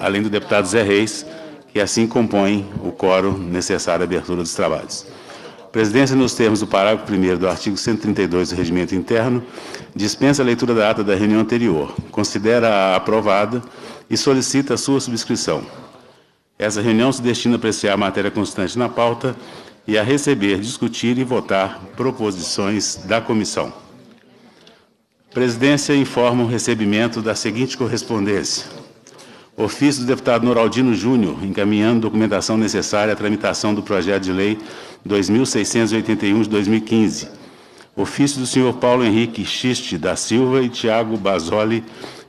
além do deputado Zé Reis, que assim compõe o quórum necessário à abertura dos trabalhos. Presidência, nos termos do parágrafo 1 do artigo 132 do Regimento Interno, dispensa a leitura da ata da reunião anterior, considera-a aprovada e solicita a sua subscrição. Essa reunião se destina a apreciar a matéria constante na pauta e a receber, discutir e votar proposições da comissão. Presidência informa o recebimento da seguinte correspondência. Ofício do deputado Noraldino Júnior, encaminhando documentação necessária à tramitação do projeto de lei 2681 de 2015. Ofício do senhor Paulo Henrique Xiste da Silva e Tiago Basoli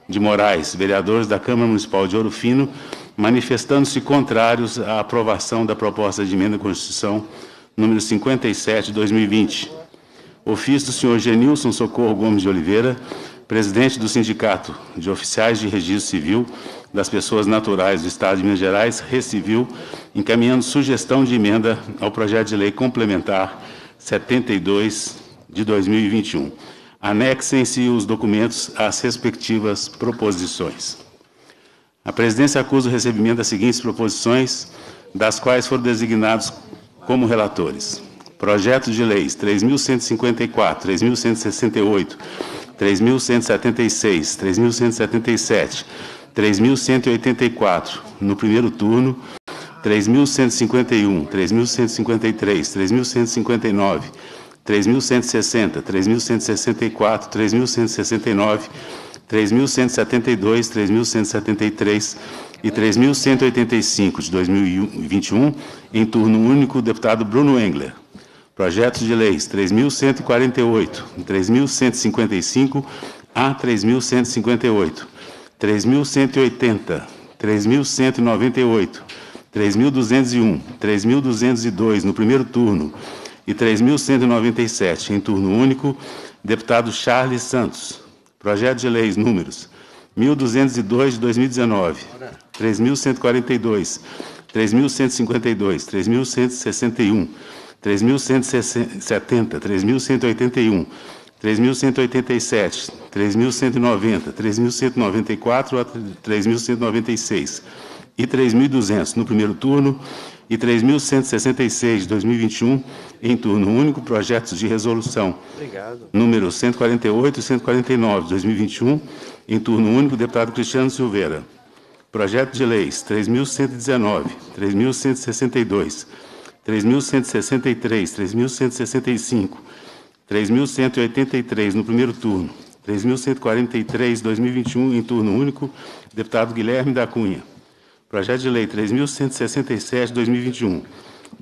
de Moraes, vereadores da Câmara Municipal de Ouro Fino, manifestando-se contrários à aprovação da proposta de emenda à Constituição número 57 de 2020. Ofício do senhor Genilson Socorro Gomes de Oliveira, presidente do Sindicato de Oficiais de Registro Civil das Pessoas Naturais do Estado de Minas Gerais, Recivil, encaminhando sugestão de emenda ao projeto de lei complementar 72 de 2021. Anexem-se os documentos às respectivas proposições. A presidência acusa o recebimento das seguintes proposições, das quais foram designados como relatores. Projetos de leis 3.154, 3.168, 3.176, 3.177, 3.184 no primeiro turno, 3.151, 3.153, 3.159, 3.160, 3.164, 3.169, 3.172, 3.173 e 3.185 de 2021, em turno único, deputado Bruno Engler. Projetos de leis 3.148, 3.155 a 3.158, 3.180, 3.198, 3.201, 3.202 no primeiro turno e 3.197 em turno único, deputado Charles Santos. Projeto de leis números 1.202 de 2019, 3.142, 3.152, 3.161, 3.170, 3.181, 3.187, 3.190, 3.194 a 3.196 e 3.200 no primeiro turno e 3.166 de 2021 em turno único, projetos de resolução Obrigado. número 148 e 149 de 2021 em turno único, deputado Cristiano Silveira. Projeto de leis 3.119, 3.162, 3.163, 3.165, 3.183 no primeiro turno, 3.143, 2021, em turno único, deputado Guilherme da Cunha. Projeto de lei 3.167, 2021.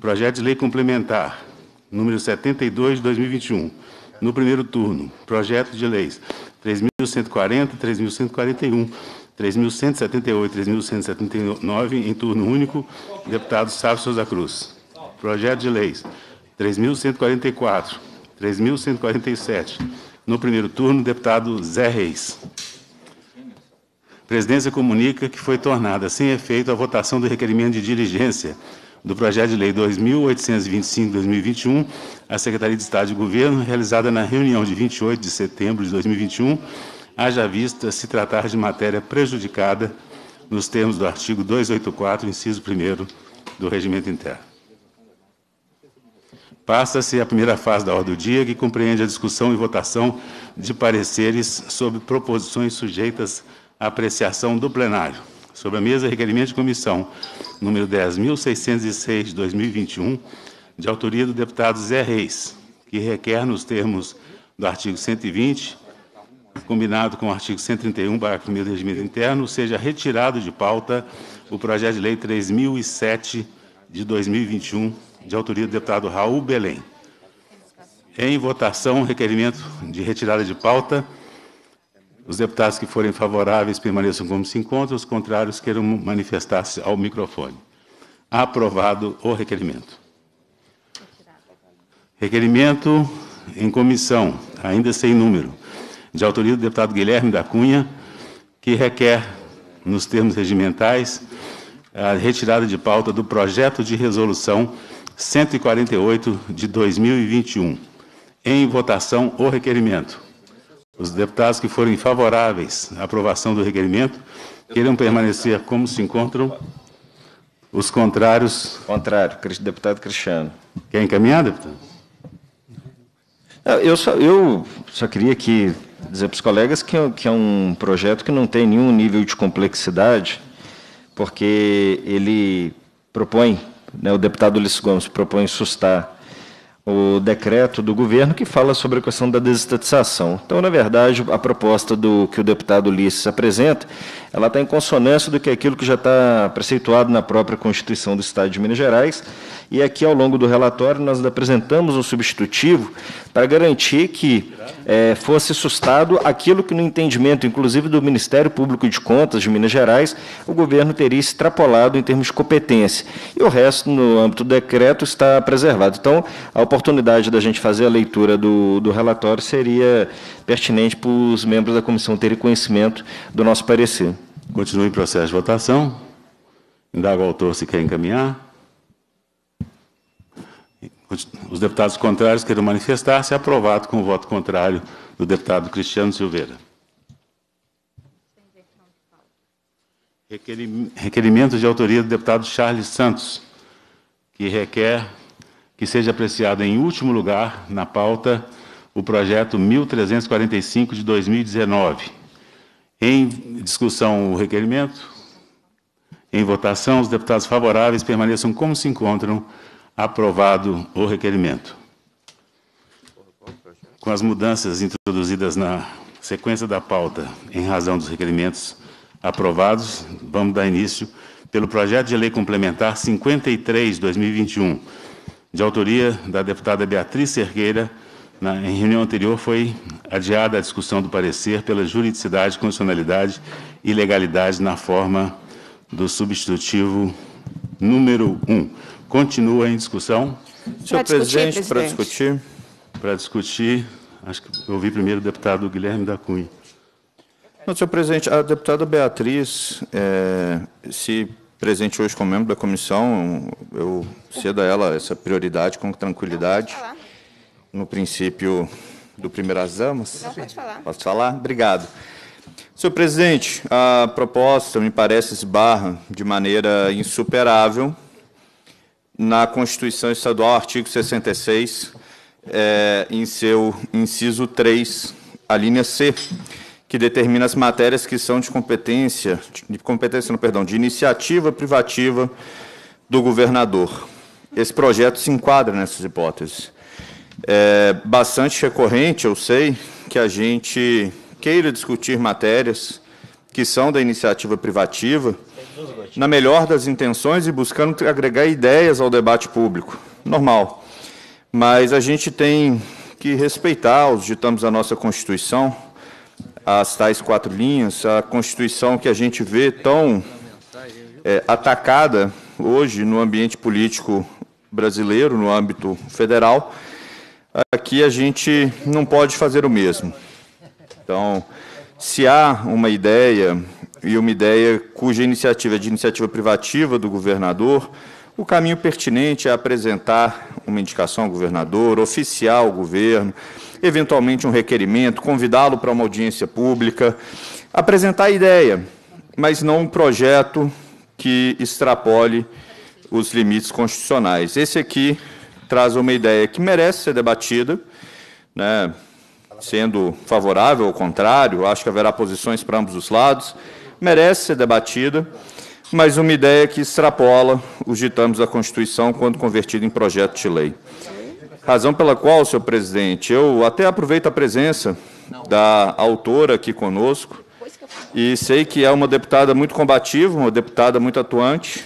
Projeto de lei complementar, número 72, de 2021. No primeiro turno, projeto de leis 3.140, 3.141, 3.178, 3.179, em turno único, deputado Sávio Souza Cruz. Projeto de leis 3.144, 3.147. No primeiro turno, deputado Zé Reis. Presidência comunica que foi tornada sem efeito a votação do requerimento de diligência do projeto de lei 2.825-2021 à Secretaria de Estado de Governo, realizada na reunião de 28 de setembro de 2021, haja vista se tratar de matéria prejudicada nos termos do artigo 284, inciso 1 do Regimento Interno. Passa-se a primeira fase da ordem do dia, que compreende a discussão e votação de pareceres sobre proposições sujeitas à apreciação do plenário. Sobre a mesa, requerimento de comissão número 10.606 de 2021, de autoria do deputado Zé Reis, que requer, nos termos do artigo 120, combinado com o artigo 131, parágrafo 1 do regimento interno, seja retirado de pauta o projeto de lei 3007 de 2021, de autoria do deputado Raul Belém. Em votação, requerimento de retirada de pauta. Os deputados que forem favoráveis permaneçam como se encontram, os contrários queiram manifestar-se ao microfone. Aprovado o requerimento. Requerimento em comissão, ainda sem número, de autoria do deputado Guilherme da Cunha, que requer, nos termos regimentais, a retirada de pauta do projeto de resolução 148 de 2021. Em votação, o requerimento. Os deputados que forem favoráveis à aprovação do requerimento queiram permanecer como se encontram. Os contrários. Contrário, deputado Cristiano. Quer encaminhar, deputado? Eu só, eu só queria aqui dizer para os colegas que, é, que é um projeto que não tem nenhum nível de complexidade, porque ele propõe, né, o deputado Ulisses Gomes propõe sustar o decreto do governo que fala sobre a questão da desestatização. Então, na verdade, a proposta do que o deputado Ulisses apresenta, ela está em consonância do que aquilo que já está preceituado na própria Constituição do Estado de Minas Gerais, e aqui, ao longo do relatório, nós apresentamos um substitutivo para garantir que é, fosse sustado aquilo que, no entendimento, inclusive do Ministério Público de Contas de Minas Gerais, o governo teria extrapolado em termos de competência. E o resto, no âmbito do decreto, está preservado. Então, a oportunidade da gente fazer a leitura do, do relatório seria pertinente para os membros da comissão terem conhecimento do nosso parecer. Continue em processo de votação. Indago ao autor se quer encaminhar. Os deputados contrários queiram manifestar-se. Aprovado com o voto contrário do deputado Cristiano Silveira. Requerimento de autoria do deputado Charles Santos, que requer que seja apreciado em último lugar na pauta o projeto 1345 de 2019. Em discussão o requerimento. Em votação, os deputados favoráveis permaneçam como se encontram Aprovado o requerimento. Com as mudanças introduzidas na sequência da pauta, em razão dos requerimentos aprovados, vamos dar início pelo projeto de lei complementar 53/2021, de autoria da deputada Beatriz Cerqueira. Na, em reunião anterior foi adiada a discussão do parecer pela juridicidade, constitucionalidade e legalidade na forma do substitutivo número 1. Continua em discussão. Senhor presidente, para discutir. Para discutir, acho que eu ouvi primeiro o deputado Guilherme da Cunha. Não, senhor presidente, a deputada Beatriz, é, se presente hoje como membro da comissão, eu cedo a ela essa prioridade com tranquilidade. No princípio do Primeiras Damas. Não, pode falar. Posso falar? Obrigado. Senhor presidente, a proposta me parece esbarra de maneira insuperável na Constituição Estadual, artigo 66, é, em seu inciso 3, a linha C, que determina as matérias que são de competência, de competência, não, perdão, de iniciativa privativa do governador. Esse projeto se enquadra nessas hipóteses. É bastante recorrente, eu sei, que a gente queira discutir matérias que são da iniciativa privativa, na melhor das intenções e buscando agregar ideias ao debate público. Normal. Mas a gente tem que respeitar os ditames da nossa Constituição, as tais quatro linhas, a Constituição que a gente vê tão é, atacada hoje no ambiente político brasileiro, no âmbito federal, aqui a gente não pode fazer o mesmo. Então, se há uma ideia e uma ideia cuja iniciativa é de iniciativa privativa do governador, o caminho pertinente é apresentar uma indicação ao governador, oficiar ao governo, eventualmente um requerimento, convidá-lo para uma audiência pública, apresentar a ideia, mas não um projeto que extrapole os limites constitucionais. Esse aqui traz uma ideia que merece ser debatida, né, sendo favorável ou contrário, acho que haverá posições para ambos os lados, merece ser debatida, mas uma ideia que extrapola os ditames da Constituição quando convertida em projeto de lei. Razão pela qual, senhor presidente, eu até aproveito a presença da autora aqui conosco, e sei que é uma deputada muito combativa, uma deputada muito atuante,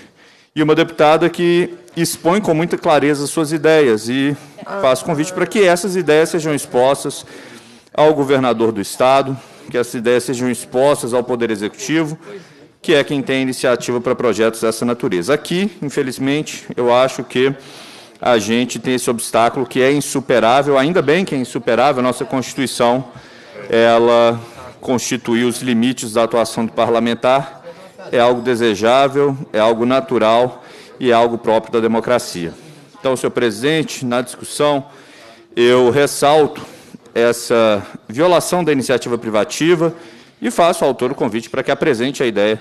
e uma deputada que expõe com muita clareza suas ideias, e faço convite para que essas ideias sejam expostas ao governador do Estado, que essas ideias sejam expostas ao Poder Executivo, que é quem tem iniciativa para projetos dessa natureza. Aqui, infelizmente, eu acho que a gente tem esse obstáculo que é insuperável, ainda bem que é insuperável, a nossa Constituição, ela constitui os limites da atuação do parlamentar, é algo desejável, é algo natural e é algo próprio da democracia. Então, senhor presidente, na discussão, eu ressalto essa violação da iniciativa privativa e faço ao autor o convite para que apresente a ideia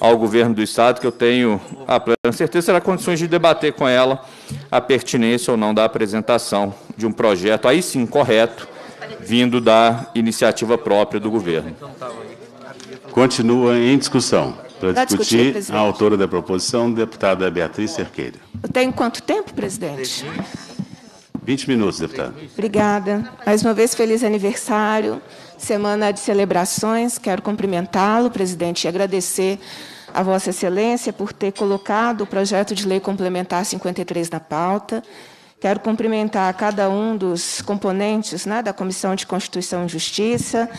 ao governo do Estado, que eu tenho a plena certeza será condições de debater com ela a pertinência ou não da apresentação de um projeto, aí sim, correto, vindo da iniciativa própria do governo. Continua em discussão. Para discutir, discutir a autora da proposição, deputada Beatriz Cerqueira. Eu tenho quanto tempo, presidente? 20 minutos, deputada. Obrigada. Mais uma vez, feliz aniversário, semana de celebrações. Quero cumprimentá-lo, presidente, e agradecer a Vossa Excelência por ter colocado o projeto de lei complementar 53 na pauta. Quero cumprimentar cada um dos componentes né, da Comissão de Constituição e Justiça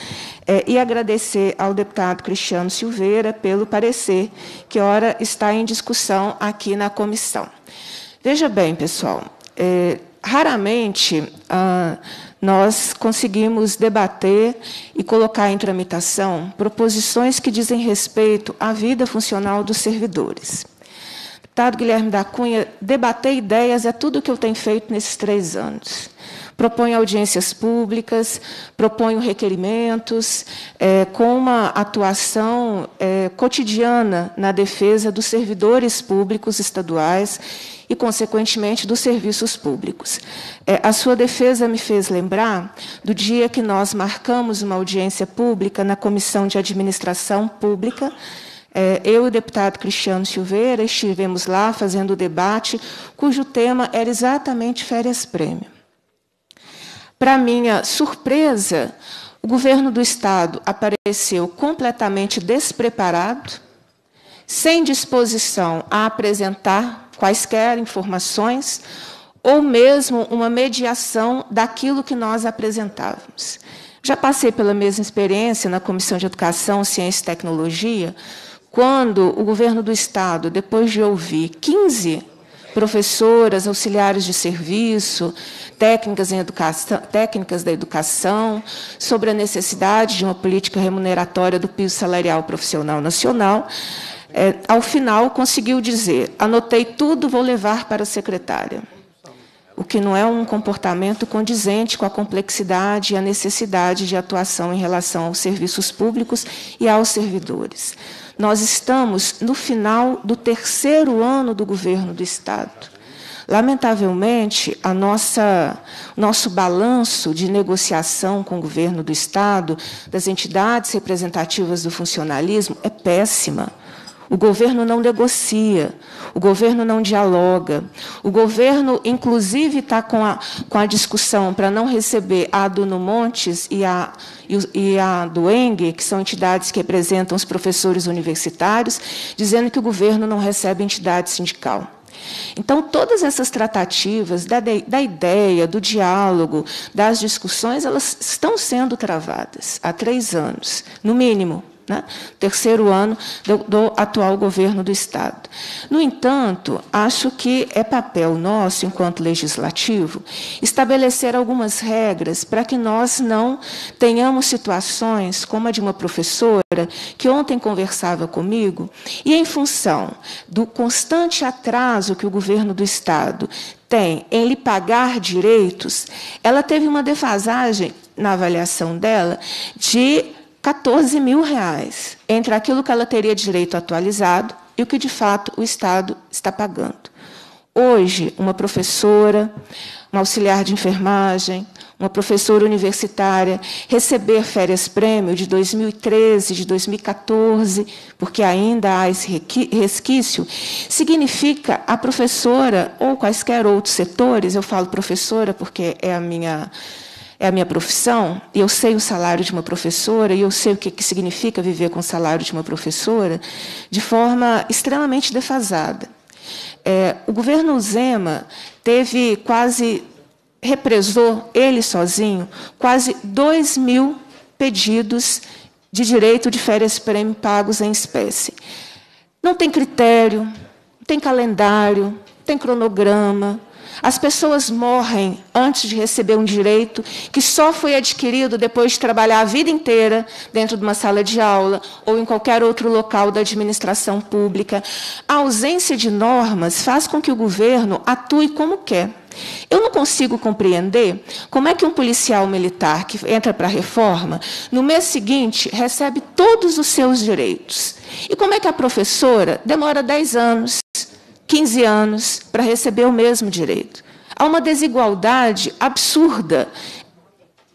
eh, e agradecer ao deputado Cristiano Silveira pelo parecer que, ora, está em discussão aqui na comissão. Veja bem, pessoal, eh, raramente ah, nós conseguimos debater e colocar em tramitação proposições que dizem respeito à vida funcional dos servidores deputado Guilherme da Cunha, debater ideias é tudo o que eu tenho feito nesses três anos. Proponho audiências públicas, proponho requerimentos, é, com uma atuação é, cotidiana na defesa dos servidores públicos estaduais e, consequentemente, dos serviços públicos. É, a sua defesa me fez lembrar do dia que nós marcamos uma audiência pública na Comissão de Administração Pública é, eu e o deputado Cristiano Silveira estivemos lá fazendo o debate, cujo tema era exatamente férias-prêmio. Para minha surpresa, o governo do Estado apareceu completamente despreparado, sem disposição a apresentar quaisquer informações, ou mesmo uma mediação daquilo que nós apresentávamos. Já passei pela mesma experiência na Comissão de Educação, Ciência e Tecnologia, quando o governo do Estado, depois de ouvir 15 professoras, auxiliares de serviço, técnicas, em educação, técnicas da educação, sobre a necessidade de uma política remuneratória do piso salarial profissional nacional, é, ao final conseguiu dizer: anotei tudo, vou levar para a secretária. O que não é um comportamento condizente com a complexidade e a necessidade de atuação em relação aos serviços públicos e aos servidores. Nós estamos no final do terceiro ano do governo do Estado. Lamentavelmente, a nossa nosso balanço de negociação com o governo do Estado, das entidades representativas do funcionalismo, é péssima. O governo não negocia, o governo não dialoga. O governo, inclusive, está com a, com a discussão para não receber a do Montes e a, e a do ENG, que são entidades que representam os professores universitários, dizendo que o governo não recebe entidade sindical. Então, todas essas tratativas da, da, ideia, do diálogo, das discussões, elas estão sendo travadas há três anos, no mínimo né? terceiro ano do, do, atual governo do Estado. No entanto, acho que é papel nosso, enquanto legislativo, estabelecer algumas regras para que nós não tenhamos situações como a de uma professora que ontem conversava comigo e, em função do constante atraso que o governo do Estado tem em lhe pagar direitos, ela teve uma defasagem na avaliação dela de 14 mil reais entre aquilo que ela teria direito atualizado e o que de fato o Estado está pagando. Hoje, uma professora, uma auxiliar de enfermagem, uma professora universitária receber férias-prêmio de 2013, de 2014, porque ainda há esse resquício, significa a professora ou quaisquer outros setores, eu falo professora porque é a minha é a minha profissão, e eu sei o salário de uma professora, e eu sei o que significa viver com o salário de uma professora, de forma extremamente defasada. É, o governo Zema teve quase, represou, ele sozinho, quase 2 mil pedidos de direito de férias-prêmio pagos em espécie. Não tem critério, não tem calendário, não tem cronograma, as pessoas morrem antes de receber um direito que só foi adquirido depois de trabalhar a vida inteira dentro de uma sala de aula ou em qualquer outro local da administração pública. A ausência de normas faz com que o governo atue como quer. Eu não consigo compreender como é que um policial militar que entra para a reforma, no mês seguinte, recebe todos os seus direitos. E como é que a professora demora 10 anos, 15 anos para receber o mesmo direito? Há uma desigualdade absurda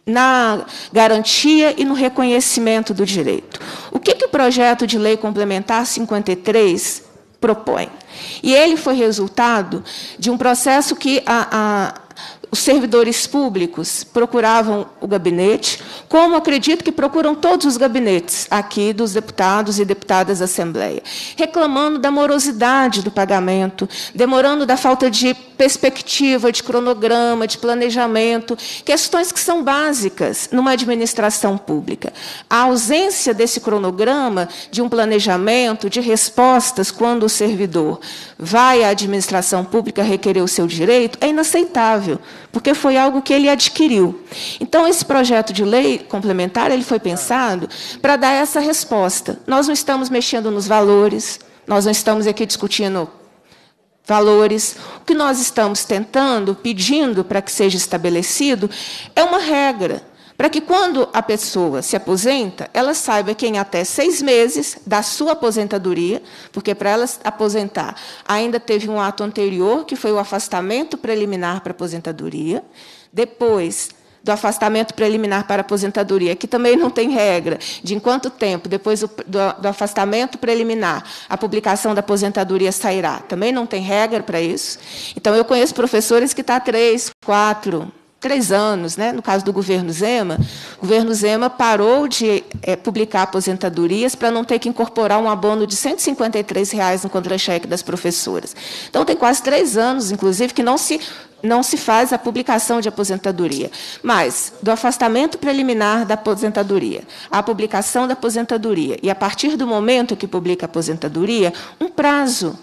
na garantia e no reconhecimento do direito. O que, que o projeto de lei complementar 53 propõe? E ele foi resultado de um processo que a, a os servidores públicos procuravam o gabinete, como acredito que procuram todos os gabinetes aqui dos deputados e deputadas da Assembleia, reclamando da morosidade do pagamento, demorando da falta de perspectiva, de cronograma, de planejamento, questões que são básicas numa administração pública. A ausência desse cronograma, de um planejamento, de respostas quando o servidor vai à administração pública requerer o seu direito, é inaceitável porque foi algo que ele adquiriu. Então, esse projeto de lei complementar ele foi pensado para dar essa resposta. Nós não estamos mexendo nos valores, nós não estamos aqui discutindo valores. O que nós estamos tentando, pedindo para que seja estabelecido, é uma regra para que quando a pessoa se aposenta, ela saiba que em até seis meses da sua aposentadoria, porque para ela aposentar ainda teve um ato anterior, que foi o afastamento preliminar para aposentadoria, depois do afastamento preliminar para aposentadoria, que também não tem regra de em quanto tempo, depois do, do, afastamento preliminar, a publicação da aposentadoria sairá. Também não tem regra para isso. Então, eu conheço professores que estão tá três, quatro, três anos, né? no caso do governo Zema, o governo Zema parou de é, publicar aposentadorias para não ter que incorporar um abono de 153 reais no contra-cheque das professoras. Então, tem quase três anos, inclusive, que não se, não se faz a publicação de aposentadoria. Mas, do afastamento preliminar da aposentadoria, à publicação da aposentadoria, e a partir do momento que publica a aposentadoria, um prazo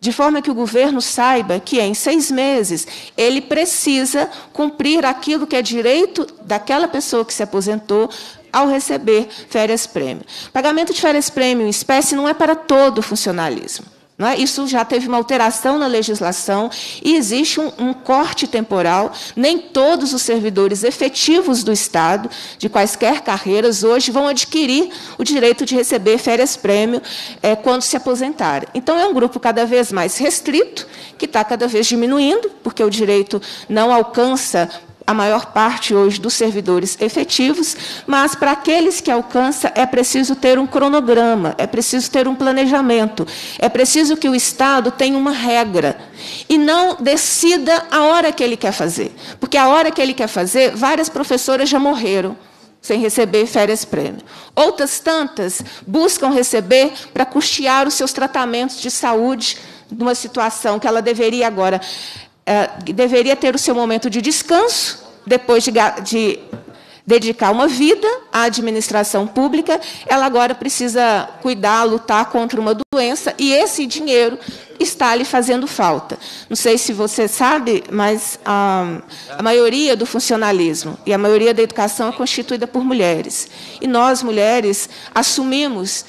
de forma que o governo saiba que em seis meses ele precisa cumprir aquilo que é direito daquela pessoa que se aposentou ao receber férias-prêmio. Pagamento de férias-prêmio em espécie não é para todo o funcionalismo. É? Isso já teve uma alteração na legislação e existe um, um, corte temporal. Nem todos os servidores efetivos do Estado, de quaisquer carreiras, hoje vão adquirir o direito de receber férias-prêmio é, quando se aposentarem. Então, é um grupo cada vez mais restrito, que está cada vez diminuindo, porque o direito não alcança a maior parte hoje dos servidores efetivos, mas para aqueles que alcança é preciso ter um cronograma, é preciso ter um planejamento, é preciso que o Estado tenha uma regra e não decida a hora que ele quer fazer, porque a hora que ele quer fazer, várias professoras já morreram sem receber férias-prêmio. Outras tantas buscam receber para custear os seus tratamentos de saúde numa situação que ela deveria agora é, deveria ter o seu momento de descanso, depois de, de dedicar uma vida à administração pública, ela agora precisa cuidar, lutar contra uma doença, e esse dinheiro está lhe fazendo falta. Não sei se você sabe, mas a, a, maioria do funcionalismo e a maioria da educação é constituída por mulheres. E nós, mulheres, assumimos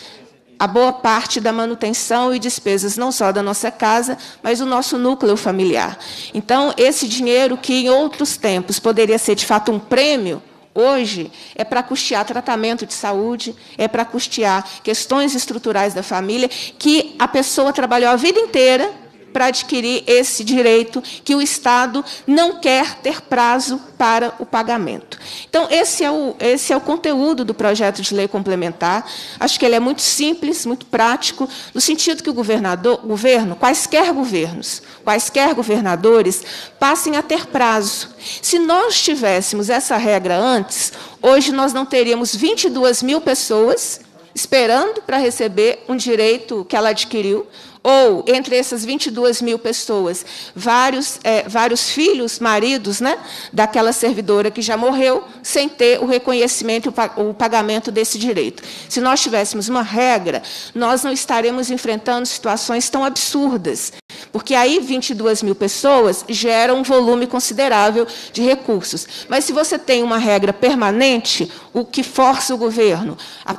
a boa parte da manutenção e despesas não só da nossa casa, mas do nosso núcleo familiar. Então, esse dinheiro que em outros tempos poderia ser de fato um prêmio, hoje é para custear tratamento de saúde, é para custear questões estruturais da família que a pessoa trabalhou a vida inteira para adquirir esse direito que o Estado não quer ter prazo para o pagamento. Então, esse é o, esse é o conteúdo do projeto de lei complementar. Acho que ele é muito simples, muito prático, no sentido que o governador, governo, quaisquer governos, quaisquer governadores, passem a ter prazo. Se nós tivéssemos essa regra antes, hoje nós não teríamos 22 mil pessoas esperando para receber um direito que ela adquiriu, ou entre essas 22 mil pessoas, vários, é, vários filhos, maridos, né, daquela servidora que já morreu, sem ter o reconhecimento o pagamento desse direito. Se nós tivéssemos uma regra, nós não estaremos enfrentando situações tão absurdas, porque aí 22 mil pessoas geram um volume considerável de recursos. Mas se você tem uma regra permanente, o que força o governo a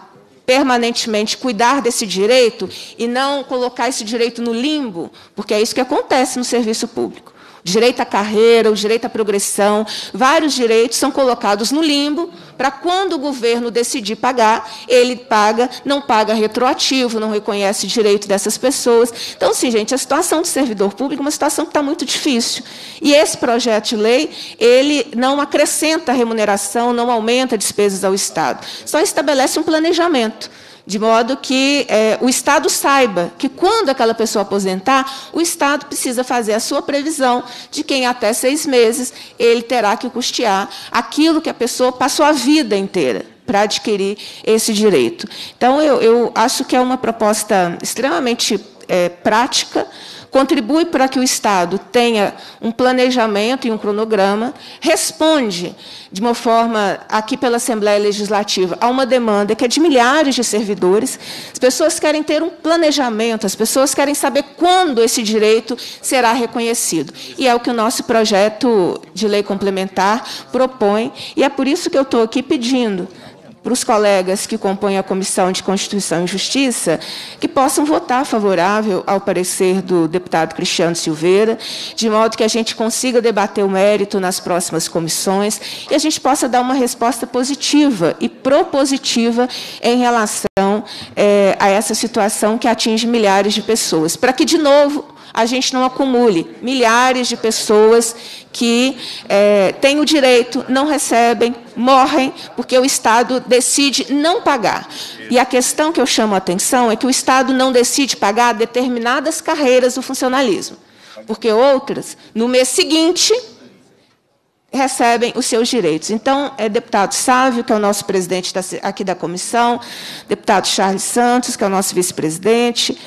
permanentemente cuidar desse direito e não colocar esse direito no limbo, porque é isso que acontece no serviço público. Direito à carreira, o direito à progressão, vários direitos são colocados no limbo para quando o governo decidir pagar, ele paga, não paga retroativo, não reconhece direito dessas pessoas. Então, sim, gente, a situação de servidor público é uma situação que está muito difícil. E esse projeto de lei, ele não acrescenta remuneração, não aumenta despesas ao Estado, só estabelece um planejamento de modo que é, o Estado saiba que, quando aquela pessoa aposentar, o Estado precisa fazer a sua previsão de que, em até seis meses, ele terá que custear aquilo que a pessoa passou a vida inteira para adquirir esse direito. Então, eu, eu acho que é uma proposta extremamente é, prática, contribui para que o Estado tenha um planejamento e um cronograma, responde de uma forma, aqui pela Assembleia Legislativa, a uma demanda que é de milhares de servidores. As pessoas querem ter um planejamento, as pessoas querem saber quando esse direito será reconhecido. E é o que o nosso projeto de lei complementar propõe, e é por isso que eu estou aqui pedindo para os colegas que compõem a Comissão de Constituição e Justiça, que possam votar favorável ao parecer do deputado Cristiano Silveira, de modo que a gente consiga debater o mérito nas próximas comissões e a gente possa dar uma resposta positiva e propositiva em relação é, a essa situação que atinge milhares de pessoas, para que, de novo, a gente não acumule milhares de pessoas que é, têm o direito, não recebem, morrem, porque o Estado decide não pagar. E a questão que eu chamo a atenção é que o Estado não decide pagar determinadas carreiras do funcionalismo, porque outras, no mês seguinte, recebem os seus direitos. Então, é deputado Sávio, que é o nosso presidente aqui da comissão, deputado Charles Santos, que é o nosso vice-presidente,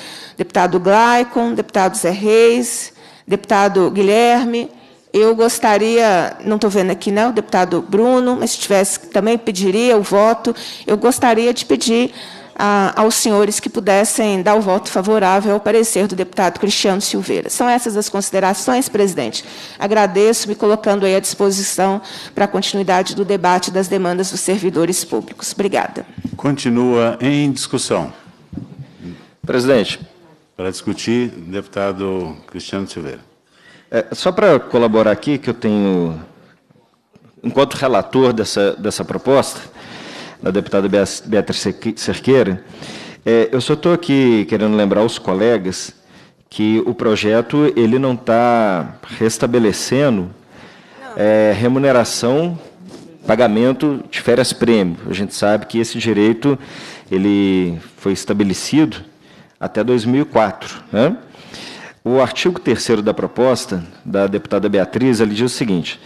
deputado Glaicon, deputado Zé Reis, deputado Guilherme. Eu gostaria, não estou vendo aqui, não, o deputado Bruno, mas se tivesse, também pediria o voto. Eu gostaria de pedir a, aos senhores que pudessem dar o voto favorável ao parecer do deputado Cristiano Silveira. São essas as considerações, presidente. Agradeço, me colocando aí à disposição para a continuidade do debate das demandas dos servidores públicos. Obrigada. Continua em discussão. Presidente, para discutir, deputado Cristiano Silveira. É, só para colaborar aqui, que eu tenho, enquanto relator dessa, dessa proposta, da deputada Beatriz Cerqueira, é, eu só estou aqui querendo lembrar os colegas que o projeto ele não está restabelecendo é, remuneração, pagamento de férias-prêmio. A gente sabe que esse direito ele foi estabelecido até 2004. Né? O artigo 3 da proposta da deputada Beatriz, ele diz o seguinte,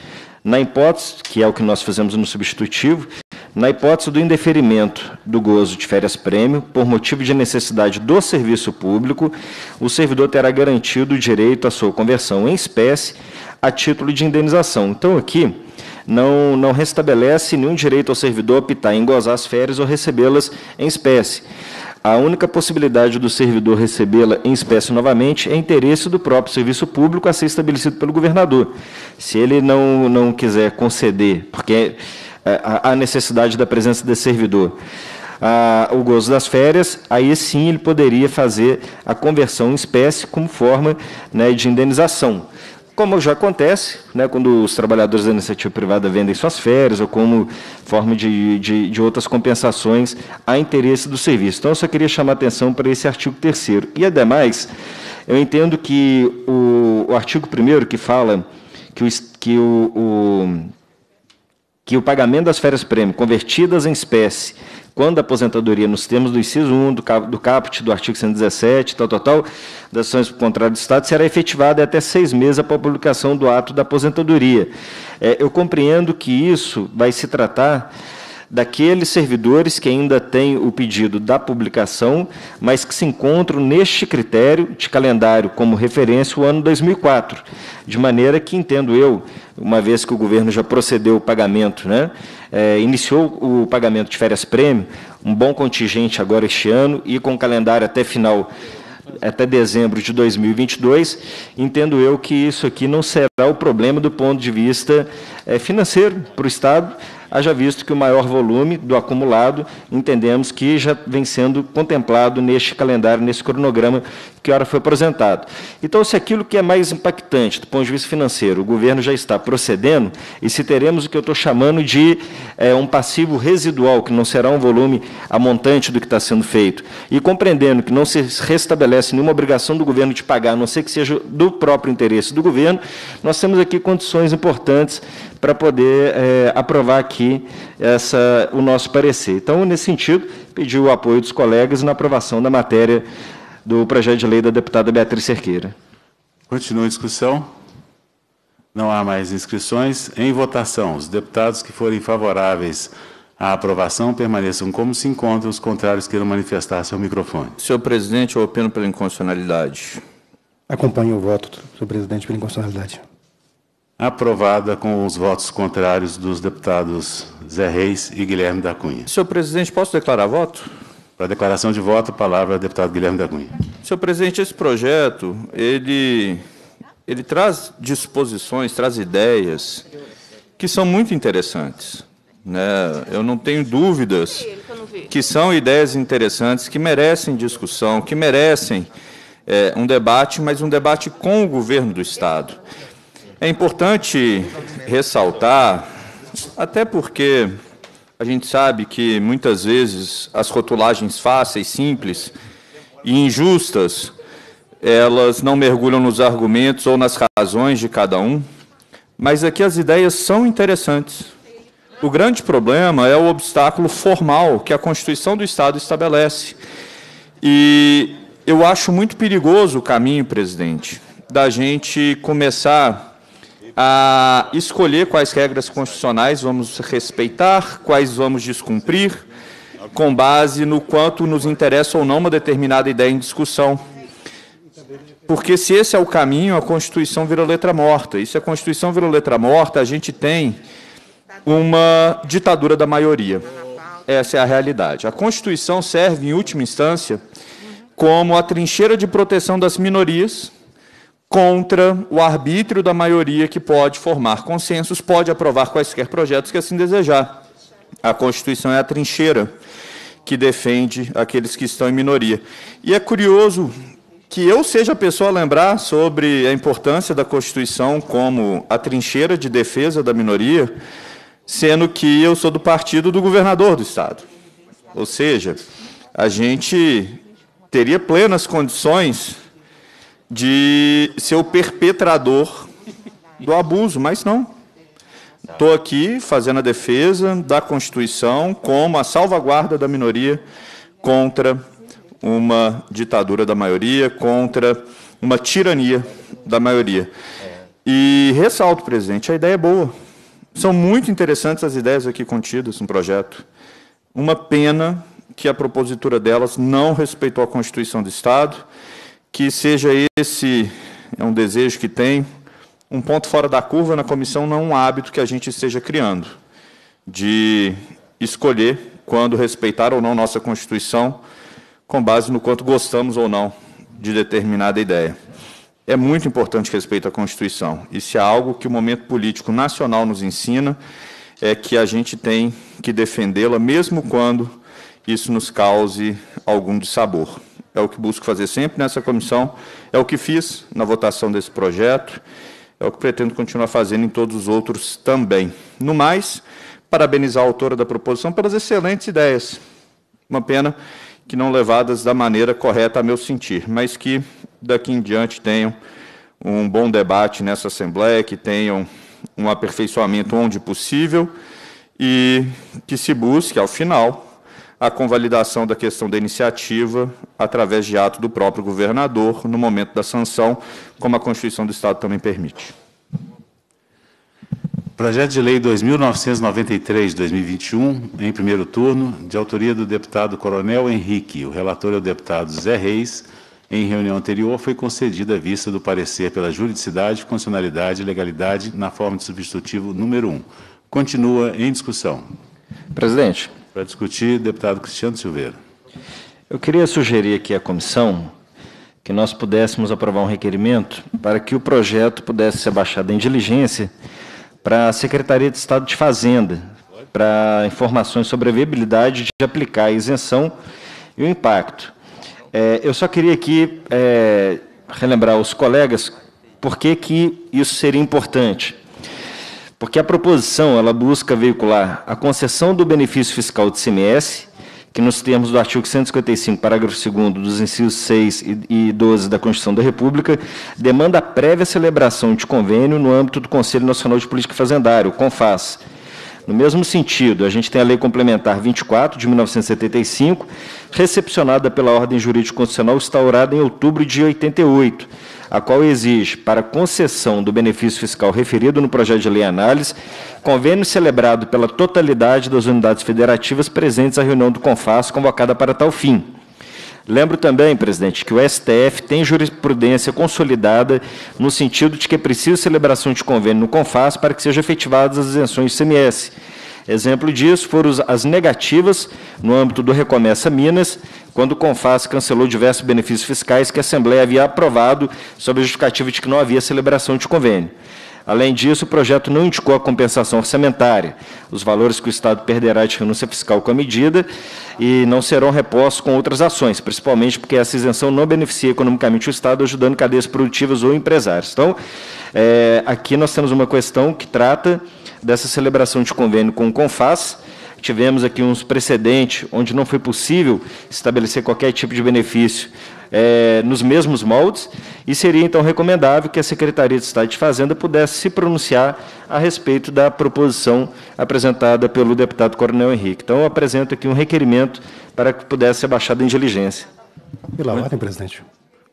na hipótese, que é o que nós fazemos no substitutivo, na hipótese do indeferimento do gozo de férias-prêmio, por motivo de necessidade do serviço público, o servidor terá garantido o direito à sua conversão em espécie a título de indenização. Então, aqui, não, não restabelece nenhum direito ao servidor optar em gozar as férias ou recebê-las em espécie. A única possibilidade do servidor recebê-la em espécie novamente é interesse do próprio serviço público a ser estabelecido pelo governador. Se ele não, não quiser conceder, porque é, há necessidade da presença desse servidor, a, o gozo das férias, aí sim ele poderia fazer a conversão em espécie como forma né, de indenização como já acontece, né, quando os trabalhadores da iniciativa privada vendem suas férias ou como forma de, de, de, outras compensações a interesse do serviço. Então, eu só queria chamar a atenção para esse artigo 3 E, ademais, eu entendo que o, o artigo 1 que fala que o, que o, o, que o pagamento das férias-prêmio convertidas em espécie quando a aposentadoria, nos termos do inciso 1 do, do caput do artigo 117, tal, tal, tal, das ações por contrário do Estado, será efetivada até seis meses após a publicação do ato da aposentadoria. É, eu compreendo que isso vai se tratar daqueles servidores que ainda têm o pedido da publicação, mas que se encontram neste critério de calendário como referência o ano 2004, de maneira que, entendo eu, uma vez que o governo já procedeu o pagamento, né, é, iniciou o pagamento de férias-prêmio, um bom contingente agora este ano, e com calendário até final até dezembro de 2022, entendo eu que isso aqui não será o problema do ponto de vista é, financeiro para o Estado, haja visto que o maior volume do acumulado entendemos que já vem sendo contemplado neste calendário, nesse cronograma que hora foi apresentado. Então, se aquilo que é mais impactante do ponto de vista financeiro, o governo já está procedendo, e se teremos o que eu estou chamando de é, um passivo residual, que não será um volume a montante do que está sendo feito, e compreendendo que não se restabelece nenhuma obrigação do governo de pagar, a não ser que seja do próprio interesse do governo, nós temos aqui condições importantes para poder é, aprovar aqui essa, o nosso parecer. Então, nesse sentido, pedi o apoio dos colegas na aprovação da matéria do projeto de lei da deputada Beatriz Cerqueira. Continua a discussão. Não há mais inscrições. Em votação, os deputados que forem favoráveis à aprovação permaneçam como se encontram, os contrários queiram manifestar seu microfone. Senhor presidente, eu opino pela inconstitucionalidade. Acompanho o voto, senhor presidente, pela inconstitucionalidade. Aprovada com os votos contrários dos deputados Zé Reis e Guilherme da Cunha. Senhor presidente, posso declarar voto? Para a declaração de voto, a palavra ao deputado Guilherme da Cunha. Senhor presidente, esse projeto, ele, ele traz disposições, traz ideias que são muito interessantes. Né? Eu não tenho dúvidas que são ideias interessantes, que merecem discussão, que merecem é, um debate, mas um debate com o governo do Estado. É importante ressaltar, até porque a gente sabe que muitas vezes as rotulagens fáceis, simples e injustas, elas não mergulham nos argumentos ou nas razões de cada um, mas aqui as ideias são interessantes. O grande problema é o obstáculo formal que a Constituição do Estado estabelece. E eu acho muito perigoso o caminho, presidente, da gente começar a escolher quais regras constitucionais vamos respeitar, quais vamos descumprir, com base no quanto nos interessa ou não uma determinada ideia em discussão. Porque se esse é o caminho, a Constituição vira letra morta. E se a Constituição vira letra morta, a gente tem uma ditadura da maioria. Essa é a realidade. A Constituição serve, em última instância, como a trincheira de proteção das minorias, contra o arbítrio da maioria que pode formar consensos, pode aprovar quaisquer projetos que assim desejar. A Constituição é a trincheira que defende aqueles que estão em minoria. E é curioso que eu seja a pessoa a lembrar sobre a importância da Constituição como a trincheira de defesa da minoria, sendo que eu sou do partido do governador do Estado. Ou seja, a gente teria plenas condições de ser o perpetrador do abuso, mas não. Estou aqui fazendo a defesa da Constituição como a salvaguarda da minoria contra uma ditadura da maioria, contra uma tirania da maioria. E ressalto, presidente, a ideia é boa. São muito interessantes as ideias aqui contidas no projeto. Uma pena que a propositura delas não respeitou a Constituição do Estado que seja esse, é um desejo que tem, um ponto fora da curva na comissão, não um hábito que a gente esteja criando, de escolher quando respeitar ou não nossa Constituição, com base no quanto gostamos ou não de determinada ideia. É muito importante respeitar a Constituição. Se há algo que o momento político nacional nos ensina, é que a gente tem que defendê-la, mesmo quando isso nos cause algum dissabor é o que busco fazer sempre nessa comissão, é o que fiz na votação desse projeto, é o que pretendo continuar fazendo em todos os outros também. No mais, parabenizar a autora da proposição pelas excelentes ideias. Uma pena que não levadas da maneira correta a meu sentir, mas que daqui em diante tenham um bom debate nessa Assembleia, que tenham um aperfeiçoamento onde possível e que se busque, ao final, a convalidação da questão da iniciativa através de ato do próprio governador no momento da sanção, como a Constituição do Estado também permite. Projeto de Lei 2.993 de 2021, em primeiro turno, de autoria do deputado Coronel Henrique. O relator é o deputado Zé Reis. Em reunião anterior, foi concedida a vista do parecer pela juridicidade, constitucionalidade e legalidade na forma de substitutivo número 1. Continua em discussão. Presidente, para discutir, deputado Cristiano Silveira. Eu queria sugerir aqui à comissão que nós pudéssemos aprovar um requerimento para que o projeto pudesse ser baixado em diligência para a Secretaria de Estado de Fazenda, para informações sobre a viabilidade de aplicar a isenção e o impacto. É, eu só queria aqui é, relembrar aos colegas por que, que isso seria importante. Porque a proposição ela busca veicular a concessão do benefício fiscal de CMS, que nos termos do artigo 155, parágrafo 2 dos incisos 6 e 12 da Constituição da República, demanda a prévia celebração de convênio no âmbito do Conselho Nacional de Política Fazendária, o CONFAS. No mesmo sentido, a gente tem a Lei Complementar 24, de 1975, recepcionada pela Ordem Jurídica Constitucional, instaurada em outubro de 88, a qual exige, para concessão do benefício fiscal referido no projeto de lei análise, convênio celebrado pela totalidade das unidades federativas presentes à reunião do CONFAS, convocada para tal fim. Lembro também, presidente, que o STF tem jurisprudência consolidada no sentido de que é preciso celebração de convênio no CONFAS para que sejam efetivadas as isenções do CMS. Exemplo disso foram as negativas no âmbito do Recomeça Minas, quando o CONFAS cancelou diversos benefícios fiscais que a Assembleia havia aprovado sob a justificativa de que não havia celebração de convênio. Além disso, o projeto não indicou a compensação orçamentária, os valores que o Estado perderá de renúncia fiscal com a medida e não serão repostos com outras ações, principalmente porque essa isenção não beneficia economicamente o Estado, ajudando cadeias produtivas ou empresários. Então, é, aqui nós temos uma questão que trata dessa celebração de convênio com o CONFAS, tivemos aqui uns precedentes onde não foi possível estabelecer qualquer tipo de benefício é, nos mesmos moldes, e seria então recomendável que a Secretaria de Estado de Fazenda pudesse se pronunciar a respeito da proposição apresentada pelo deputado Coronel Henrique. Então, eu apresento aqui um requerimento para que pudesse ser baixado em diligência. Pela ordem, presidente.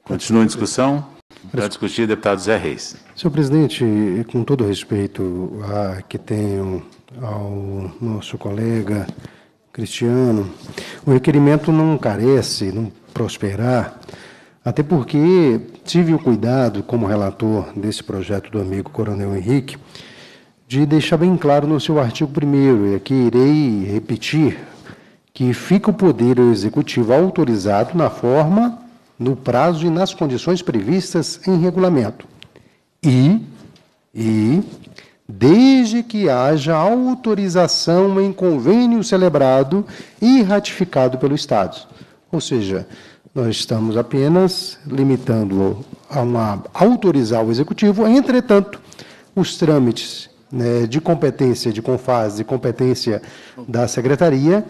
Continua em discussão. Para discutir, deputado Zé Reis. Senhor presidente, com todo respeito a que tenho ao nosso colega Cristiano, o requerimento não carece, não prosperar, até porque tive o cuidado, como relator desse projeto do amigo Coronel Henrique, de deixar bem claro no seu artigo 1 e aqui irei repetir, que fica o Poder Executivo autorizado na forma, no prazo e nas condições previstas em regulamento. E, e desde que haja autorização em convênio celebrado e ratificado pelo Estado. Ou seja, nós estamos apenas limitando a uma, autorizar o Executivo, entretanto, os trâmites né, de competência de Confas e competência da Secretaria,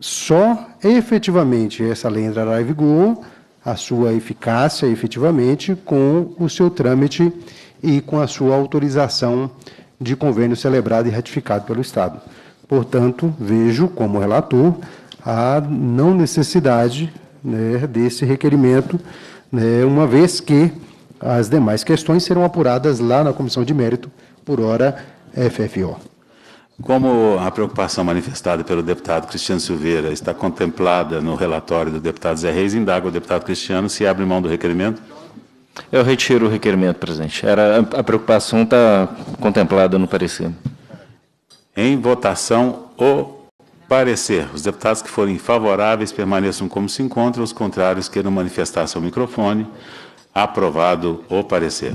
só efetivamente essa lei entrará em vigor, a sua eficácia efetivamente, com o seu trâmite e com a sua autorização de convênio celebrado e ratificado pelo Estado. Portanto, vejo como relator a não necessidade né, desse requerimento, né, uma vez que as demais questões serão apuradas lá na comissão de mérito, por hora FFO. Como a preocupação manifestada pelo deputado Cristiano Silveira está contemplada no relatório do deputado Zé Reis, indaga o deputado Cristiano se abre mão do requerimento. Eu retiro o requerimento, presidente. Era, a preocupação está contemplada no parecer. Em votação, o parecer. Os deputados que forem favoráveis permaneçam como se encontram, os contrários queiram manifestar seu microfone. Aprovado o parecer.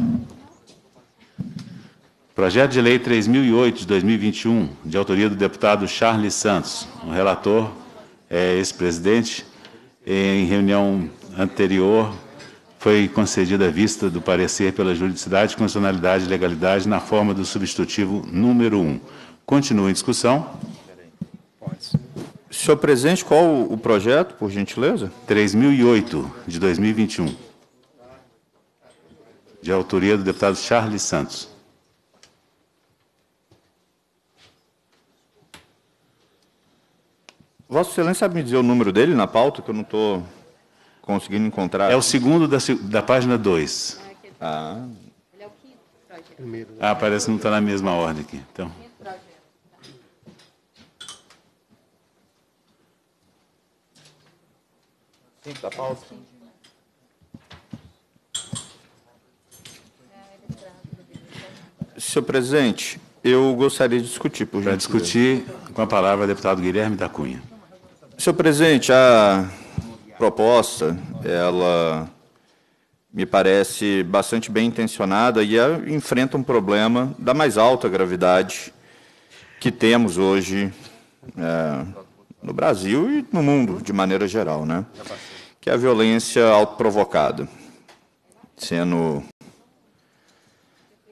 Projeto de Lei 3008 de 2021, de autoria do deputado Charles Santos. O relator é ex-presidente. Em reunião anterior, foi concedida a vista do parecer pela juridicidade, constitucionalidade e legalidade na forma do substitutivo número 1. Continua em discussão. Senhor presidente, qual o projeto, por gentileza? 3008, de 2021. De autoria do deputado Charles Santos. Vossa Excelência sabe me dizer o número dele na pauta, que eu não estou conseguindo encontrar? É o segundo da, da página 2. Ah. Ah, parece que não está na mesma ordem aqui. Então. Da pauta. Senhor presidente, eu gostaria de discutir, por Para discutir, com a palavra, o deputado Guilherme da Cunha. Senhor presidente, a proposta, ela me parece bastante bem intencionada e enfrenta um problema da mais alta gravidade que temos hoje é, no Brasil e no mundo, de maneira geral. Né? Que é a violência autoprovocada. Sendo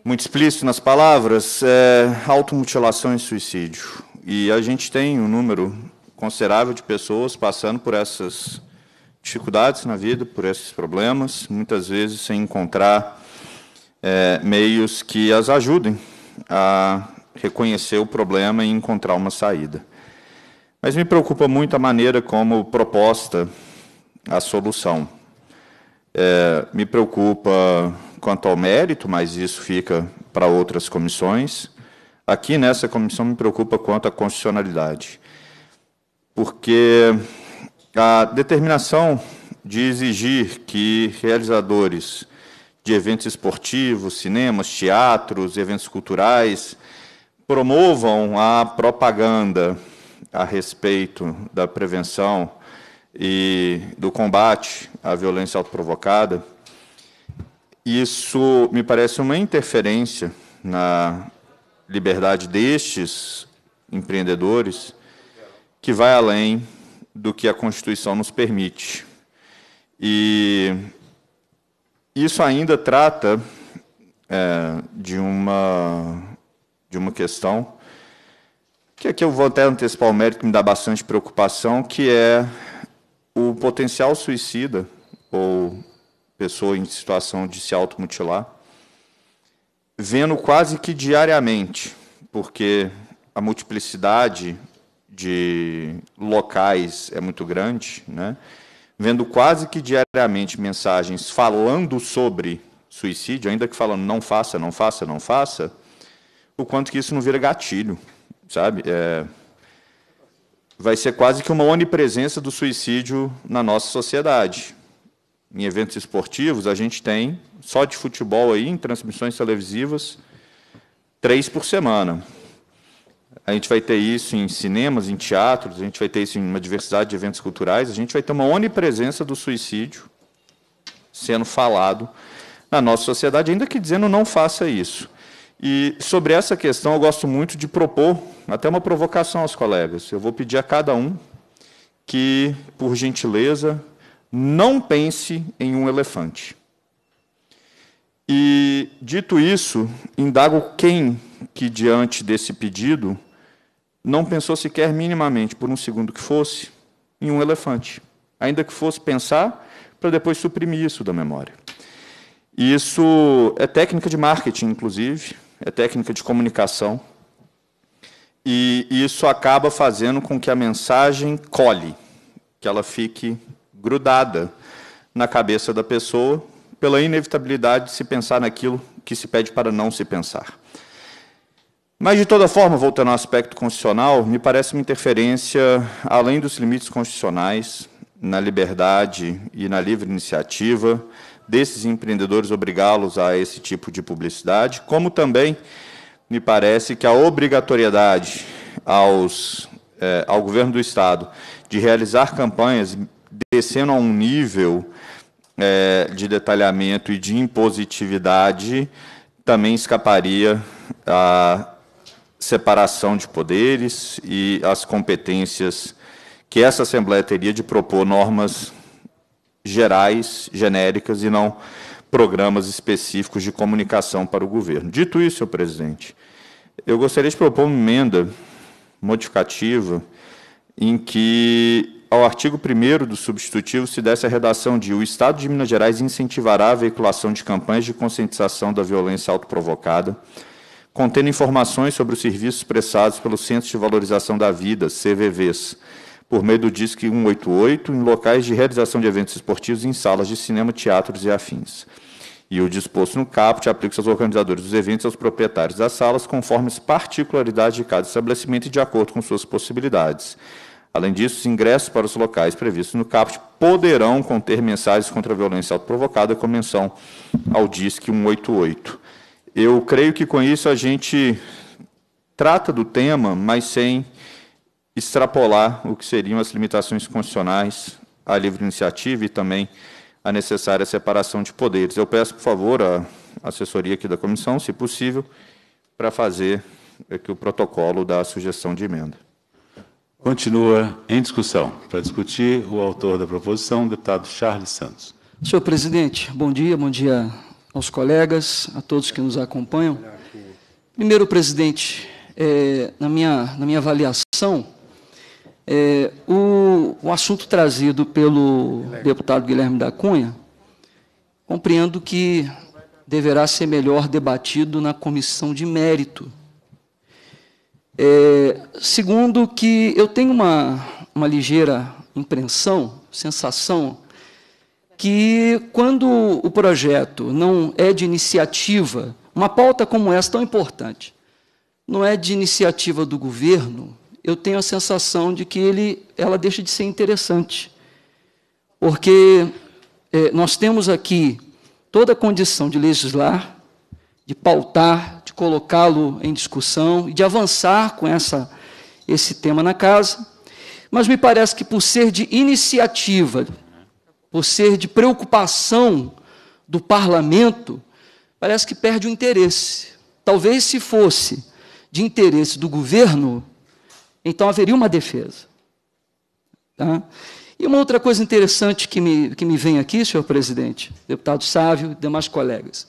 muito explícito nas palavras, é automutilação e suicídio. E a gente tem um número considerável de pessoas passando por essas dificuldades na vida, por esses problemas, muitas vezes sem encontrar é, meios que as ajudem a reconhecer o problema e encontrar uma saída. Mas me preocupa muito a maneira como proposta a solução. É, me preocupa quanto ao mérito, mas isso fica para outras comissões. Aqui nessa comissão me preocupa quanto à constitucionalidade, porque a determinação de exigir que realizadores de eventos esportivos, cinemas, teatros, eventos culturais promovam a propaganda a respeito da prevenção e do combate à violência autoprovocada, isso me parece uma interferência na liberdade destes empreendedores que vai além do que a Constituição nos permite. E isso ainda trata é, de, uma, de uma questão que aqui eu vou até antecipar o mérito que me dá bastante preocupação, que é o potencial suicida ou pessoa em situação de se automutilar, vendo quase que diariamente, porque a multiplicidade de locais é muito grande, né? vendo quase que diariamente mensagens falando sobre suicídio, ainda que falando não faça, não faça, não faça, o quanto que isso não vira gatilho, sabe? É, vai ser quase que uma onipresença do suicídio na nossa sociedade. Em eventos esportivos, a gente tem, só de futebol aí, em transmissões televisivas, três por semana. A gente vai ter isso em cinemas, em teatros, a gente vai ter isso em uma diversidade de eventos culturais, a gente vai ter uma onipresença do suicídio sendo falado na nossa sociedade, ainda que dizendo não faça isso. E sobre essa questão, eu gosto muito de propor até uma provocação aos colegas. Eu vou pedir a cada um que, por gentileza, não pense em um elefante. E, dito isso, indago quem que, diante desse pedido, não pensou sequer minimamente, por um segundo que fosse, em um elefante. Ainda que fosse pensar para depois suprimir isso da memória. Isso é técnica de marketing, inclusive, é técnica de comunicação. E isso acaba fazendo com que a mensagem colhe, que ela fique grudada na cabeça da pessoa, pela inevitabilidade de se pensar naquilo que se pede para não se pensar. Mas, de toda forma, voltando ao aspecto constitucional, me parece uma interferência além dos limites constitucionais na liberdade e na livre iniciativa desses empreendedores, obrigá-los a esse tipo de publicidade, como também me parece que a obrigatoriedade aos, eh, ao governo do Estado de realizar campanhas descendo a um nível eh, de detalhamento e de impositividade também escaparia a separação de poderes e as competências que essa Assembleia teria de propor normas gerais, genéricas, e não programas específicos de comunicação para o governo. Dito isso, senhor presidente, eu gostaria de propor uma emenda modificativa em que, ao artigo 1 do substitutivo, se desse a redação de o Estado de Minas Gerais incentivará a veiculação de campanhas de conscientização da violência autoprovocada, contendo informações sobre os serviços prestados pelos Centros de Valorização da Vida, CVVs, por meio do DISC 188, em locais de realização de eventos esportivos em salas de cinema, teatros e afins. E o disposto no caput aplica-se aos organizadores dos eventos e aos proprietários das salas, conforme as particularidades de cada estabelecimento e de acordo com suas possibilidades. Além disso, os ingressos para os locais previstos no caput poderão conter mensagens contra a violência autoprovocada com menção ao DISC 188. Eu creio que com isso a gente trata do tema, mas sem extrapolar o que seriam as limitações constitucionais à livre iniciativa e também a necessária separação de poderes. Eu peço, por favor, a assessoria aqui da comissão, se possível, para fazer aqui o protocolo da sugestão de emenda. Continua em discussão. Para discutir, o autor da proposição, o deputado Charles Santos. Senhor presidente, bom dia, bom dia aos colegas, a todos que nos acompanham. Primeiro, presidente, é, na, minha, na minha avaliação, é, o, o assunto trazido pelo deputado Guilherme da Cunha, compreendo que deverá ser melhor debatido na comissão de mérito. É, segundo, que eu tenho uma, uma ligeira impressão, sensação, que quando o projeto não é de iniciativa, uma pauta como essa tão importante, não é de iniciativa do governo, eu tenho a sensação de que ele, ela deixa de ser interessante. Porque é, nós temos aqui toda a condição de legislar, de pautar, de colocá-lo em discussão e de avançar com essa, esse tema na casa, mas me parece que por ser de iniciativa, por ser de preocupação do parlamento, parece que perde o interesse. Talvez se fosse de interesse do governo, então haveria uma defesa. Tá? E uma outra coisa interessante que me, que me vem aqui, senhor presidente, deputado Sávio e demais colegas,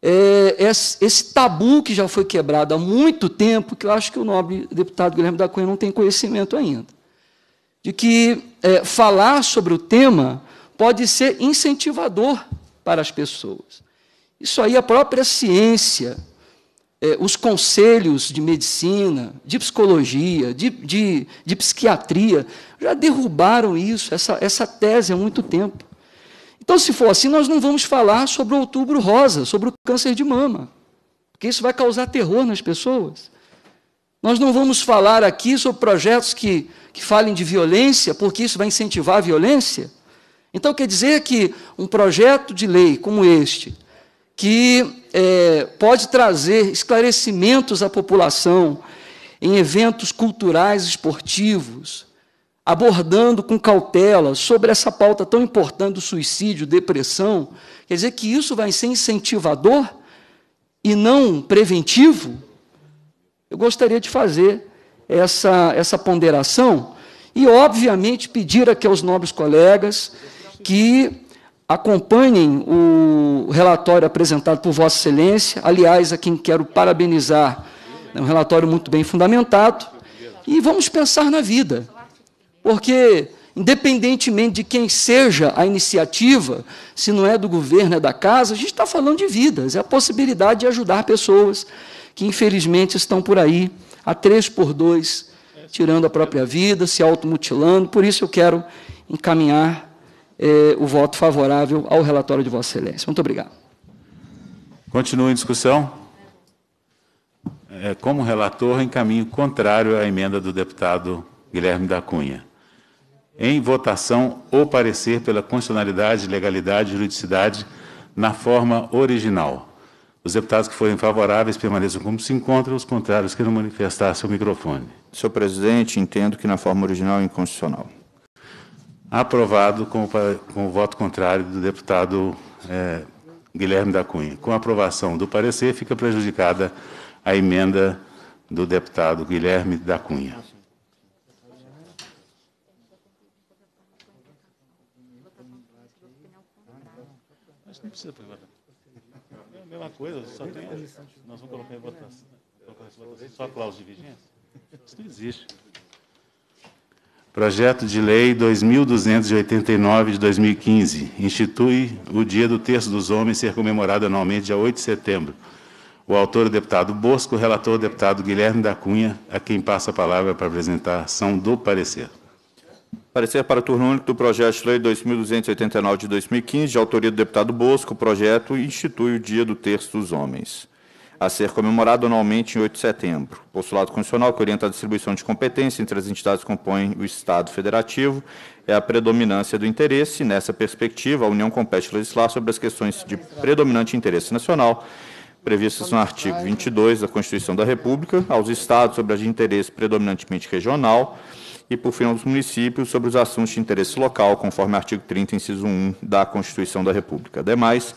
é esse tabu que já foi quebrado há muito tempo, que eu acho que o nobre deputado Guilherme da Cunha não tem conhecimento ainda, de que é, falar sobre o tema pode ser incentivador para as pessoas. Isso aí a própria ciência é, os conselhos de medicina, de psicologia, de, de, de, psiquiatria, já derrubaram isso, essa, essa tese há muito tempo. Então, se for assim, nós não vamos falar sobre o outubro rosa, sobre o câncer de mama, porque isso vai causar terror nas pessoas. Nós não vamos falar aqui sobre projetos que, que falem de violência, porque isso vai incentivar a violência. Então, quer dizer que um projeto de lei como este, que é, pode trazer esclarecimentos à população em eventos culturais, esportivos, abordando com cautela sobre essa pauta tão importante do suicídio, depressão. Quer dizer que isso vai ser incentivador e não preventivo? Eu gostaria de fazer essa, essa ponderação e, obviamente, pedir aqui aos nobres colegas que acompanhem o relatório apresentado por Vossa Excelência, aliás, a quem quero parabenizar, é um relatório muito bem fundamentado, e vamos pensar na vida, porque, independentemente de quem seja a iniciativa, se não é do governo, é da casa, a gente está falando de vidas, é a possibilidade de ajudar pessoas que, infelizmente, estão por aí, a três por dois, tirando a própria vida, se automutilando, por isso eu quero encaminhar eh, o voto favorável ao relatório de Vossa Excelência. Muito obrigado. Continua em discussão. É, como relator, em caminho contrário à emenda do deputado Guilherme da Cunha. Em votação, o parecer pela constitucionalidade, legalidade e juridicidade na forma original. Os deputados que forem favoráveis permaneçam como se encontram, os contrários que não manifestar seu microfone. Senhor presidente, entendo que na forma original é inconstitucional. Aprovado com, com o voto contrário do deputado é, Guilherme da Cunha. Com a aprovação do parecer, fica prejudicada a emenda do deputado Guilherme da Cunha. Mas não precisa. É a mesma coisa, só tem. Nós vamos colocar em votação. Só a cláusula de vigência? Isso não existe. Projeto de Lei 2289 de 2015 institui o Dia do Terço dos Homens ser comemorado anualmente dia 8 de setembro. O autor o deputado Bosco, o relator o deputado Guilherme da Cunha, a quem passa a palavra para apresentar a ação do parecer. Parecer para o turno único do projeto de lei 2289 de 2015, de autoria do deputado Bosco, o projeto institui o Dia do Terço dos Homens a ser comemorado anualmente em 8 de setembro. Postulado constitucional que orienta a distribuição de competência entre as entidades que compõem o Estado Federativo é a predominância do interesse. Nessa perspectiva, a União compete legislar sobre as questões de predominante interesse nacional, previstas no artigo 22 da Constituição da República, aos Estados sobre as de interesse predominantemente regional, e, por fim, aos municípios sobre os assuntos de interesse local, conforme artigo 30, inciso 1 da Constituição da República. Ademais,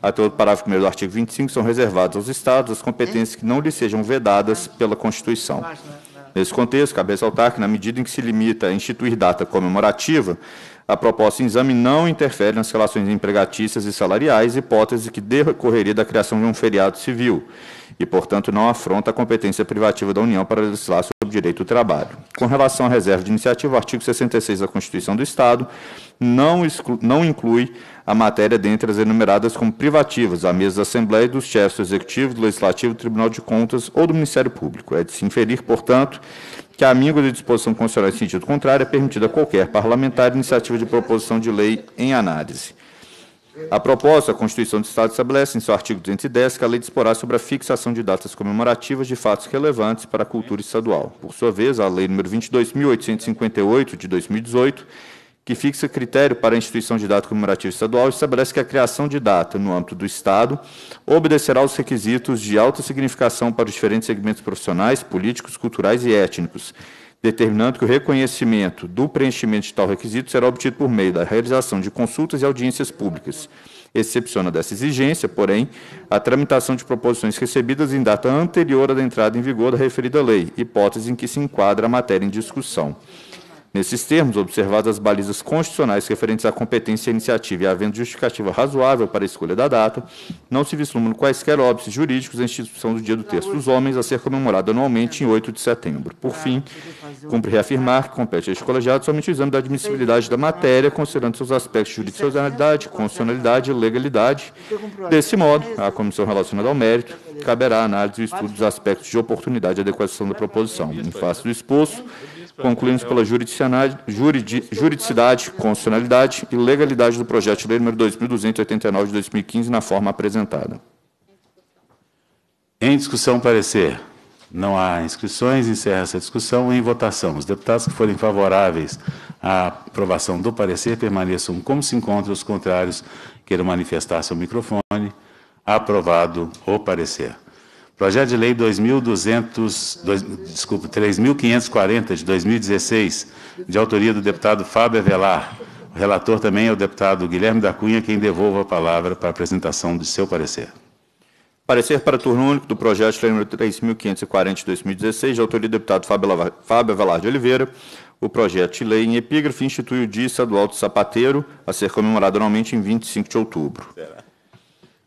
até o parágrafo 1 do artigo 25, são reservadas aos Estados as competências que não lhes sejam vedadas pela Constituição. Nesse contexto, cabe ressaltar que, na medida em que se limita a instituir data comemorativa, a proposta em exame não interfere nas relações empregatícias e salariais, hipótese que decorreria da criação de um feriado civil e, portanto, não afronta a competência privativa da União para legislar sobre o direito do trabalho. Com relação à reserva de iniciativa, o artigo 66 da Constituição do Estado não, não inclui a matéria dentre as enumeradas como privativas, à mesa da Assembleia e dos chefes do Executivo, do Legislativo, do Tribunal de Contas ou do Ministério Público. É de se inferir, portanto, que a míngua de disposição constitucional em sentido contrário é permitida a qualquer parlamentar iniciativa de proposição de lei em análise. A proposta, a Constituição do Estado estabelece, em seu artigo 210, que a lei disporá sobre a fixação de datas comemorativas de fatos relevantes para a cultura estadual. Por sua vez, a Lei nº 22.858, de 2018, que fixa critério para a instituição de data comemorativa estadual, estabelece que a criação de data no âmbito do Estado obedecerá aos requisitos de alta significação para os diferentes segmentos profissionais, políticos, culturais e étnicos, determinando que o reconhecimento do preenchimento de tal requisito será obtido por meio da realização de consultas e audiências públicas. Excepciona dessa exigência, porém, a tramitação de proposições recebidas em data anterior à entrada em vigor da referida lei, hipótese em que se enquadra a matéria em discussão. Nesses termos, observadas as balizas constitucionais referentes à competência e iniciativa e havendo justificativa razoável para a escolha da data, não se vislumbram quaisquer óbices jurídicos da instituição do Dia do Terço dos Homens a ser comemorado anualmente em 8 de setembro. Por fim, cumpre reafirmar que compete a este colegiado somente o exame da admissibilidade da matéria, considerando seus aspectos de jurisdicionalidade, constitucionalidade e legalidade. Desse modo, a comissão relacionada ao mérito caberá a análise e estudo dos aspectos de oportunidade e adequação da proposição. Em face do exposto, concluímos pela juridicidade, constitucionalidade e legalidade do projeto de lei número 2289 de 2015 na forma apresentada. Em discussão, parecer. Não há inscrições, encerra essa discussão. Em votação, os deputados que forem favoráveis à aprovação do parecer permaneçam como se encontram, os contrários queiram manifestar seu microfone. Aprovado o parecer. Projeto de Lei 2200, desculpa, 3540 de 2016, de autoria do deputado Fábio Avelar. O relator também é o deputado Guilherme da Cunha, quem devolve a palavra para a apresentação de seu parecer. Parecer para turno único do projeto de lei número 3540 de 2016, de autoria do deputado Fábio Avelar de Oliveira. O projeto de lei em epígrafe institui o Dia Estadual do Sapateiro, a ser comemorado anualmente em 25 de outubro. Será?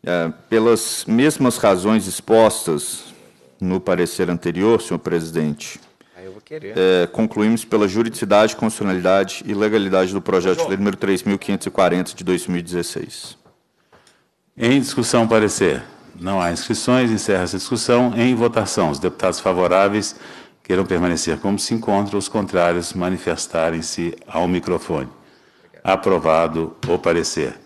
É, pelas mesmas razões expostas no parecer anterior, senhor presidente, é, concluímos pela juridicidade, constitucionalidade e legalidade do projeto de lei número 3.540 de 2016. Em discussão, parecer. Não há inscrições, encerra essa discussão. Em votação, os deputados favoráveis queiram permanecer como se encontram, os contrários manifestarem-se ao microfone. Aprovado o parecer.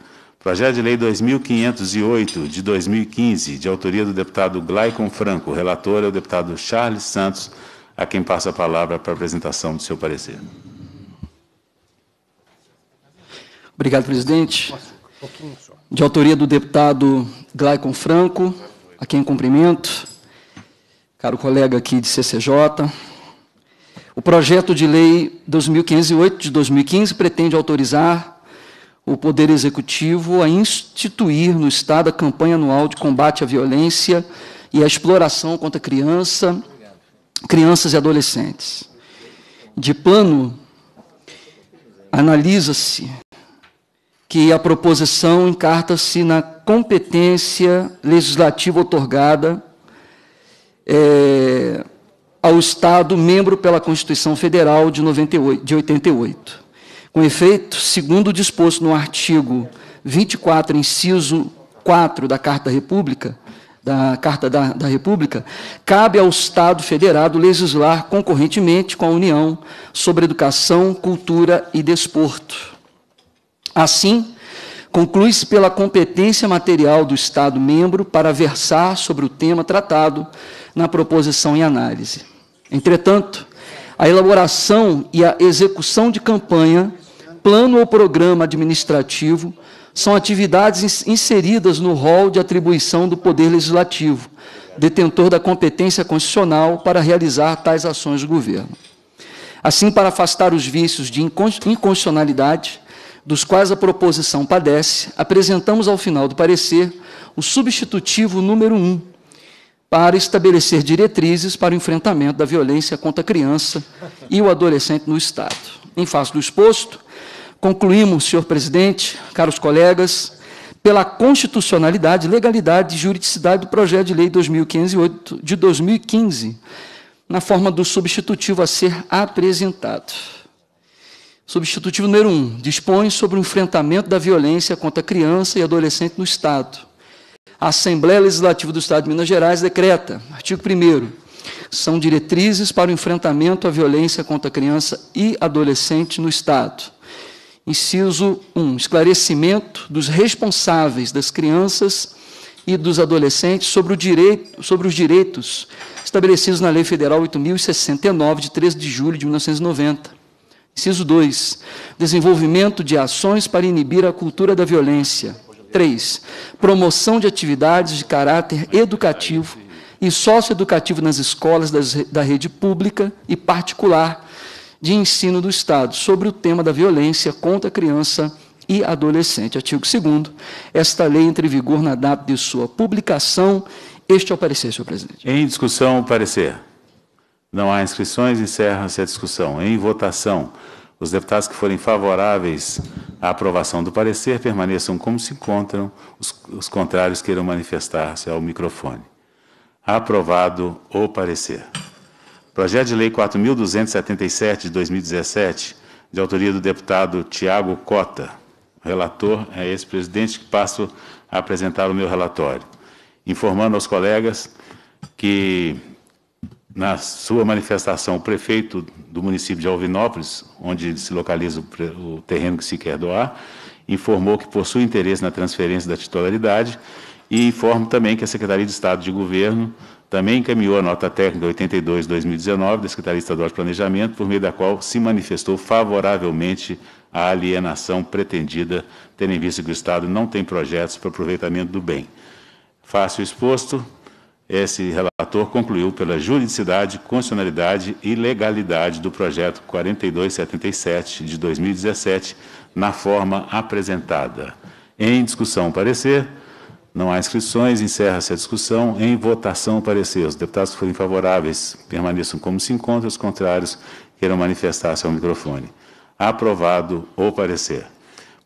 Projeto de Lei 2508, de 2015, de autoria do deputado Glaicon Franco. Relator é o deputado Charles Santos, a quem passa a palavra para a apresentação do seu parecer. Obrigado, presidente. De autoria do deputado Glaicon Franco, a quem cumprimento, caro colega aqui de CCJ. O projeto de lei 2508 de 2015 pretende autorizar o Poder Executivo a instituir no Estado a campanha anual de combate à violência e à exploração contra criança, crianças e adolescentes. De plano, analisa-se que a proposição encarta-se na competência legislativa otorgada é, ao Estado membro pela Constituição Federal de, 98, de 88. Com efeito, segundo o disposto no artigo 24, inciso 4 da Carta República, da Carta da, da, República, cabe ao Estado federado legislar concorrentemente com a União sobre educação, cultura e desporto. Assim, conclui-se pela competência material do Estado membro para versar sobre o tema tratado na proposição em análise. Entretanto, a elaboração e a execução de campanha plano ou programa administrativo são atividades inseridas no rol de atribuição do Poder Legislativo, detentor da competência constitucional para realizar tais ações do governo. Assim, para afastar os vícios de inconstitucionalidade, dos quais a proposição padece, apresentamos ao final do parecer o substitutivo número 1, para estabelecer diretrizes para o enfrentamento da violência contra a criança e o adolescente no Estado. Em face do exposto, concluímos, senhor presidente, caros colegas, pela constitucionalidade, legalidade e juridicidade do projeto de lei 2508 de 2015, na forma do substitutivo a ser apresentado. Substitutivo número 1. Um, dispõe sobre o enfrentamento da violência contra criança e adolescente no Estado. A Assembleia Legislativa do Estado de Minas Gerais decreta, artigo 1 são diretrizes para o enfrentamento à violência contra criança e adolescente no Estado. Inciso 1. Esclarecimento dos responsáveis das crianças e dos adolescentes sobre, o direito, sobre os direitos estabelecidos na Lei Federal 8.069, de 13 de julho de 1990. Inciso 2. Desenvolvimento de ações para inibir a cultura da violência. 3. Promoção de atividades de caráter educativo e socioeducativo nas escolas das, da rede pública e particular de ensino do Estado, sobre o tema da violência contra a criança e adolescente. Artigo 2 Esta lei entra em vigor na data de sua publicação. Este é o parecer, senhor presidente. Em discussão, o parecer. Não há inscrições, encerra-se a discussão. Em votação, os deputados que forem favoráveis à aprovação do parecer permaneçam como se encontram, os, os contrários queiram manifestar-se ao microfone. Aprovado o parecer. Projeto de Lei 4.277 de 2017, de autoria do deputado Tiago Cota. Relator é esse presidente que passo a apresentar o meu relatório. Informando aos colegas que na sua manifestação, o prefeito do município de Alvinópolis, onde se localiza o terreno que se quer doar, informou que possui interesse na transferência da titularidade e informo também que a Secretaria de Estado de Governo também encaminhou a nota técnica 82-2019 da Secretaria Estadual de Planejamento, por meio da qual se manifestou favoravelmente à alienação pretendida, tendo em vista que o Estado não tem projetos para aproveitamento do bem. Fácil exposto, esse relator concluiu pela juridicidade, constitucionalidade e legalidade do projeto 4277 de 2017, na forma apresentada. Em discussão, parecer. Não há inscrições, encerra-se a discussão. Em votação, parecer. Os deputados que forem favoráveis permaneçam como se encontram, os contrários queiram manifestar-se ao microfone. Aprovado o parecer.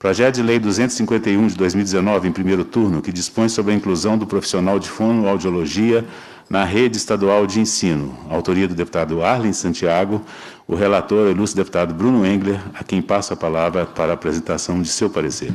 Projeto de Lei 251 de 2019, em primeiro turno, que dispõe sobre a inclusão do profissional de fonoaudiologia na rede estadual de ensino. Autoria do deputado Arlen Santiago. O relator é o ilustre deputado Bruno Engler, a quem passo a palavra para a apresentação de seu parecer.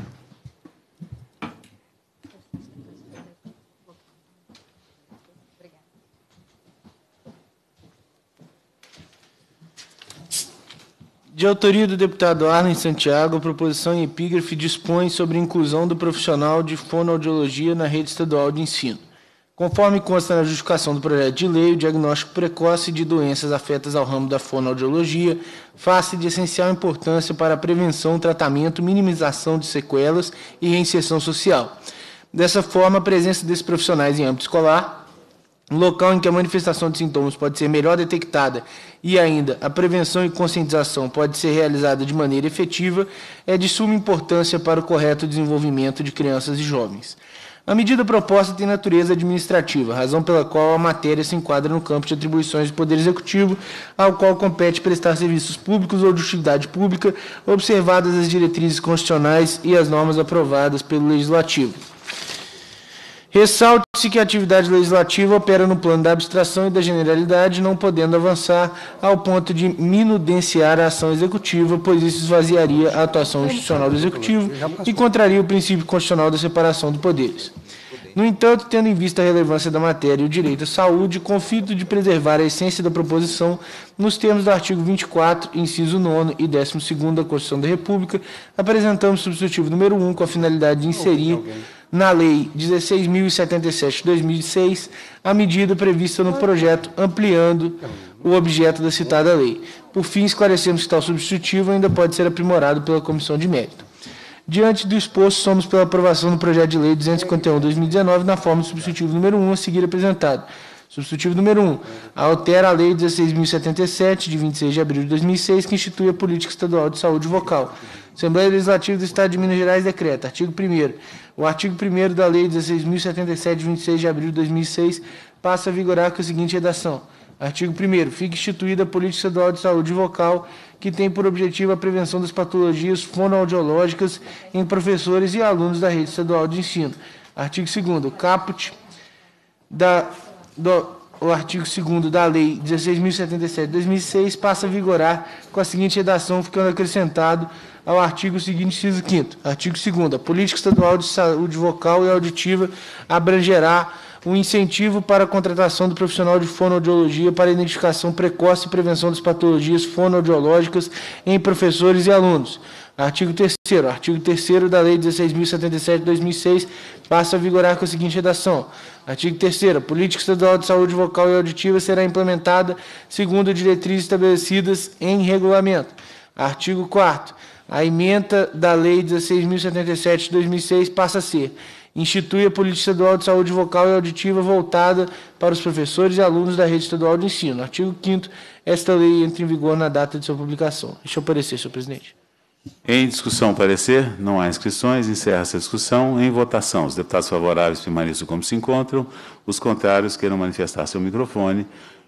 De autoria do deputado Arlen Santiago, a proposição em epígrafe dispõe sobre a inclusão do profissional de fonoaudiologia na rede estadual de ensino. Conforme consta na justificação do projeto de lei, o diagnóstico precoce de doenças afetas ao ramo da fonoaudiologia faz de essencial importância para a prevenção, tratamento, minimização de sequelas e reinserção social. Dessa forma, a presença desses profissionais em âmbito escolar local em que a manifestação de sintomas pode ser melhor detectada e ainda a prevenção e conscientização pode ser realizada de maneira efetiva, é de suma importância para o correto desenvolvimento de crianças e jovens. A medida proposta tem natureza administrativa, razão pela qual a matéria se enquadra no campo de atribuições do Poder Executivo, ao qual compete prestar serviços públicos ou de utilidade pública, observadas as diretrizes constitucionais e as normas aprovadas pelo Legislativo. Ressalte-se que a atividade legislativa opera no plano da abstração e da generalidade, não podendo avançar ao ponto de minudenciar a ação executiva, pois isso esvaziaria a atuação institucional do executivo e contraria o princípio constitucional da separação de poderes. No entanto, tendo em vista a relevância da matéria e o direito à saúde, confito de preservar a essência da proposição nos termos do artigo 24, inciso 9 e 12 da Constituição da República, apresentamos o substitutivo número 1 com a finalidade de inserir na Lei 16.077 de 2006 a medida prevista no projeto, ampliando o objeto da citada lei. Por fim, esclarecemos que tal substitutivo ainda pode ser aprimorado pela Comissão de Mérito. Diante do exposto, somos pela aprovação do projeto de lei 251-2019 na forma do substitutivo número 1 a seguir apresentado. Substitutivo número 1. Altera a Lei 16.077, de 26 de abril de 2006, que institui a Política Estadual de Saúde Vocal. Assembleia Legislativa do Estado de Minas Gerais decreta. Artigo 1 O artigo 1 da Lei 16.077, de 26 de abril de 2006, passa a vigorar com a seguinte redação. Artigo 1 Fica instituída a Política Estadual de Saúde Vocal, que tem por objetivo a prevenção das patologias fonoaudiológicas em professores e alunos da rede estadual de ensino. Artigo 2 O caput da, do, o artigo 2 da Lei 16.077 de 2006 passa a vigorar com a seguinte redação, ficando acrescentado ao artigo seguinte, inciso 5 Artigo 2 A política estadual de saúde vocal e auditiva abrangerá o incentivo para a contratação do profissional de fonoaudiologia para identificação precoce e prevenção das patologias fonoaudiológicas em professores e alunos. Artigo 3 Artigo 3 da Lei 16.077 de 2006 passa a vigorar com a seguinte redação. Artigo 3 A política estadual de saúde vocal e auditiva será implementada segundo diretrizes estabelecidas em regulamento. Artigo 4 A emenda da Lei 16.077 de 2006 passa a ser institui a política estadual de saúde vocal e auditiva voltada para os professores e alunos da rede estadual de ensino. Artigo 5 esta lei entra em vigor na data de sua publicação. Deixa eu parecer, senhor presidente. Em discussão, parecer. Não há inscrições. Encerra essa discussão. Em votação, os deputados favoráveis permaneçam como se encontram. Os contrários queiram manifestar seu microfone.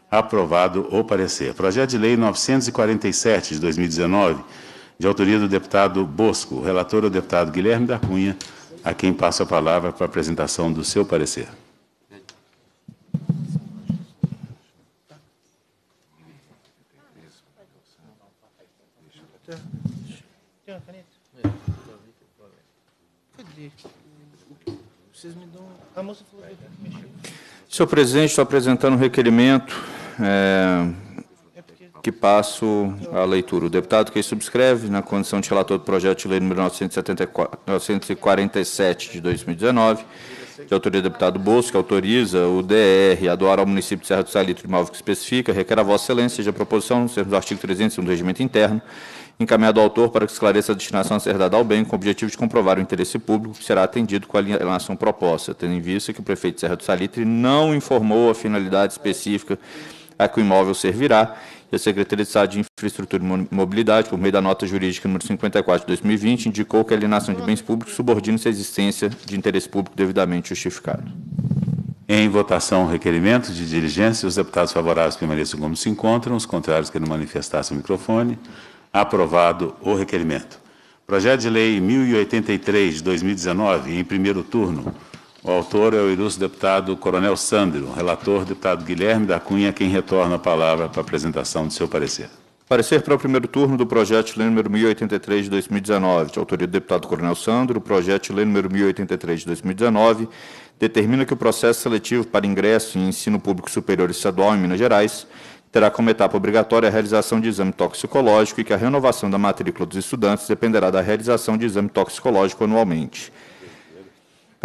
Aprovado o parecer. Projeto de Lei 947 de 2019, de autoria do deputado Bosco. O relator é o deputado Guilherme da Cunha a quem passo a palavra para a apresentação do seu parecer. Senhor presidente, estou apresentando um requerimento é, que passo a leitura. O deputado que subscreve, na condição de relator do projeto de lei número 947 de 2019, de autoria do deputado Bolso, que autoriza o DR a doar ao município de Serra do Salitre imóvel que especifica, requer a Vossa Excelência, seja a proposição, termos do artigo 300 do regimento interno, encaminhado ao autor para que esclareça a destinação a ser dada ao bem, com o objetivo de comprovar o interesse público que será atendido com a alienação proposta, tendo em vista que o prefeito de Serra do Salitre não informou a finalidade específica a que o imóvel servirá a Secretaria de Estado de Infraestrutura e Mobilidade, por meio da nota jurídica número 54 de 2020, indicou que a alienação de bens públicos subordina-se à existência de interesse público devidamente justificado. Em votação, requerimento de diligência, os deputados favoráveis permaneçam como se encontram, os contrários querem manifestar seu microfone. Aprovado o requerimento. Projeto de Lei 1083 de 2019, em primeiro turno, o autor é o ilustre deputado Coronel Sandro, relator deputado Guilherme da Cunha, quem retorna a palavra para a apresentação do seu parecer. Parecer para o primeiro turno do projeto de lei número 1083 de 2019, de autoria do deputado Coronel Sandro, o projeto de lei número 1083 de 2019 determina que o processo seletivo para ingresso em ensino público superior estadual em Minas Gerais terá como etapa obrigatória a realização de exame toxicológico e que a renovação da matrícula dos estudantes dependerá da realização de exame toxicológico anualmente.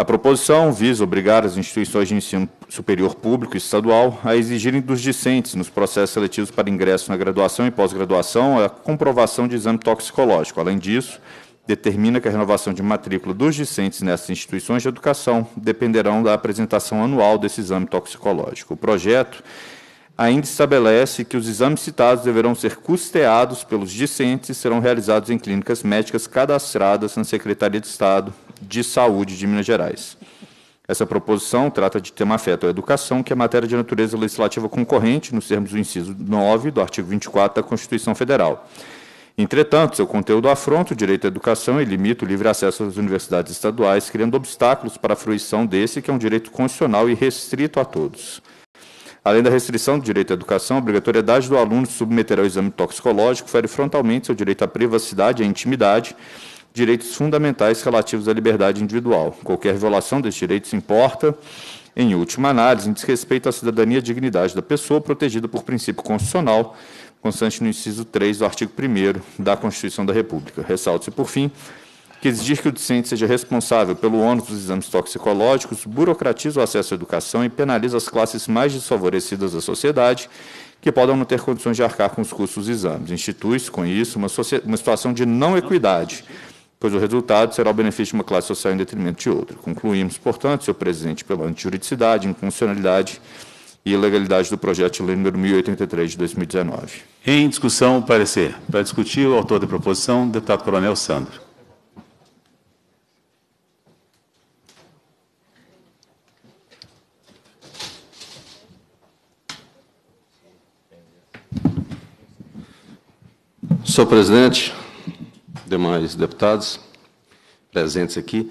A proposição visa obrigar as instituições de ensino superior público e estadual a exigirem dos discentes, nos processos seletivos para ingresso na graduação e pós-graduação, a comprovação de exame toxicológico. Além disso, determina que a renovação de matrícula dos discentes nessas instituições de educação dependerão da apresentação anual desse exame toxicológico. O projeto ainda estabelece que os exames citados deverão ser custeados pelos discentes e serão realizados em clínicas médicas cadastradas na Secretaria de Estado de Saúde de Minas Gerais. Essa proposição trata de tema afeto à educação, que é matéria de natureza legislativa concorrente, nos termos do inciso 9 do artigo 24 da Constituição Federal. Entretanto, seu conteúdo afronta o direito à educação e limita o livre acesso às universidades estaduais, criando obstáculos para a fruição desse, que é um direito constitucional e restrito a todos. Além da restrição do direito à educação, a obrigatoriedade do aluno se submeter ao exame toxicológico fere frontalmente seu direito à privacidade e à intimidade, direitos fundamentais relativos à liberdade individual. Qualquer violação desses direitos importa, em última análise, em desrespeito à cidadania e dignidade da pessoa, protegida por princípio constitucional, constante no inciso 3 do artigo 1 da Constituição da República. Ressalte-se, por fim, que exigir que o discente seja responsável pelo ônus dos exames toxicológicos burocratiza o acesso à educação e penaliza as classes mais desfavorecidas da sociedade, que podem não ter condições de arcar com os custos dos exames. Institui-se, com isso, uma, uma situação de não equidade pois o resultado será o benefício de uma classe social em detrimento de outra. Concluímos, portanto, senhor presidente, pela antijuridicidade, inconstitucionalidade e ilegalidade do projeto de lei número 1083 de 2019. Em discussão, o parecer. Para discutir, o autor da proposição, deputado Coronel Sandro. Senhor presidente, demais deputados presentes aqui,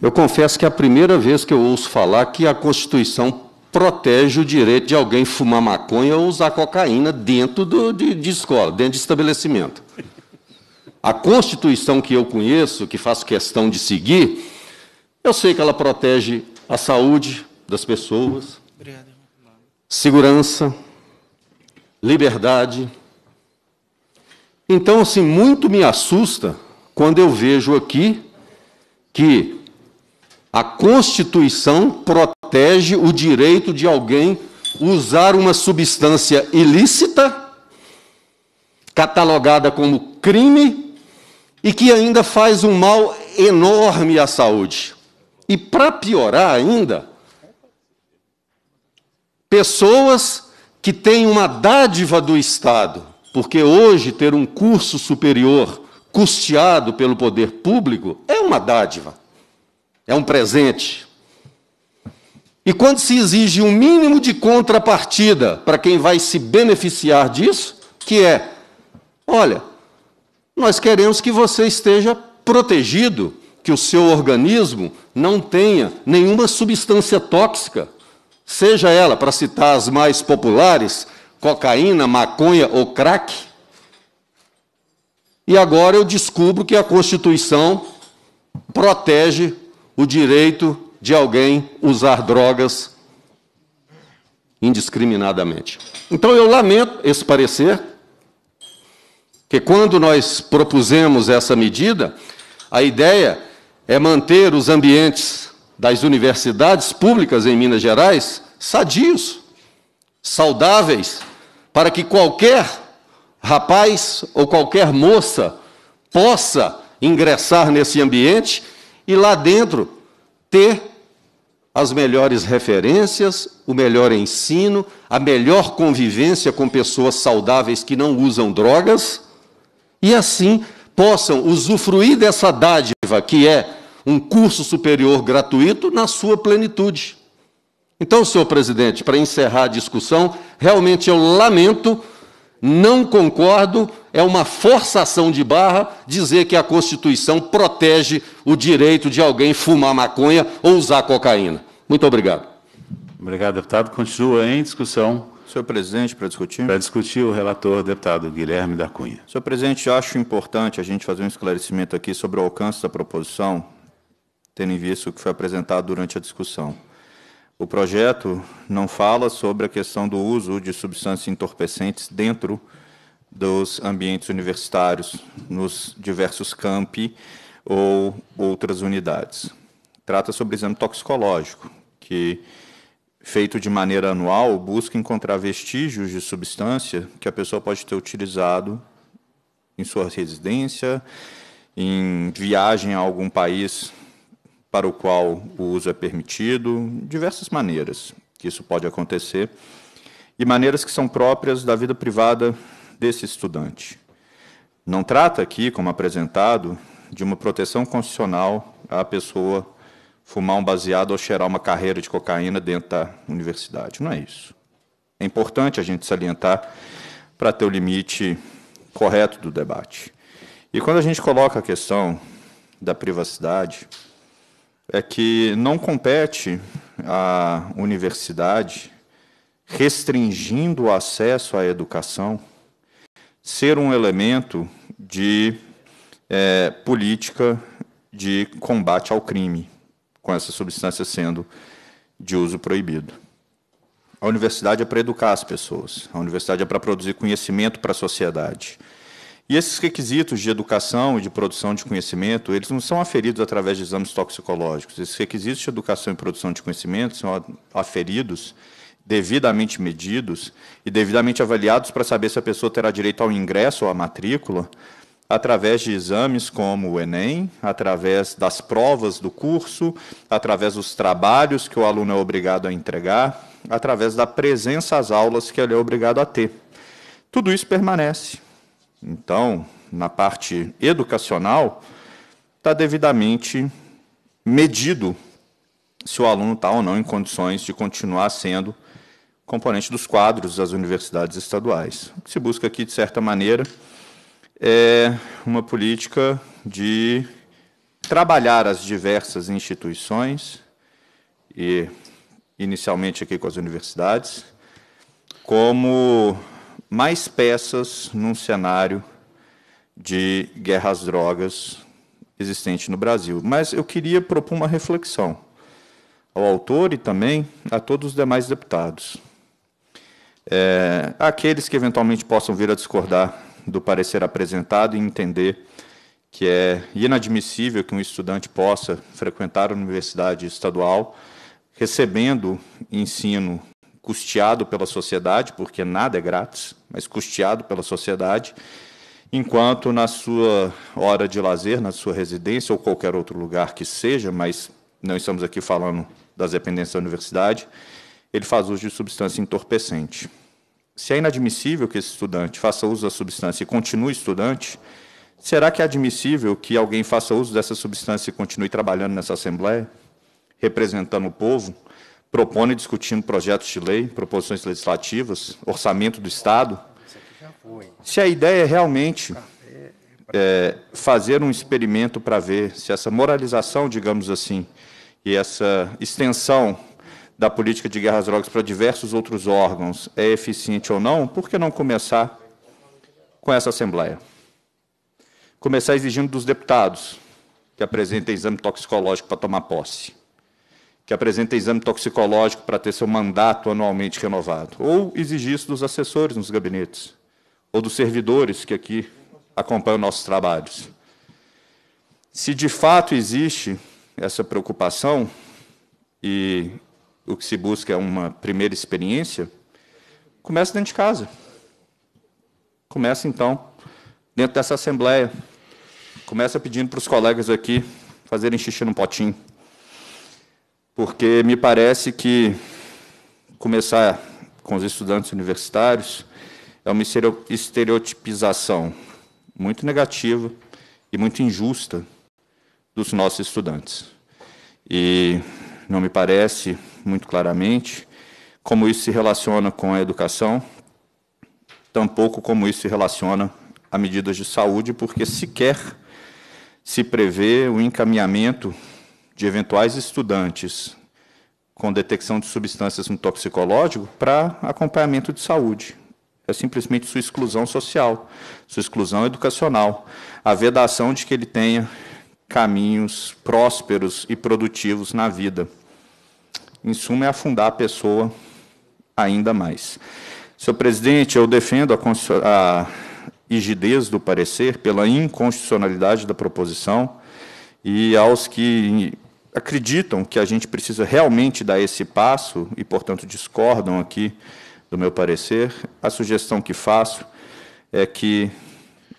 eu confesso que é a primeira vez que eu ouço falar que a Constituição protege o direito de alguém fumar maconha ou usar cocaína dentro do, de, de escola, dentro de estabelecimento. A Constituição que eu conheço, que faço questão de seguir, eu sei que ela protege a saúde das pessoas, segurança, liberdade. Então, assim, muito me assusta quando eu vejo aqui que a Constituição protege o direito de alguém usar uma substância ilícita, catalogada como crime, e que ainda faz um mal enorme à saúde. E para piorar ainda, pessoas que têm uma dádiva do Estado, porque hoje ter um curso superior custeado pelo poder público é uma dádiva, é um presente. E quando se exige um mínimo de contrapartida para quem vai se beneficiar disso, que é, olha, nós queremos que você esteja protegido, que o seu organismo não tenha nenhuma substância tóxica, seja ela, para citar as mais populares, cocaína, maconha ou crack. E agora eu descubro que a Constituição protege o direito de alguém usar drogas indiscriminadamente. Então eu lamento esse parecer, que quando nós propusemos essa medida, a ideia é manter os ambientes das universidades públicas em Minas Gerais sadios, saudáveis, para que qualquer rapaz ou qualquer moça possa ingressar nesse ambiente e lá dentro ter as melhores referências, o melhor ensino, a melhor convivência com pessoas saudáveis que não usam drogas e assim possam usufruir dessa dádiva que é um curso superior gratuito na sua plenitude. Então, senhor presidente, para encerrar a discussão, realmente eu lamento, não concordo, é uma forçação de barra dizer que a Constituição protege o direito de alguém fumar maconha ou usar cocaína. Muito obrigado. Obrigado, deputado. Continua em discussão. Senhor presidente, para discutir. Para discutir, o relator, deputado Guilherme da Cunha. Senhor presidente, acho importante a gente fazer um esclarecimento aqui sobre o alcance da proposição, tendo em vista o que foi apresentado durante a discussão. O projeto não fala sobre a questão do uso de substâncias entorpecentes dentro dos ambientes universitários, nos diversos campi ou outras unidades. Trata sobre exame toxicológico, que, feito de maneira anual, busca encontrar vestígios de substância que a pessoa pode ter utilizado em sua residência, em viagem a algum país para o qual o uso é permitido, diversas maneiras que isso pode acontecer, e maneiras que são próprias da vida privada desse estudante. Não trata aqui, como apresentado, de uma proteção constitucional à pessoa fumar um baseado ou cheirar uma carreira de cocaína dentro da universidade. Não é isso. É importante a gente salientar para ter o limite correto do debate. E quando a gente coloca a questão da privacidade, é que não compete à universidade, restringindo o acesso à educação, ser um elemento de é, política de combate ao crime, com essa substância sendo de uso proibido. A universidade é para educar as pessoas, a universidade é para produzir conhecimento para a sociedade. E esses requisitos de educação e de produção de conhecimento, eles não são aferidos através de exames toxicológicos. Esses requisitos de educação e produção de conhecimento são aferidos, devidamente medidos e devidamente avaliados para saber se a pessoa terá direito ao ingresso ou à matrícula, através de exames como o Enem, através das provas do curso, através dos trabalhos que o aluno é obrigado a entregar, através da presença às aulas que ele é obrigado a ter. Tudo isso permanece. Então, na parte educacional, está devidamente medido se o aluno está ou não em condições de continuar sendo componente dos quadros das universidades estaduais. O que se busca aqui, de certa maneira, é uma política de trabalhar as diversas instituições, e inicialmente aqui com as universidades, como mais peças num cenário de guerra às drogas existente no Brasil. Mas eu queria propor uma reflexão ao autor e também a todos os demais deputados. É, aqueles que eventualmente possam vir a discordar do parecer apresentado e entender que é inadmissível que um estudante possa frequentar a universidade estadual recebendo ensino custeado pela sociedade, porque nada é grátis, mas custeado pela sociedade, enquanto na sua hora de lazer, na sua residência ou qualquer outro lugar que seja, mas não estamos aqui falando das dependências da universidade, ele faz uso de substância entorpecente. Se é inadmissível que esse estudante faça uso da substância e continue estudante, Será que é admissível que alguém faça uso dessa substância e continue trabalhando nessa Assembleia, representando o povo, propondo e discutindo projetos de lei, proposições legislativas, orçamento do Estado? Se a ideia é realmente é, fazer um experimento para ver se essa moralização, digamos assim, e essa extensão da política de guerra às drogas para diversos outros órgãos é eficiente ou não, por que não começar com essa Assembleia? começar exigindo dos deputados que apresentem exame toxicológico para tomar posse, que apresentem exame toxicológico para ter seu mandato anualmente renovado, ou exigir isso dos assessores nos gabinetes, ou dos servidores que aqui acompanham nossos trabalhos. Se de fato existe essa preocupação e o que se busca é uma primeira experiência, comece dentro de casa. Comece, então, dentro dessa Assembleia, Começa pedindo para os colegas aqui fazerem xixi no potinho. Porque me parece que começar com os estudantes universitários é uma estereotipização muito negativa e muito injusta dos nossos estudantes. E não me parece muito claramente como isso se relaciona com a educação, tampouco como isso se relaciona a medidas de saúde, porque sequer se prevê o encaminhamento de eventuais estudantes com detecção de substâncias no toxicológico para acompanhamento de saúde. É simplesmente sua exclusão social, sua exclusão educacional, a vedação de que ele tenha caminhos prósperos e produtivos na vida. Em suma, é afundar a pessoa ainda mais. Senhor presidente, eu defendo a, a rigidez do parecer, pela inconstitucionalidade da proposição, e aos que acreditam que a gente precisa realmente dar esse passo e, portanto, discordam aqui do meu parecer, a sugestão que faço é que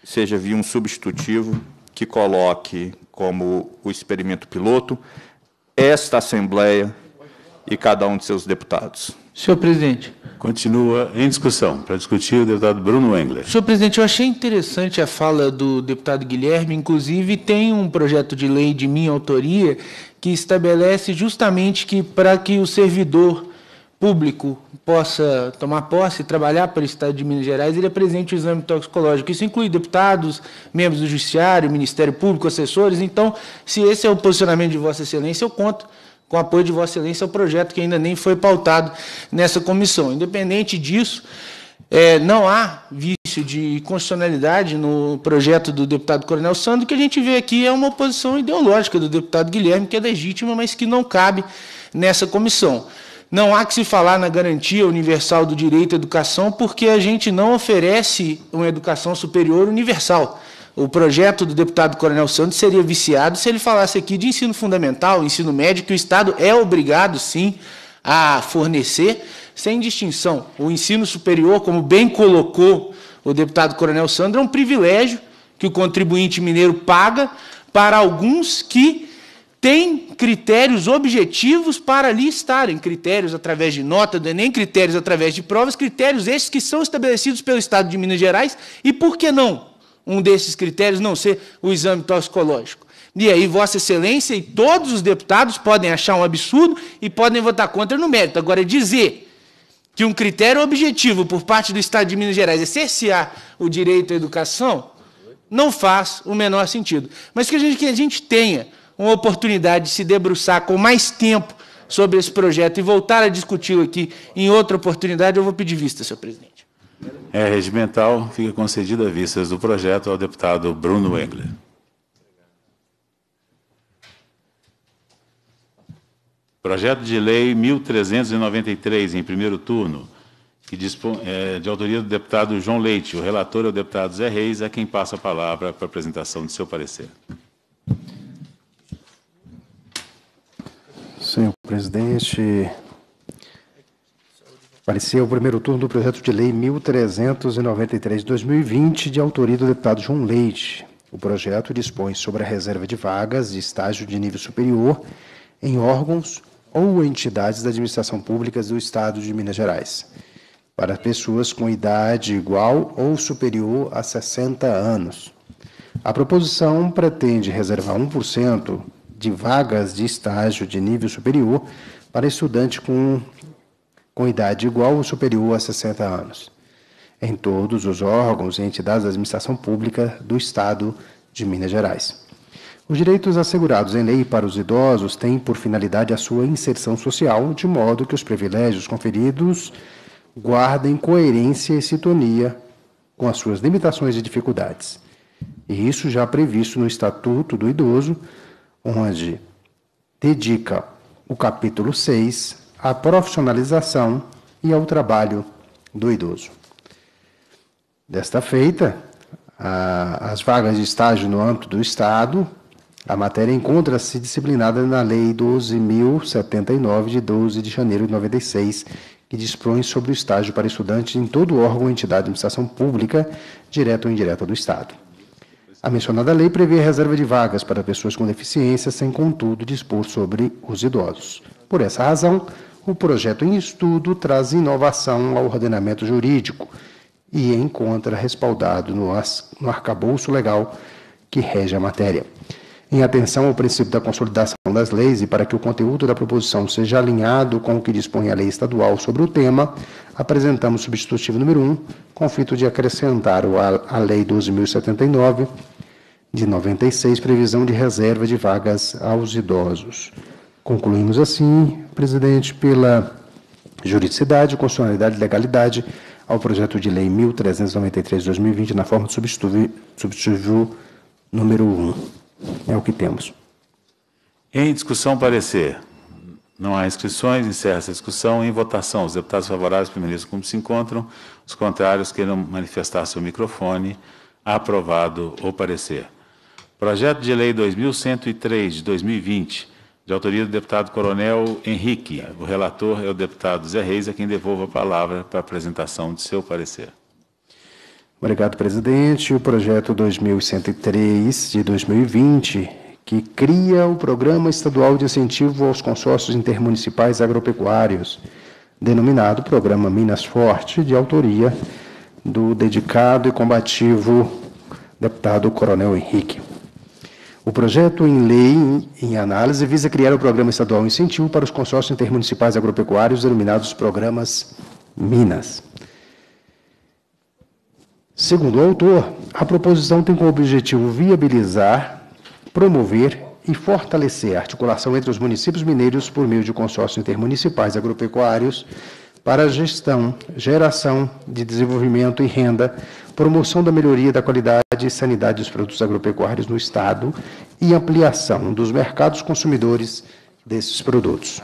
seja via um substitutivo que coloque como o experimento piloto esta Assembleia e cada um de seus deputados. Senhor presidente. Continua em discussão. Para discutir, o deputado Bruno Engler. Senhor presidente, eu achei interessante a fala do deputado Guilherme. Inclusive, tem um projeto de lei de minha autoria que estabelece justamente que para que o servidor público possa tomar posse e trabalhar para o Estado de Minas Gerais, ele apresente o exame toxicológico. Isso inclui deputados, membros do Judiciário, Ministério Público, assessores. Então, se esse é o posicionamento de Vossa Excelência, eu conto com apoio de Vossa Excelência, ao projeto que ainda nem foi pautado nessa comissão. Independente disso, é, não há de constitucionalidade no projeto do deputado Coronel Sandro, que a gente vê aqui é uma oposição ideológica do deputado Guilherme, que é legítima, mas que não cabe nessa comissão. Não há que se falar na garantia universal do direito à educação, porque a gente não oferece uma educação superior universal. O projeto do deputado Coronel Santos seria viciado se ele falasse aqui de ensino fundamental, ensino médio, que o Estado é obrigado, sim, a fornecer, sem distinção. O ensino superior, como bem colocou o deputado Coronel Sandro, é um privilégio que o contribuinte mineiro paga para alguns que têm critérios objetivos para ali estarem, critérios através de nota do Enem, critérios através de provas, critérios esses que são estabelecidos pelo Estado de Minas Gerais, e por que não? um desses critérios não ser o exame toxicológico. E aí, Vossa Excelência e todos os deputados podem achar um absurdo e podem votar contra no mérito. Agora, dizer que um critério objetivo por parte do Estado de Minas Gerais é cercear o direito à educação, Não faz o menor sentido. Mas que a gente, que a gente tenha uma oportunidade de se debruçar com mais tempo sobre esse projeto e voltar a discuti-lo aqui em outra oportunidade, eu vou pedir vista, senhor presidente. É regimental, fica concedida vistas do projeto ao deputado Bruno Engler. Projeto de Lei 1393, em primeiro turno, que dispõe, é, de autoria do deputado João Leite. O relator é o deputado Zé Reis, a quem passa a palavra para a apresentação de seu parecer. Senhor presidente, parecer o primeiro turno do projeto de lei 1393 de 2020, de autoria do deputado João Leite. O projeto dispõe sobre a reserva de vagas de estágio de nível superior em órgãos ou entidades da administração pública do Estado de Minas Gerais, para pessoas com idade igual ou superior a 60 anos. A proposição pretende reservar 1% de vagas de estágio de nível superior para estudante com, com idade igual ou superior a 60 anos, em todos os órgãos e entidades da administração pública do Estado de Minas Gerais. Os direitos assegurados em lei para os idosos têm por finalidade a sua inserção social, de modo que os privilégios conferidos guardem coerência e sintonia com as suas limitações e dificuldades. E isso já previsto no Estatuto do Idoso, onde dedica o capítulo 6 à profissionalização e ao trabalho do idoso. Desta feita, as vagas de estágio no âmbito do Estado, a matéria encontra-se disciplinada na Lei 12.079, de 12 de janeiro de 96, que dispõe sobre o estágio para estudantes em todo órgão ou entidade de administração pública, direta ou indireta do Estado. A mencionada lei prevê a reserva de vagas para pessoas com deficiência, sem, contudo, dispor sobre os idosos. Por essa razão, o projeto em estudo traz inovação ao ordenamento jurídico e encontra respaldado no, arcabouço legal que rege a matéria. Em atenção ao princípio da consolidação das leis e para que o conteúdo da proposição seja alinhado com o que dispõe a lei estadual sobre o tema, apresentamos substitutivo número 1, com fito de acrescentar a Lei 12.079, de 96, previsão de reserva de vagas aos idosos. Concluímos assim, presidente, pela juridicidade, constitucionalidade e legalidade ao projeto de lei 1393 de 2020 na forma de substitutivo, substitutivo número 1. É o que temos. Em discussão, parecer. Não há inscrições, encerra essa discussão. Em votação, os deputados favoráveis permaneçam como se encontram, os contrários queiram manifestar seu microfone. Aprovado o parecer. Projeto de Lei 2103 de 2020, de autoria do deputado Coronel Henrique. O relator é o deputado Zé Reis, a quem devolvo a palavra para a apresentação de seu parecer. Obrigado, presidente. O projeto 2103 de 2020, que cria o Programa Estadual de Incentivo aos Consórcios Intermunicipais Agropecuários, denominado Programa Minas Forte, de autoria do dedicado e combativo deputado Coronel Henrique. O projeto em lei em análise visa criar o Programa Estadual Incentivo para os Consórcios Intermunicipais Agropecuários, denominados Programas Minas. Segundo o autor, a proposição tem como objetivo viabilizar, promover e fortalecer a articulação entre os municípios mineiros por meio de consórcios intermunicipais agropecuários para a gestão, geração de desenvolvimento e renda promoção da melhoria da qualidade e sanidade dos produtos agropecuários no Estado e ampliação dos mercados consumidores desses produtos.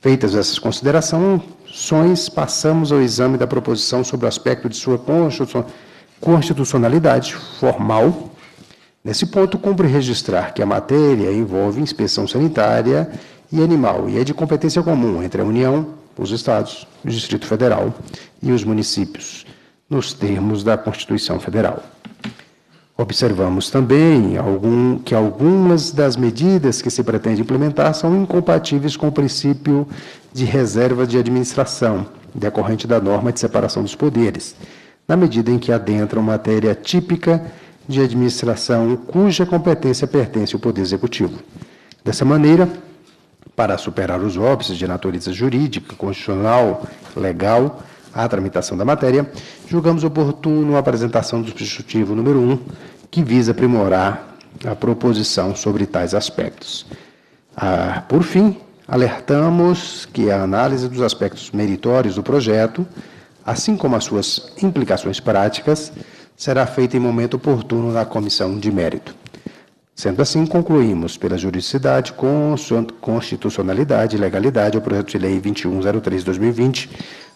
Feitas essas considerações, passamos ao exame da proposição sobre o aspecto de sua constitucionalidade formal. Nesse ponto, cumpre registrar que a matéria envolve inspeção sanitária e animal e é de competência comum entre a União, os Estados, o Distrito Federal e os municípios nos termos da Constituição Federal. Observamos também algum, que algumas das medidas que se pretende implementar são incompatíveis com o princípio de reserva de administração, decorrente da norma de separação dos poderes, na medida em que adentram matéria típica de administração cuja competência pertence ao Poder Executivo. Dessa maneira, para superar os óbices de natureza jurídica, constitucional, legal, à tramitação da matéria, julgamos oportuno a apresentação do substitutivo número 1, que visa aprimorar a proposição sobre tais aspectos. Ah, por fim, alertamos que a análise dos aspectos meritórios do projeto, assim como as suas implicações práticas, será feita em momento oportuno na comissão de mérito. Sendo assim, concluímos pela juridicidade, constitucionalidade e legalidade o projeto de lei 2103-2020,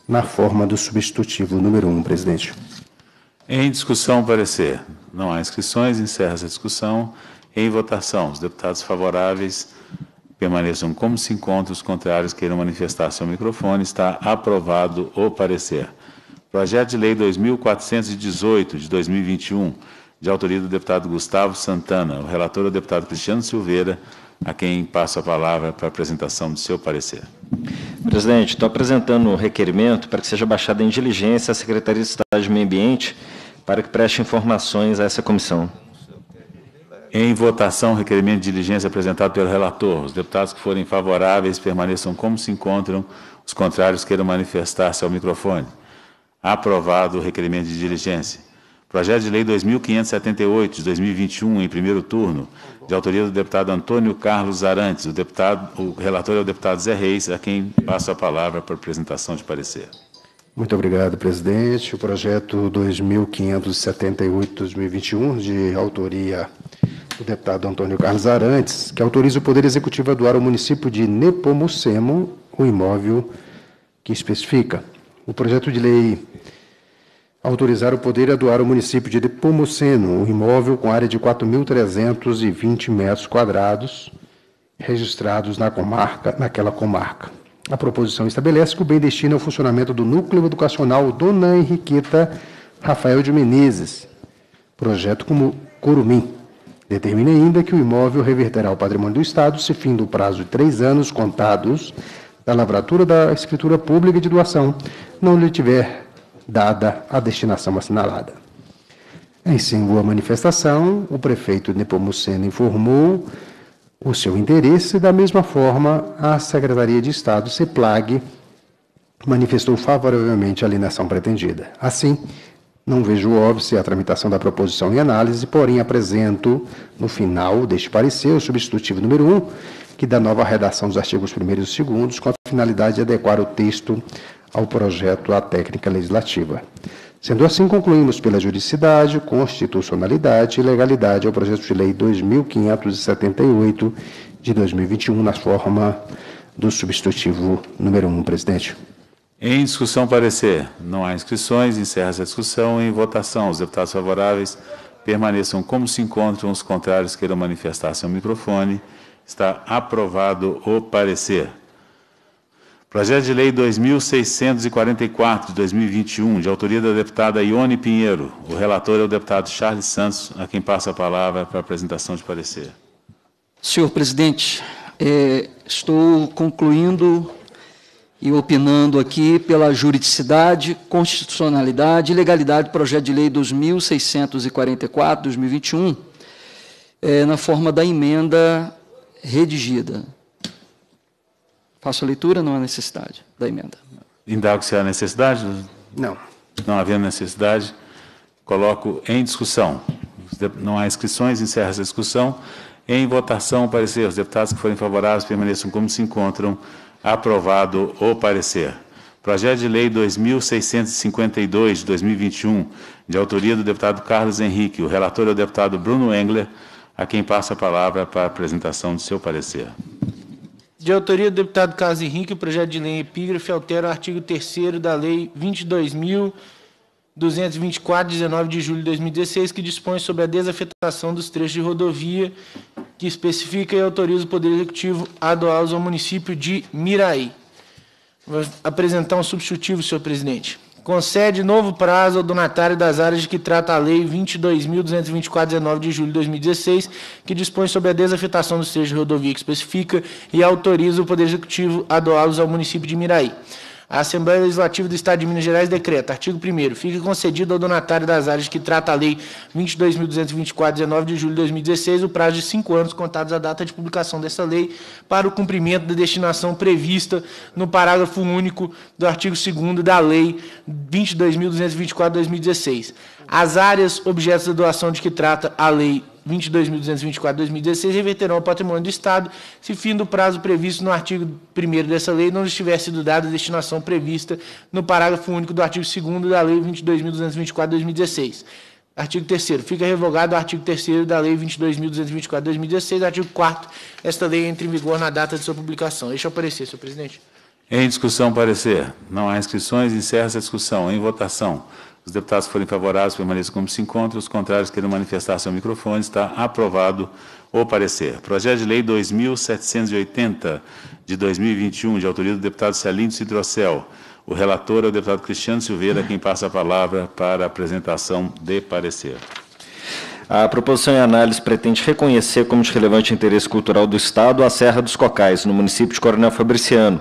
na forma do substitutivo número 1, presidente. Em discussão, parecer. Não há inscrições, encerra essa discussão. Em votação, os deputados favoráveis permaneçam como se encontram, os contrários queiram manifestar seu microfone. Está aprovado o parecer. Projeto de Lei 2418 de 2021 de autoria do deputado Gustavo Santana. O relator é o deputado Cristiano Silveira, a quem passo a palavra para a apresentação do seu parecer. Presidente, estou apresentando o requerimento para que seja baixada em diligência a Secretaria de Estado de Meio Ambiente para que preste informações a essa comissão. Em votação, requerimento de diligência apresentado pelo relator. Os deputados que forem favoráveis permaneçam como se encontram, os contrários queiram manifestar-se ao microfone. Aprovado o requerimento de diligência. Projeto de Lei 2578, de 2021, em primeiro turno, de autoria do deputado Antônio Carlos Arantes. O, deputado, o relator é o deputado Zé Reis, a quem passo a palavra para apresentação de parecer. Muito obrigado, presidente. O projeto 2578-2021, de autoria do deputado Antônio Carlos Arantes, que autoriza o Poder Executivo a doar ao município de Nepomucemo o imóvel que especifica. O projeto de lei autorizar o poder a doar ao município de Nepomuceno um imóvel com área de 4.320 metros quadrados, registrados na comarca, naquela comarca. A proposição estabelece que o bem destina ao funcionamento do Núcleo Educacional Dona Henriqueta Rafael de Menezes, projeto como Corumim. Determina ainda que o imóvel reverterá ao patrimônio do Estado se fim do prazo de três anos contados da lavratura da escritura pública de doação não lhe tiver dada a destinação assinalada. Em sua manifestação, o prefeito Nepomuceno informou o seu interesse, da mesma forma, a Secretaria de Estado, CEPLAG, manifestou favoravelmente a alienação pretendida. Assim, não vejo óbvio a tramitação da proposição em análise, porém apresento, no final deste parecer, o substitutivo número 1, dá nova redação dos artigos 1 e 2, com a finalidade de adequar o texto ao projeto à técnica legislativa. Sendo assim, concluímos pela juridicidade, constitucionalidade e legalidade ao projeto de lei 2578 de 2021, na forma do substitutivo número 1, presidente. Em discussão, parecer. Não há inscrições, encerra essa discussão. Em votação, os deputados favoráveis permaneçam como se encontram, os contrários queiram manifestar seu microfone. Está aprovado o parecer. Projeto de Lei 2644 de 2021, de autoria da deputada Ione Pinheiro. O relator é o deputado Charles Santos, a quem passa a palavra para a apresentação de parecer. Senhor presidente, é, estou concluindo e opinando aqui pela juridicidade, constitucionalidade e legalidade do projeto de lei 2644 de 2021, é, na forma da emenda redigida. Faço a leitura, não há necessidade da emenda. Indago se há necessidade? Não. Não havendo necessidade, coloco em discussão. Não há inscrições, encerra essa discussão. Em votação, parecer. Os deputados que forem favoráveis permaneçam como se encontram. Aprovado o parecer. Projeto de Lei 2652 de 2021, de autoria do deputado Carlos Henrique. O relator é o deputado Bruno Engler, a quem passa a palavra para a apresentação do seu parecer. De autoria do deputado Carlos Henrique, o projeto de lei epígrafe altera o artigo 3 da Lei 22.224, 19 de julho de 2016, que dispõe sobre a desafetação dos trechos de rodovia, que especifica e autoriza o Poder Executivo a doá-los ao município de Miraí. Vou apresentar um substitutivo, senhor presidente concede novo prazo ao donatário das áreas de que trata a Lei 22.224, de julho de 2016, que dispõe sobre a desafetação dos trechos de rodovia que especifica e autoriza o Poder Executivo a doá-los ao município de Miraí. A Assembleia Legislativa do Estado de Minas Gerais decreta, artigo 1 fica concedido ao donatário das áreas que trata a Lei 22.224, 19 de julho de 2016, o prazo de cinco anos contados à data de publicação dessa lei para o cumprimento da destinação prevista no parágrafo único do artigo 2 da Lei 22.224, 2016. As áreas objetos da doação de que trata a Lei 22.224/2016 reverterão ao patrimônio do Estado, se fim do prazo previsto no artigo 1 dessa lei não lhes tiver sido dada a destinação prevista no parágrafo único do artigo 2 da Lei 22.224/2016. Artigo 3 Fica revogado o artigo 3 da Lei 22.224/2016. Artigo 4 Esta lei entra em vigor na data de sua publicação. Deixa eu aparecer, senhor presidente. Em discussão, parecer. Não há inscrições. Encerra essa discussão. Em votação. Os deputados que forem favoráveis permaneçam como se encontram, os contrários queiram manifestar seu microfone. Está aprovado o parecer. Projeto de Lei 2.780, de 2021, de autoria do deputado Celinho Cidrocel. O relator é o deputado Cristiano Silveira, quem passa a palavra para a apresentação de parecer. A proposição em análise pretende reconhecer como de relevante interesse cultural do Estado a Serra dos Cocais, no município de Coronel Fabriciano.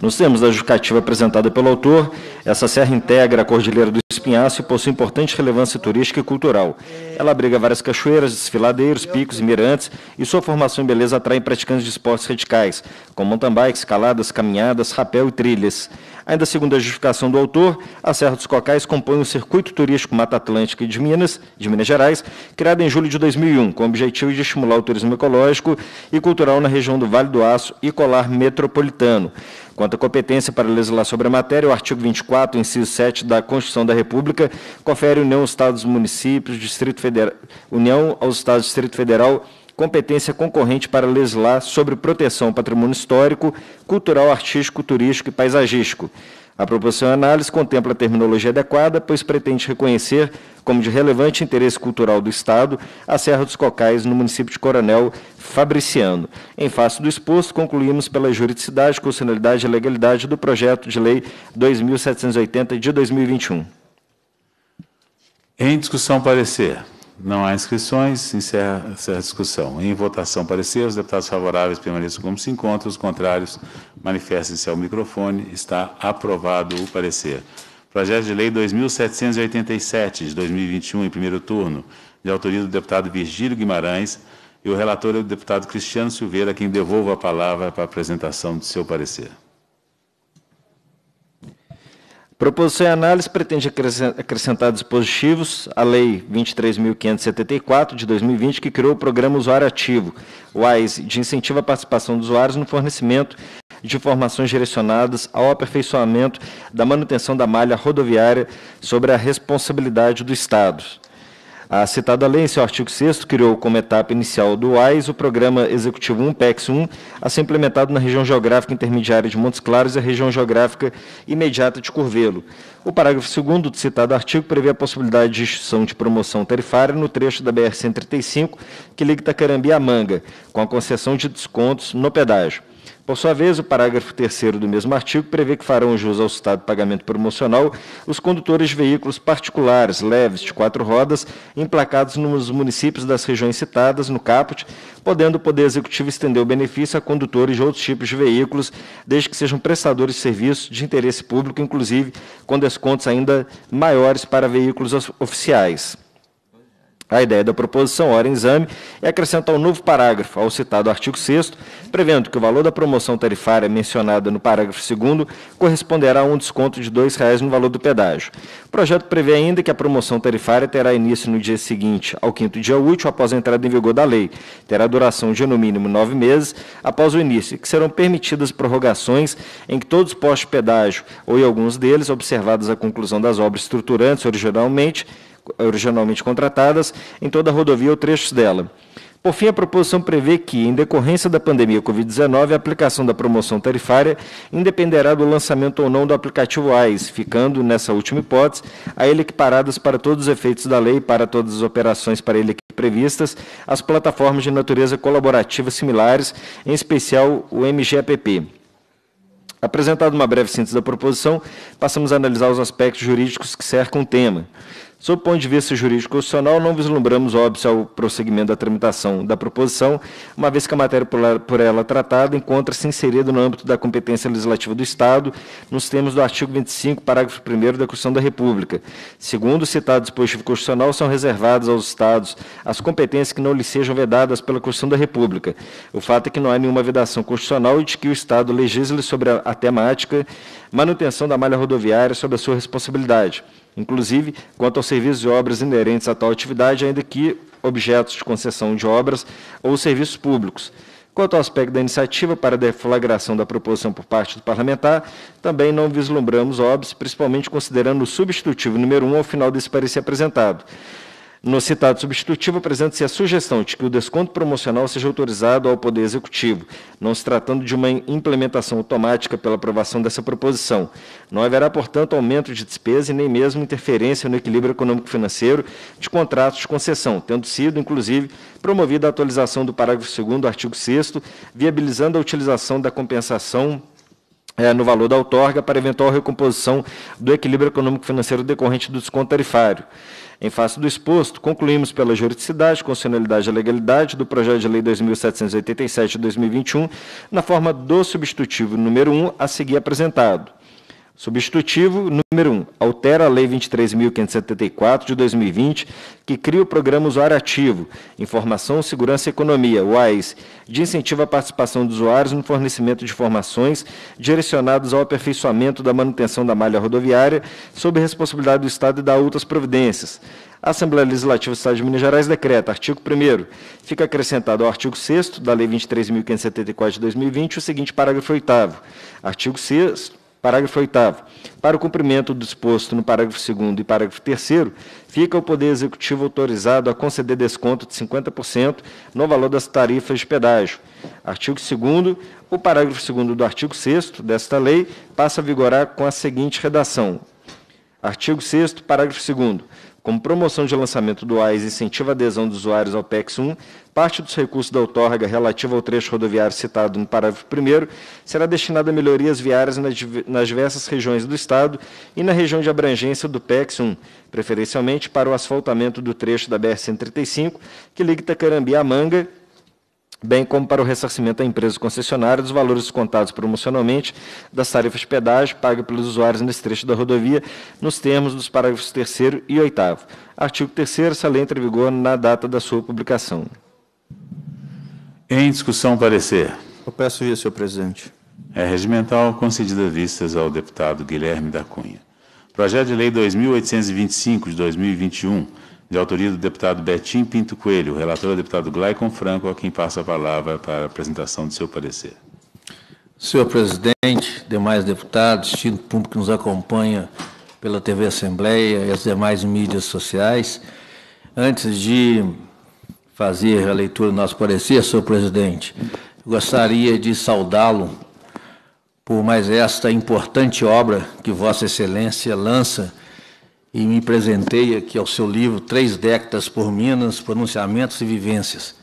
Nos termos da justificativa apresentada pelo autor, essa serra integra a Cordilheira do Espinhaço possui importante relevância turística e cultural. Ela abriga várias cachoeiras, desfiladeiros, picos e mirantes, e sua formação em beleza atrai praticantes de esportes radicais, como mountain bike, escaladas, caminhadas, rapel e trilhas. Ainda segundo a justificação do autor, a Serra dos Cocais compõe um circuito turístico Mata Atlântica de Minas, de Minas Gerais, criado em julho de 2001, com o objetivo de estimular o turismo ecológico e cultural na região do Vale do Aço e colar metropolitano. Quanto à competência para legislar sobre a matéria, o artigo 24, inciso 7 da Constituição da República, confere União aos Estados Municípios, Distrito Federal, União aos Estados do Distrito Federal competência concorrente para legislar sobre proteção ao patrimônio histórico, cultural, artístico, turístico e paisagístico. A proposição de análise contempla a terminologia adequada, pois pretende reconhecer como de relevante interesse cultural do Estado a Serra dos Cocais, no município de Coronel Fabriciano. Em face do exposto, concluímos pela juridicidade, constitucionalidade e legalidade do projeto de lei 2780 de 2021. Em discussão, parecer. Não há inscrições, encerra, encerra a discussão. Em votação, parecer, os deputados favoráveis permaneçam como se encontram, os contrários manifestem-se ao microfone. Está aprovado o parecer. Projeto de Lei 2.787, de 2021, em primeiro turno, de autoria do deputado Virgílio Guimarães, e o relator é o deputado Cristiano Silveira, quem devolvo a palavra para a apresentação de seu parecer. Proposição e análise pretende acrescentar dispositivos à Lei 23.574, de 2020, que criou o Programa Usuário Ativo, o AIS, de incentivo à participação dos usuários no fornecimento de informações direcionadas ao aperfeiçoamento da manutenção da malha rodoviária sobre a responsabilidade do Estado. A citada lei, em seu artigo 6 criou como etapa inicial do AIS o Programa Executivo 1, PEX 1, a ser implementado na região geográfica intermediária de Montes Claros e a região geográfica imediata de Curvelo. O parágrafo 2 do citado artigo prevê a possibilidade de instituição de promoção tarifária no trecho da BR-135, que liga Itacarambi a Manga, com a concessão de descontos no pedágio. Por sua vez, o parágrafo 3 do mesmo artigo prevê que farão jus ao citado pagamento promocional os condutores de veículos particulares leves de quatro rodas emplacados nos municípios das regiões citadas no caput, podendo o Poder Executivo estender o benefício a condutores de outros tipos de veículos, desde que sejam prestadores de serviços de interesse público, inclusive com descontos ainda maiores para veículos oficiais. A ideia da proposição, ora em exame, é acrescentar um novo parágrafo ao citado artigo 6 prevendo que o valor da promoção tarifária mencionada no parágrafo 2 corresponderá a um desconto de R$ reais no valor do pedágio. O projeto prevê ainda que a promoção tarifária terá início no dia seguinte ao quinto dia útil após a entrada em vigor da lei. Terá duração de, no mínimo, nove meses após o início, que serão permitidas prorrogações em que todos os postos de pedágio, ou em alguns deles, observadas a conclusão das obras estruturantes originalmente, originalmente contratadas em toda a rodovia ou trechos dela. Por fim, a proposição prevê que, em decorrência da pandemia Covid-19, a aplicação da promoção tarifária independerá do lançamento ou não do aplicativo AIS, ficando, nessa última hipótese, a ele equiparadas para todos os efeitos da lei e para todas as operações para ele previstas as plataformas de natureza colaborativa similares, em especial o MGAPP. Apresentado uma breve síntese da proposição, passamos a analisar os aspectos jurídicos que cercam o tema. Sob o ponto de vista jurídico constitucional, não vislumbramos óbvio ao prosseguimento da tramitação da proposição, uma vez que a matéria por ela tratada encontra-se inserida no âmbito da competência legislativa do Estado, nos termos do artigo 25, parágrafo 1 da Constituição da República. Segundo o citado dispositivo constitucional, são reservadas aos Estados as competências que não lhes sejam vedadas pela Constituição da República. O fato é que não há nenhuma vedação constitucional e de que o Estado legisle sobre a temática manutenção da malha rodoviária sob a sua responsabilidade inclusive quanto aos serviços e obras inerentes a tal atividade, ainda que objetos de concessão de obras ou serviços públicos. Quanto ao aspecto da iniciativa para a deflagração da proposição por parte do parlamentar, também não vislumbramos óbvios, principalmente considerando o substitutivo número 1 um ao final desse parecer apresentado. No citado substitutivo, apresenta-se a sugestão de que o desconto promocional seja autorizado ao Poder Executivo, não se tratando de uma implementação automática pela aprovação dessa proposição. Não haverá, portanto, aumento de despesa e nem mesmo interferência no equilíbrio econômico-financeiro de contratos de concessão, tendo sido, inclusive, promovida a atualização do parágrafo 2 do artigo 6 viabilizando a utilização da compensação é, no valor da outorga para eventual recomposição do equilíbrio econômico-financeiro decorrente do desconto tarifário. Em face do exposto, concluímos pela juridicidade, constitucionalidade e legalidade do projeto de lei 2787 de 2021, na forma do substitutivo número 1 a seguir apresentado. Substitutivo número 1. Altera a Lei 23.574 de 2020, que cria o Programa Usuário Ativo, Informação, Segurança e Economia, WAIS, de incentivo à participação dos usuários no fornecimento de informações direcionadas ao aperfeiçoamento da manutenção da malha rodoviária, sob responsabilidade do Estado e da outras providências. A Assembleia Legislativa do Estado de Minas Gerais decreta, artigo 1 fica acrescentado ao artigo 6 da Lei 23.574 de 2020 o seguinte parágrafo 8 Artigo 6 Parágrafo 8 Para o cumprimento do disposto no parágrafo 2 e parágrafo 3 fica o Poder Executivo autorizado a conceder desconto de 50% no valor das tarifas de pedágio. Artigo 2 o parágrafo 2 do artigo 6 desta lei passa a vigorar com a seguinte redação. Artigo 6 parágrafo 2 como promoção de lançamento do AIS incentivo à adesão dos usuários ao PEX 1, parte dos recursos da outorga relativa ao trecho rodoviário citado no parágrafo 1 será destinada a melhorias viárias nas diversas regiões do Estado e na região de abrangência do PEX 1, preferencialmente para o asfaltamento do trecho da BR-135, que liga Itacarambi a Manga bem como para o ressarcimento à empresa concessionária dos valores descontados promocionalmente das tarifas de pedágio pagas pelos usuários nesse trecho da rodovia, nos termos dos parágrafos 3 e 8 Artigo 3 essa lei entra em vigor na data da sua publicação. Em discussão, parecer. Eu peço isso, senhor presidente. É regimental, concedida vistas ao deputado Guilherme da Cunha. Projeto de Lei 2.825, de 2021, de autoria do deputado Betim Pinto Coelho, relator é o deputado Glaicon Franco, a quem passa a palavra para a apresentação de seu parecer. Senhor presidente, demais deputados, distinto público que nos acompanha pela TV Assembleia e as demais mídias sociais, antes de fazer a leitura do nosso parecer, senhor presidente, gostaria de saudá-lo por mais esta importante obra que Vossa Excelência lança e me apresentei aqui ao seu livro Três Décadas por Minas, Pronunciamentos e Vivências.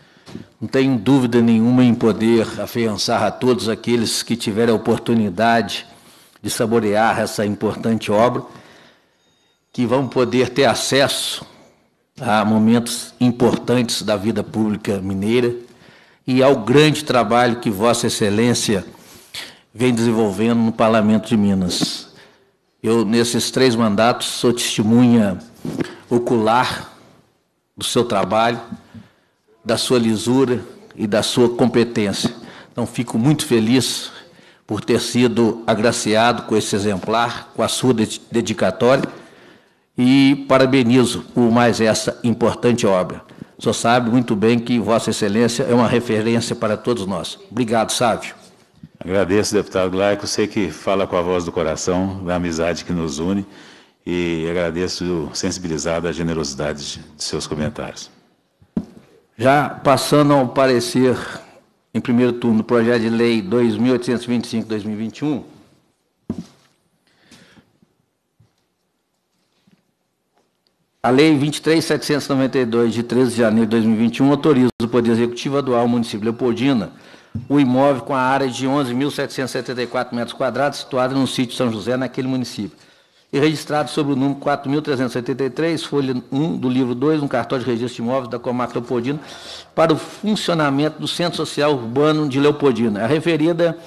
Não tenho dúvida nenhuma em poder afiançar a todos aqueles que tiverem a oportunidade de saborear essa importante obra, que vão poder ter acesso a momentos importantes da vida pública mineira e ao grande trabalho que Vossa Excelência vem desenvolvendo no Parlamento de Minas. Eu, nesses três mandatos, sou testemunha ocular do seu trabalho, da sua lisura e da sua competência. Então, fico muito feliz por ter sido agraciado com esse exemplar, com a sua dedicatória, e parabenizo por mais essa importante obra. O senhor sabe muito bem que Vossa Excelência é uma referência para todos nós. Obrigado, Sávio. Agradeço, deputado Glaico. Sei que fala com a voz do coração, da amizade que nos une, e agradeço sensibilizado a generosidade de seus comentários. Já passando ao parecer, em primeiro turno, do projeto de lei 2.825-2021, A Lei 23.792, de 13 de janeiro de 2021, autoriza o Poder Executivo a doar ao município de Leopoldina o imóvel com a área de 11.774 metros quadrados, situado no sítio São José, naquele município. e registrado sobre o número 4.383, folha 1 do livro 2, um cartório de registro de imóveis da comarca Leopoldina, para o funcionamento do Centro Social Urbano de Leopoldina. A referida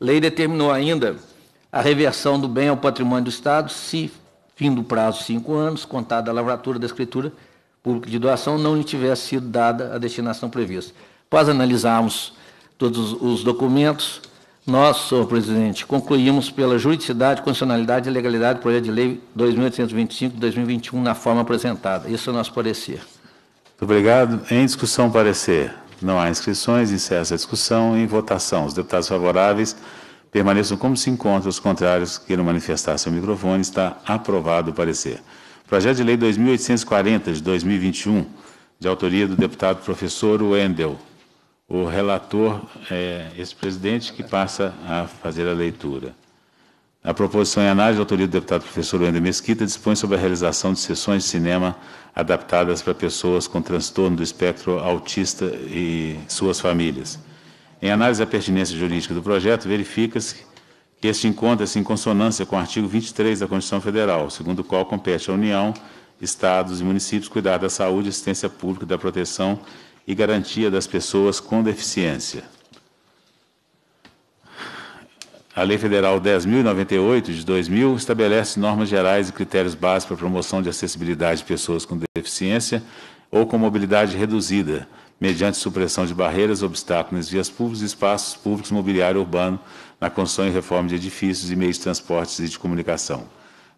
lei determinou ainda a reversão do bem ao patrimônio do Estado, se, fim do prazo, cinco anos, contada a lavratura da escritura pública de doação, não lhe tivesse sido dada a destinação prevista. Após analisarmos todos os documentos, nós, senhor presidente, concluímos pela juridicidade, constitucionalidade e legalidade do projeto de lei 2.825 de 2021 na forma apresentada. Isso é o nosso parecer. Muito obrigado. Em discussão, parecer. Não há inscrições, encerra essa discussão. Em votação, os deputados favoráveis permaneçam como se encontram, os contrários queiram manifestar seu microfone. Está aprovado o parecer. Projeto de lei 2.840 de 2021, de autoria do deputado professor Wendel. O relator é esse presidente que passa a fazer a leitura. A proposição em análise, autoria do deputado professor Wendel Mesquita, dispõe sobre a realização de sessões de cinema adaptadas para pessoas com transtorno do espectro autista e suas famílias. Em análise da pertinência jurídica do projeto, verifica-se que este encontra-se em consonância com o artigo 23 da Constituição Federal, segundo o qual compete à União, Estados e municípios cuidar da saúde, assistência pública e da proteção garantia das pessoas com deficiência. A Lei Federal 10.098, de 2000, estabelece normas gerais e critérios básicos para a promoção de acessibilidade de pessoas com deficiência ou com mobilidade reduzida, mediante supressão de barreiras, obstáculos nas vias públicas e espaços públicos mobiliário urbano, na construção e reforma de edifícios e meios de transportes e de comunicação.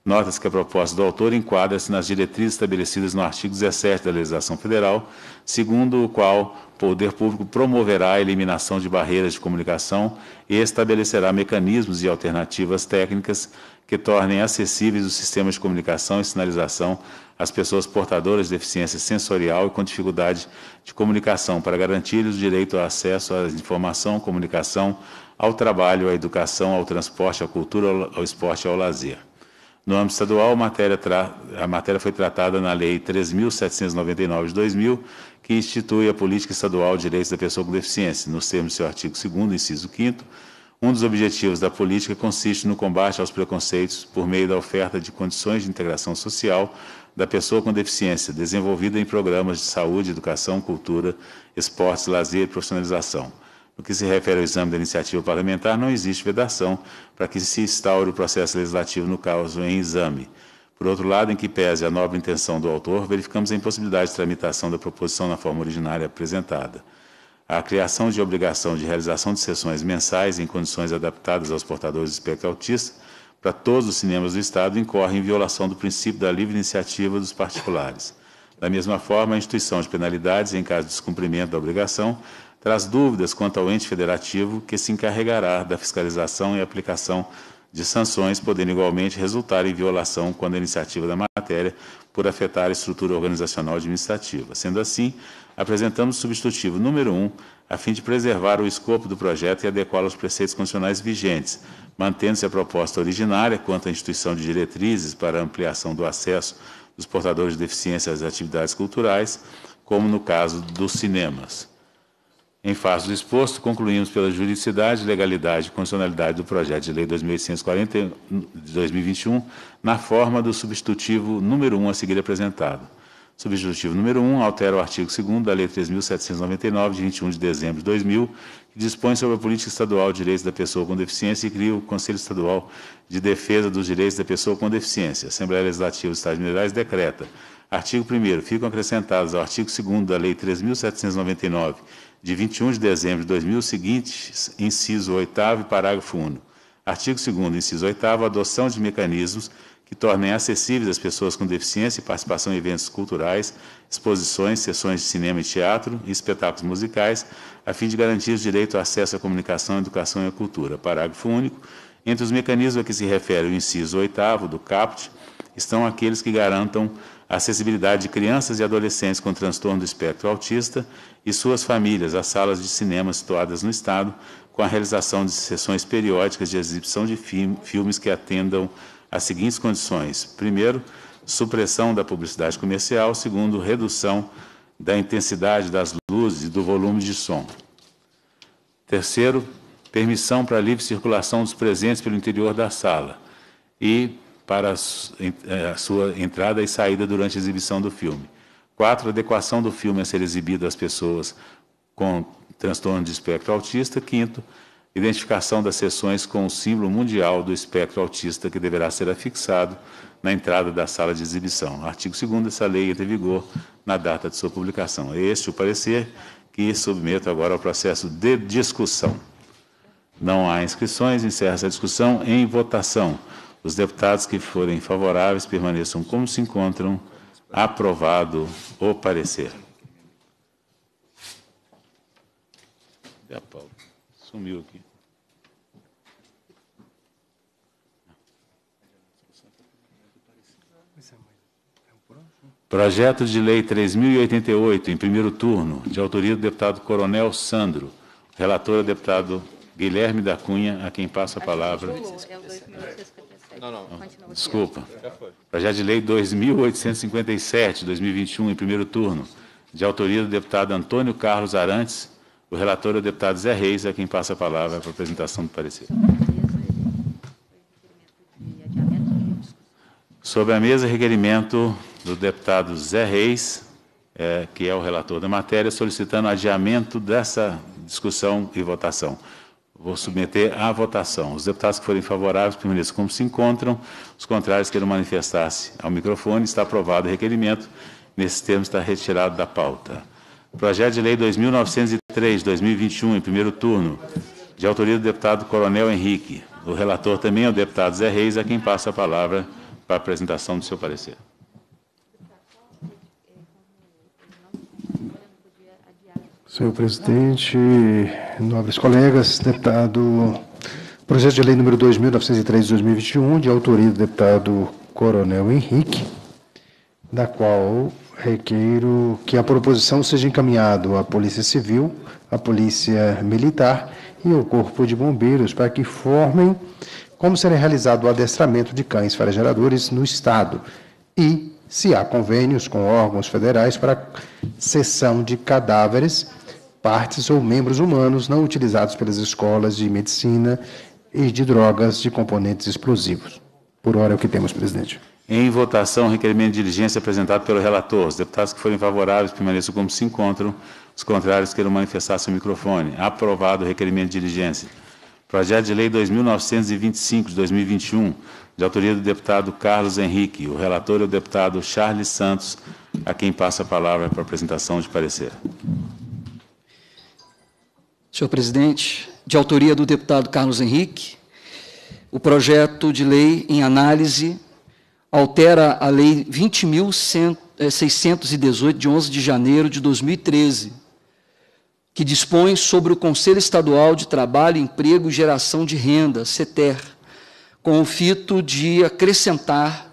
Nota-se que a proposta do autor enquadra-se nas diretrizes estabelecidas no artigo 17 da legislação federal, segundo o qual o poder público promoverá a eliminação de barreiras de comunicação e estabelecerá mecanismos e alternativas técnicas que tornem acessíveis os sistemas de comunicação e sinalização às pessoas portadoras de deficiência sensorial e com dificuldade de comunicação, para garantir-lhes o direito ao acesso à informação, comunicação, ao trabalho, à educação, ao transporte, à cultura, ao esporte e ao lazer. No âmbito estadual, a matéria, a matéria foi tratada na Lei 3.799 de 2000, que institui a Política Estadual de Direitos da Pessoa com Deficiência. Nos termos do seu artigo 2 inciso 5 um dos objetivos da política consiste no combate aos preconceitos por meio da oferta de condições de integração social da pessoa com deficiência, desenvolvida em programas de saúde, educação, cultura, esportes, lazer e profissionalização. No que se refere ao exame da iniciativa parlamentar, não existe vedação para que se instaure o processo legislativo no caso em exame. Por outro lado, em que pese a nobre intenção do autor, verificamos a impossibilidade de tramitação da proposição na forma originária apresentada. A criação de obrigação de realização de sessões mensais em condições adaptadas aos portadores de espectro autista para todos os cinemas do Estado incorre em violação do princípio da livre iniciativa dos particulares. Da mesma forma, a instituição de penalidades em caso de descumprimento da obrigação traz dúvidas quanto ao ente federativo que se encarregará da fiscalização e aplicação de sanções, podendo igualmente resultar em violação quando a iniciativa da matéria por afetar a estrutura organizacional administrativa. Sendo assim, apresentamos o substitutivo número 1, a fim de preservar o escopo do projeto e adequá-lo aos preceitos constitucionais vigentes, mantendo-se a proposta originária quanto à instituição de diretrizes para ampliação do acesso dos portadores de deficiência às atividades culturais, como no caso dos cinemas. Em face do exposto, concluímos pela juridicidade, legalidade e constitucionalidade do projeto de lei 2840 de 2021, na forma do substitutivo número 1 a seguir apresentado. Substitutivo número 1 altera o artigo 2 da Lei 3.799, de 21 de dezembro de 2000, que dispõe sobre a política estadual de direitos da pessoa com deficiência e cria o Conselho Estadual de Defesa dos Direitos da Pessoa com Deficiência. A Assembleia Legislativa dos Estados Minerais decreta. Artigo 1 Ficam acrescentados ao artigo 2 da Lei 3.799, de 21 de dezembro de 2000, seguintes, inciso 8 e parágrafo 1. Artigo 2 inciso 8 adoção de mecanismos que tornem acessíveis às pessoas com deficiência e participação em eventos culturais, exposições, sessões de cinema e teatro e espetáculos musicais, a fim de garantir o direito ao acesso à comunicação, educação e à cultura. Parágrafo único. Entre os mecanismos a que se refere o inciso 8 do CAPT, estão aqueles que garantam a acessibilidade de crianças e adolescentes com transtorno do espectro autista e suas famílias às salas de cinema situadas no Estado, com a realização de sessões periódicas de exibição de filmes que atendam às seguintes condições: primeiro, supressão da publicidade comercial, segundo, redução da intensidade das luzes e do volume de som. Terceiro, permissão para livre circulação dos presentes pelo interior da sala. E para a sua entrada e saída durante a exibição do filme. Quatro, adequação do filme a ser exibido às pessoas com transtorno de espectro autista. Quinto, identificação das sessões com o símbolo mundial do espectro autista que deverá ser afixado na entrada da sala de exibição. Artigo 2 essa lei entra em vigor na data de sua publicação. É este o parecer que submeto agora ao processo de discussão. Não há inscrições, encerra essa discussão em votação. Os deputados que forem favoráveis permaneçam como se encontram. Aprovado o parecer. A pauta? Sumiu aqui. Projeto de Lei 3088, em primeiro turno, de autoria do deputado Coronel Sandro. Relator é o deputado Guilherme da Cunha, a quem passo a palavra. Não, não. Desculpa. Projeto de Lei 2857, 2021, em primeiro turno, de autoria do deputado Antônio Carlos Arantes. O relator é o deputado Zé Reis, a quem passa a palavra para a apresentação do parecer. Sobre a mesa, requerimento do deputado Zé Reis, é, que é o relator da matéria, solicitando adiamento dessa discussão e votação. Vou submeter à votação. Os deputados que forem favoráveis permaneçam como se encontram. Os contrários queiram manifestar-se ao microfone. Está aprovado o requerimento. Nesse termo está retirado da pauta. Projeto de Lei 2903-2021, em primeiro turno, de autoria do deputado Coronel Henrique. O relator também é o deputado Zé Reis, a quem passa a palavra para a apresentação do seu parecer. Senhor presidente, nobres colegas, deputado, projeto de lei número 2.903 de 2021, de autoria do deputado Coronel Henrique, da qual requeiro que a proposição seja encaminhada à Polícia Civil, à Polícia Militar e ao Corpo de Bombeiros para que formem como será realizado o adestramento de cães faregeradores no Estado e se há convênios com órgãos federais para cessão de cadáveres, partes ou membros humanos não utilizados pelas escolas de medicina e de drogas de componentes explosivos. Por hora é o que temos, presidente. Em votação, requerimento de diligência apresentado pelo relator. Os deputados que forem favoráveis permaneçam como se encontram. Os contrários queiram manifestar seu microfone. Aprovado o requerimento de diligência. Projeto de Lei 2.925, de 2021, de autoria do deputado Carlos Henrique. O relator é o deputado Charles Santos, a quem passa a palavra para a apresentação de parecer. Senhor presidente, de autoria do deputado Carlos Henrique, o projeto de lei em análise altera a Lei 20.618, de 11 de janeiro de 2013, que dispõe sobre o Conselho Estadual de Trabalho, Emprego e Geração de Renda, CETER, com o fito de acrescentar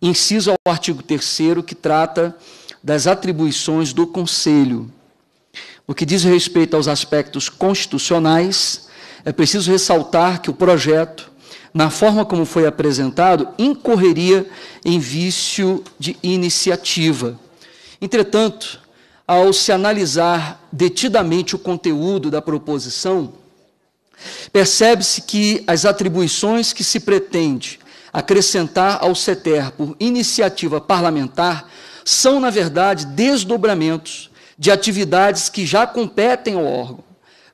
inciso ao artigo 3 que trata das atribuições do Conselho. O que diz respeito aos aspectos constitucionais, é preciso ressaltar que o projeto, na forma como foi apresentado, incorreria em vício de iniciativa. Entretanto, ao se analisar detidamente o conteúdo da proposição, percebe-se que as atribuições que se pretende acrescentar ao CETER por iniciativa parlamentar são, na verdade, desdobramentos de atividades que já competem ao órgão,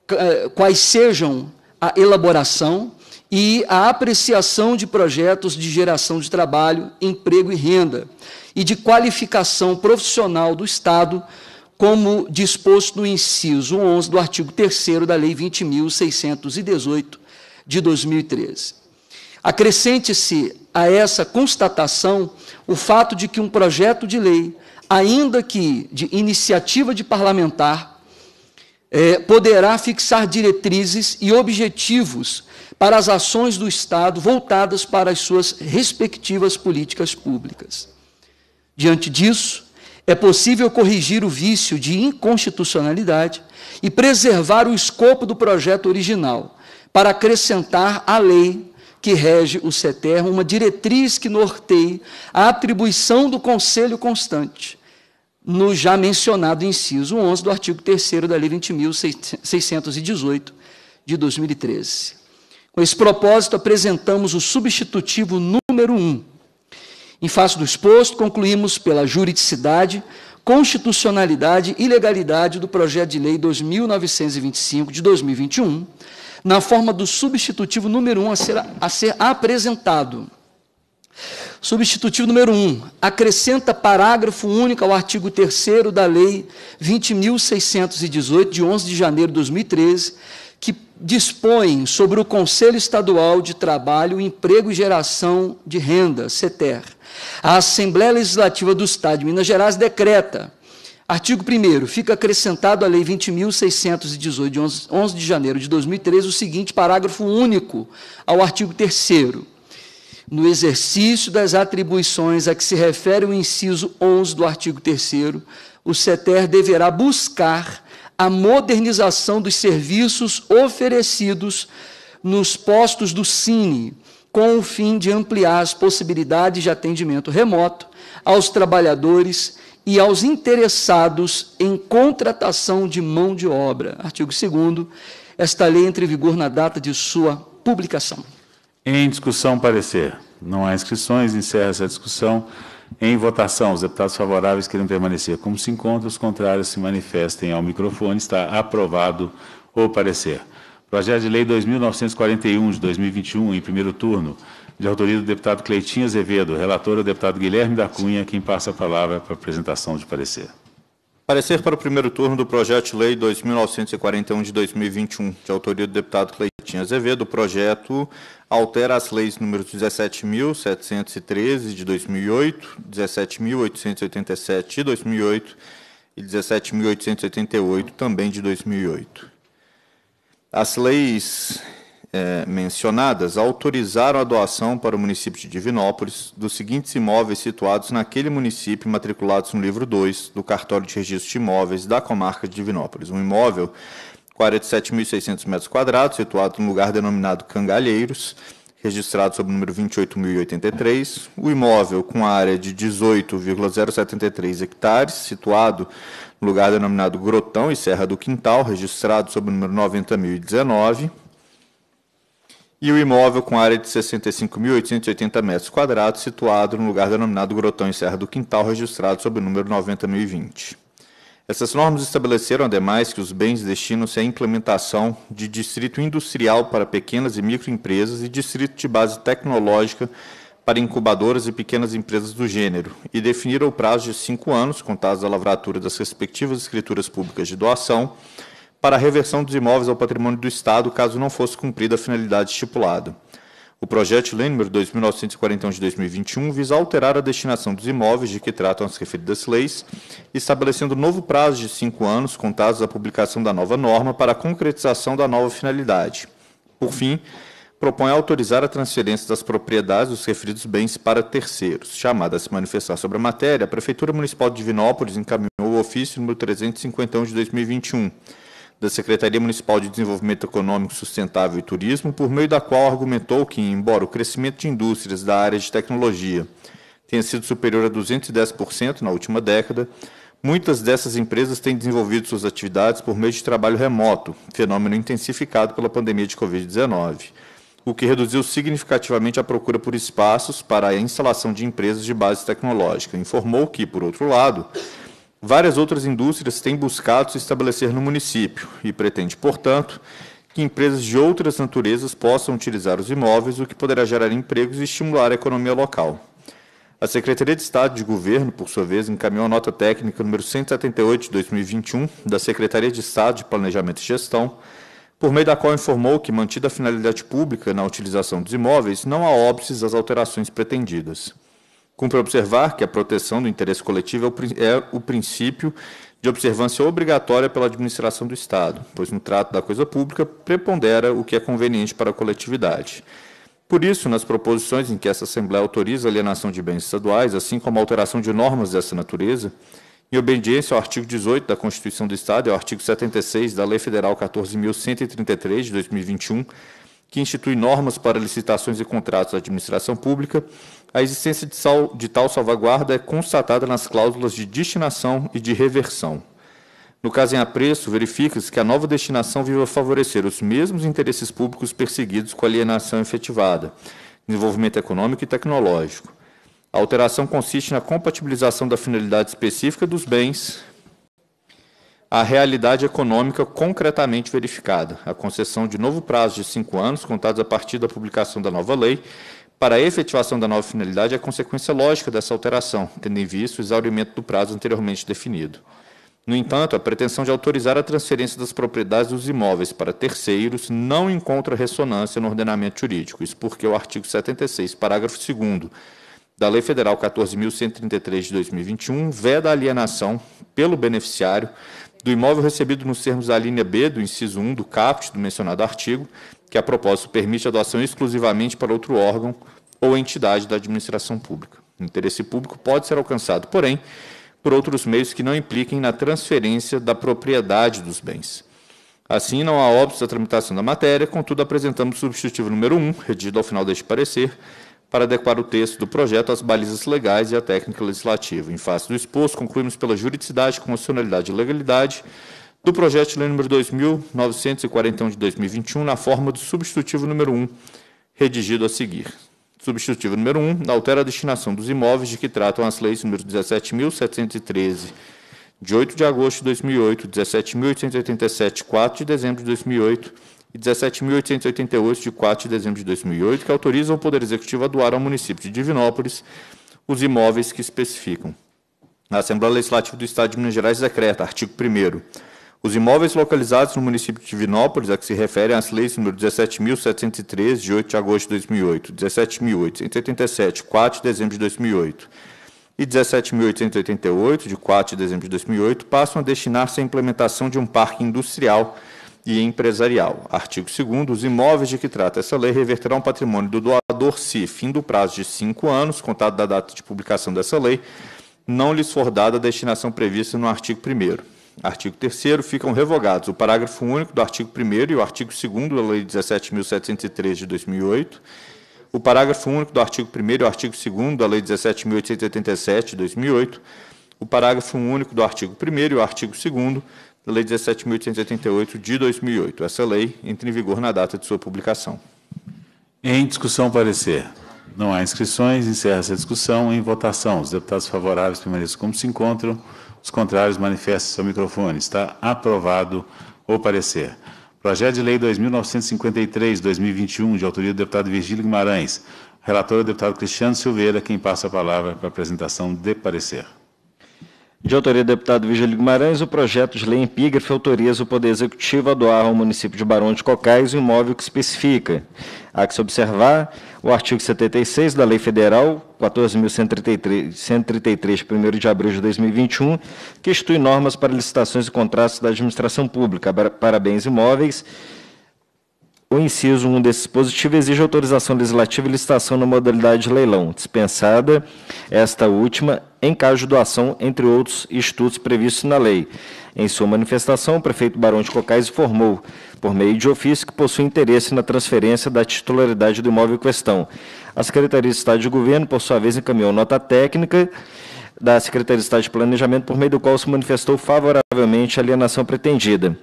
eh, quais sejam a elaboração e a apreciação de projetos de geração de trabalho, emprego e renda, e de qualificação profissional do Estado como disposto no inciso 11 do artigo 3 da Lei 20.618 de 2013. Acrescente-se a essa constatação o fato de que um projeto de lei, ainda que de iniciativa de parlamentar, é, poderá fixar diretrizes e objetivos para as ações do Estado voltadas para as suas respectivas políticas públicas. Diante disso, é possível corrigir o vício de inconstitucionalidade e preservar o escopo do projeto original, para acrescentar à lei que rege o CETER uma diretriz que norteie a atribuição do Conselho Constante, no já mencionado inciso 11 do artigo 3 da Lei 20.618 de 2013. Com esse propósito, apresentamos o substitutivo número 1 Em face do exposto, concluímos pela juridicidade, constitucionalidade e legalidade do projeto de lei 2925 de 2021, na forma do substitutivo número 1 um a ser, a ser apresentado. Substitutivo número 1. Um, acrescenta parágrafo único ao artigo 3 da Lei 20.618, de 11 de janeiro de 2013, que dispõe sobre o Conselho Estadual de Trabalho, Emprego e Geração de Renda, CETER. A Assembleia Legislativa do Estado de Minas Gerais decreta Artigo 1 fica acrescentado à Lei 20.618, de 11 de janeiro de 2013, o seguinte parágrafo único ao artigo 3 No exercício das atribuições a que se refere o inciso 11 do artigo 3 o CETER deverá buscar a modernização dos serviços oferecidos nos postos do Cine, com o fim de ampliar as possibilidades de atendimento remoto aos trabalhadores e aos interessados em contratação de mão de obra. Artigo 2 esta lei entra em vigor na data de sua publicação. Em discussão, parecer. Não há inscrições, encerra essa discussão. Em votação, os deputados favoráveis querem permanecer como se encontram, os contrários se manifestem ao microfone. Está aprovado o parecer. Projeto de Lei 2.941, de 2021, em primeiro turno, de autoria do deputado Cleitinho Azevedo, relator o deputado Guilherme da Cunha, quem passa a palavra para apresentação de parecer. Parecer para o primeiro turno do projeto de lei 2.941 de 2021, de autoria do deputado Cleitinho Azevedo. O projeto altera as leis números 17.713 de 2008, 17.887 de 2008 e 17.888 também de 2008. As leis é, mencionadas autorizaram a doação para o município de Divinópolis dos seguintes imóveis situados naquele município matriculados no livro 2 do cartório de registro de imóveis da comarca de Divinópolis. Um imóvel 47.600 metros quadrados, situado no lugar denominado Cangalheiros, registrado sob o número 28.083. O imóvel com área de 18,073 hectares, situado no lugar denominado Grotão e Serra do Quintal, registrado sob o número 90.019 e o imóvel com área de 65.880 metros quadrados, situado no lugar denominado Grotão em Serra do Quintal, registrado sob o número 90.020. Essas normas estabeleceram, ademais, que os bens destinam-se à implementação de distrito industrial para pequenas e microempresas e distrito de base tecnológica para incubadoras e pequenas empresas do gênero, e definiram o prazo de cinco anos, contados da lavratura das respectivas escrituras públicas de doação, para a reversão dos imóveis ao patrimônio do Estado, caso não fosse cumprida a finalidade estipulada. O projeto de lei número 2941 de 2021 visa alterar a destinação dos imóveis de que tratam as referidas leis, estabelecendo novo prazo de cinco anos, contados da publicação da nova norma, para a concretização da nova finalidade. Por fim, propõe autorizar a transferência das propriedades dos referidos bens para terceiros. Chamada a se manifestar sobre a matéria, a Prefeitura Municipal de Divinópolis encaminhou o ofício número 351 de 2021 da Secretaria Municipal de Desenvolvimento Econômico Sustentável e Turismo, por meio da qual argumentou que, embora o crescimento de indústrias da área de tecnologia tenha sido superior a 210% na última década, muitas dessas empresas têm desenvolvido suas atividades por meio de trabalho remoto, fenômeno intensificado pela pandemia de Covid-19, o que reduziu significativamente a procura por espaços para a instalação de empresas de base tecnológica. Informou que, por outro lado, Várias outras indústrias têm buscado se estabelecer no município e pretende, portanto, que empresas de outras naturezas possam utilizar os imóveis, o que poderá gerar empregos e estimular a economia local. A Secretaria de Estado de Governo, por sua vez, encaminhou a nota técnica número 178 de 2021 da Secretaria de Estado de Planejamento e Gestão, por meio da qual informou que, mantida a finalidade pública na utilização dos imóveis, não há óbices às alterações pretendidas. Cumpre observar que a proteção do interesse coletivo é o princípio de observância obrigatória pela administração do Estado, pois no trato da coisa pública prepondera o que é conveniente para a coletividade. Por isso, nas proposições em que essa Assembleia autoriza a alienação de bens estaduais, assim como a alteração de normas dessa natureza, em obediência ao artigo 18 da Constituição do Estado e ao artigo 76 da Lei Federal 14.133 de 2021, que institui normas para licitações e contratos da administração pública, a existência de, sal, de tal salvaguarda é constatada nas cláusulas de destinação e de reversão. No caso em apreço, verifica-se que a nova destinação viva favorecer os mesmos interesses públicos perseguidos com alienação efetivada, desenvolvimento econômico e tecnológico. A alteração consiste na compatibilização da finalidade específica dos bens à realidade econômica concretamente verificada, a concessão de novo prazo de cinco anos, contados a partir da publicação da nova lei, para a efetivação da nova finalidade é consequência lógica dessa alteração, tendo em vista o exaurimento do prazo anteriormente definido. No entanto, a pretensão de autorizar a transferência das propriedades dos imóveis para terceiros não encontra ressonância no ordenamento jurídico. Isso porque o artigo 76, parágrafo 2 da Lei Federal 14.133 de 2021 veda a alienação pelo beneficiário do imóvel recebido nos termos da linha B do inciso 1 do caput do mencionado artigo, que a propósito permite a doação exclusivamente para outro órgão ou entidade da administração pública. O interesse público pode ser alcançado, porém, por outros meios que não impliquem na transferência da propriedade dos bens. Assim, não há óbitos da tramitação da matéria, contudo, apresentamos o substitutivo número 1, redigido ao final deste parecer, para adequar o texto do projeto às balizas legais e à técnica legislativa. Em face do exposto, concluímos pela juridicidade, constitucionalidade e legalidade do projeto de lei número 2.941 de 2021, na forma do substitutivo número 1, redigido a seguir. Substitutivo número 1, altera a destinação dos imóveis de que tratam as leis número 17.713, de 8 de agosto de 2008, 17.887, 4 de dezembro de 2008 e 17.888, de 4 de dezembro de 2008, que autorizam o Poder Executivo a doar ao município de Divinópolis os imóveis que especificam. A Assembleia Legislativa do Estado de Minas Gerais decreta, artigo 1 os imóveis localizados no município de Divinópolis, a que se referem às leis número 17.713, de 8 de agosto de 2008, 17.887, 4 de dezembro de 2008 e 17.888, de 4 de dezembro de 2008, passam a destinar-se à implementação de um parque industrial e empresarial. Artigo 2 os imóveis de que trata essa lei reverterão patrimônio do doador se, fim do prazo de cinco anos, contado da data de publicação dessa lei, não lhes for dada a destinação prevista no artigo 1 Artigo 3 ficam revogados o parágrafo único do artigo 1 e o artigo 2 da Lei 17.703 de 2008, o parágrafo único do artigo 1 e o artigo 2 da Lei 17.887 de 2008, o parágrafo único do artigo 1 e o artigo 2 da Lei 17.888 de 2008. Essa lei entra em vigor na data de sua publicação. Em discussão, parecer. Não há inscrições, encerra essa discussão. Em votação, os deputados favoráveis permaneçam como se encontram. Os contrários manifestem seu microfone. Está aprovado o parecer. Projeto de Lei 2953-2021, de autoria do deputado Virgílio Guimarães. Relator é o deputado Cristiano Silveira, quem passa a palavra para a apresentação de parecer. De autoria do deputado Virgílio Guimarães, o projeto de lei em epígrafe autoriza o Poder Executivo a doar ao município de Barão de Cocais o imóvel que especifica. Há que se observar o artigo 76 da Lei Federal 14.133, 1 de abril de 2021, que institui normas para licitações e contratos da administração pública para bens imóveis, o inciso 1 desse dispositivo exige autorização legislativa e licitação na modalidade de leilão, dispensada esta última em caso de doação, entre outros institutos previstos na lei. Em sua manifestação, o prefeito Barão de Cocais informou, por meio de ofício, que possui interesse na transferência da titularidade do imóvel em questão. A Secretaria de Estado de Governo, por sua vez, encaminhou nota técnica da Secretaria de Estado de Planejamento, por meio do qual se manifestou favoravelmente a alienação pretendida.